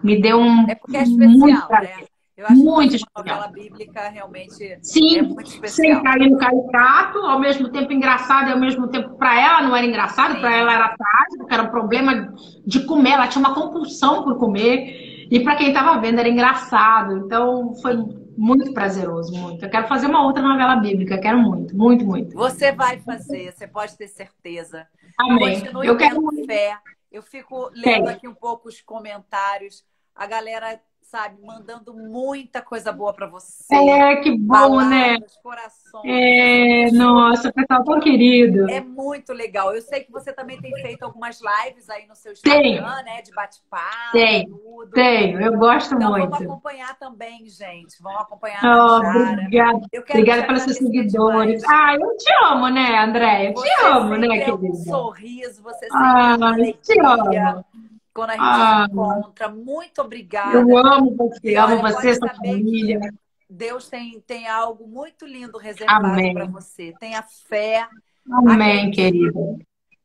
me deu um. É porque é especial, muito né? Eu acho muito que a novela bíblica realmente Sim, é muito especial. Sem cair no caricato, ao mesmo tempo engraçado e ao mesmo tempo para ela não era engraçado, para ela era trágico, era um problema de comer, ela tinha uma compulsão por comer. E para quem estava vendo era engraçado. Então foi muito prazeroso, muito. Eu quero fazer uma outra novela bíblica, quero muito, muito, muito. Você vai fazer, você pode ter certeza. Amém. Continue eu quero fé. Eu fico lendo aqui um pouco os comentários. A galera sabe, mandando muita coisa boa para você. É, que bom, né? Corações. É, nossa, pessoal tão querido. É muito legal. Eu sei que você também tem feito algumas lives aí no seu Instagram, tem. né? De bate-papo. Tem, tudo. tenho. Eu gosto então, muito. Então vamos acompanhar também, gente. Vamos acompanhar oh, Obrigada. Obrigada pelos seus seguidores. Ah, eu te amo, né, André? Eu te amo, né, querida? um sorriso, você sempre ah, te amo quando a gente ah, encontra. Muito obrigada. Eu amo você, amo você, sua família. Deus tem, tem algo muito lindo reservado para você. Tenha fé. Amém, querida.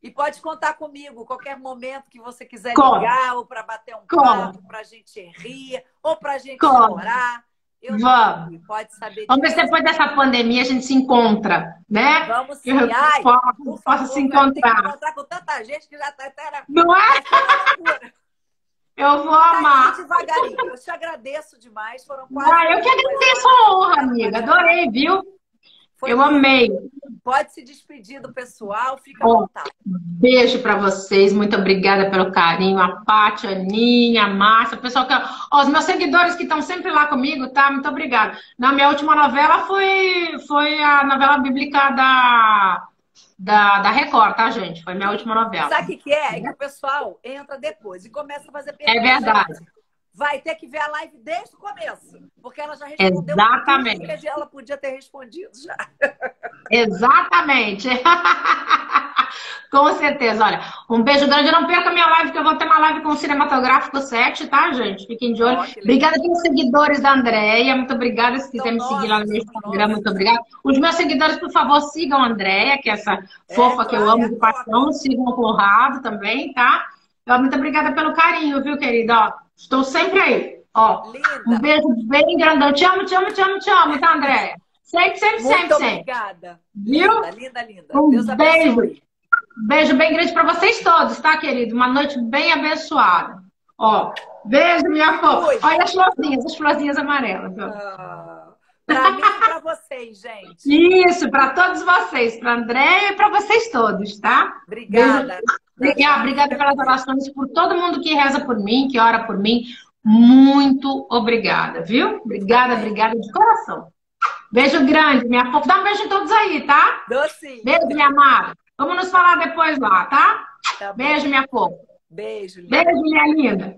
E pode contar comigo, qualquer momento que você quiser ligar, ou para bater um papo, para a gente rir, ou para a gente chorar. Eu Vamos. pode saber. Vamos ver se depois dessa pandemia a gente se encontra, né? Vamos sim. Eu Ai, posso, posso se encontrar. encontrar com tanta gente que já está até Não é? Eu vou tá amar. devagarinho. Eu te agradeço demais. Foram quase. Ah, eu que agradeço a honra, amiga. Adorei, viu? Foi eu amei. Pode se despedir do pessoal, fica à vontade. Beijo para vocês, muito obrigada pelo carinho. A Paty, a Aninha, a Márcia, o pessoal que. Ó, os meus seguidores que estão sempre lá comigo, tá? Muito obrigada. Na minha última novela foi, foi a novela bíblica da, da, da Record, tá, gente? Foi minha última novela. Sabe o que, é? É que o pessoal entra depois e começa a fazer perguntas. É verdade vai ter que ver a live desde o começo, porque ela já respondeu Exatamente. que ela podia ter respondido já. Exatamente. com certeza. Olha, um beijo grande. Não perca minha live, que eu vou ter uma live com o Cinematográfico 7, tá, gente? Fiquem de olho. Oh, obrigada pelos seguidores da Andréia. Muito obrigada. Se quiser me seguir lá no meu Instagram, muito obrigada. Os meus seguidores, por favor, sigam a Andréia, que é essa é, fofa que eu amo de paixão. Sigam o Conrado também, tá? Muito obrigada pelo carinho, viu, querida? Estou sempre aí. Ó, Linda. um beijo bem grandão. Te amo, te amo, te amo, te amo, tá, André? Sempre, sempre, Muito sempre, obrigada. Viu? Linda, linda, linda. Um Deus beijo. Beijo bem grande para vocês todos, tá, querido? Uma noite bem abençoada. Ó, beijo, minha fofa. Olha as florzinhas, as florzinhas amarelas. Ah, para mim e para vocês, gente. Isso, para todos vocês, para André e para vocês todos, tá? Obrigada. Beijo. Obrigada, obrigada pelas orações, por todo mundo que reza por mim, que ora por mim. Muito obrigada, viu? Obrigada, obrigada de coração. Beijo grande, minha fofa. Dá um beijo em todos aí, tá? Doce. Beijo, minha amada. Vamos nos falar depois lá, tá? tá beijo, minha fofa. Beijo, linda. Beijo, minha linda.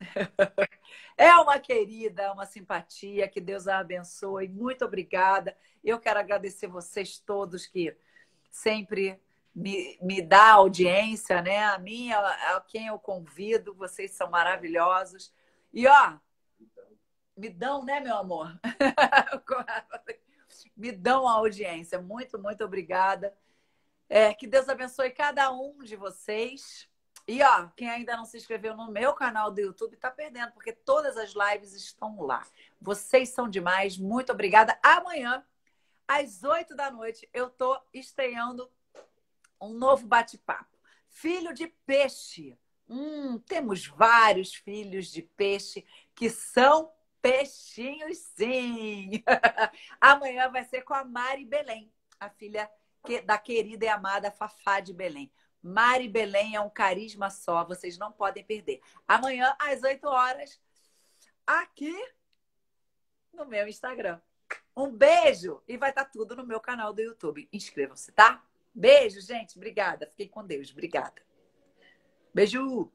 É uma querida, uma simpatia, que Deus a abençoe. Muito obrigada. Eu quero agradecer vocês todos que sempre me, me dá audiência, né? A minha, a quem eu convido, vocês são maravilhosos. E ó, me dão, né, meu amor? me dão a audiência. Muito, muito obrigada. É, que Deus abençoe cada um de vocês. E ó, quem ainda não se inscreveu no meu canal do YouTube tá perdendo, porque todas as lives estão lá. Vocês são demais. Muito obrigada. Amanhã, às 8 da noite, eu tô estreando um novo bate-papo. Filho de peixe. Hum, temos vários filhos de peixe que são peixinhos, sim. Amanhã vai ser com a Mari Belém, a filha da querida e amada Fafá de Belém. Mari Belém é um carisma só, vocês não podem perder. Amanhã, às 8 horas, aqui no meu Instagram. Um beijo e vai estar tudo no meu canal do YouTube. Inscrevam-se, tá? Beijo, gente. Obrigada. Fiquem com Deus. Obrigada. Beijo.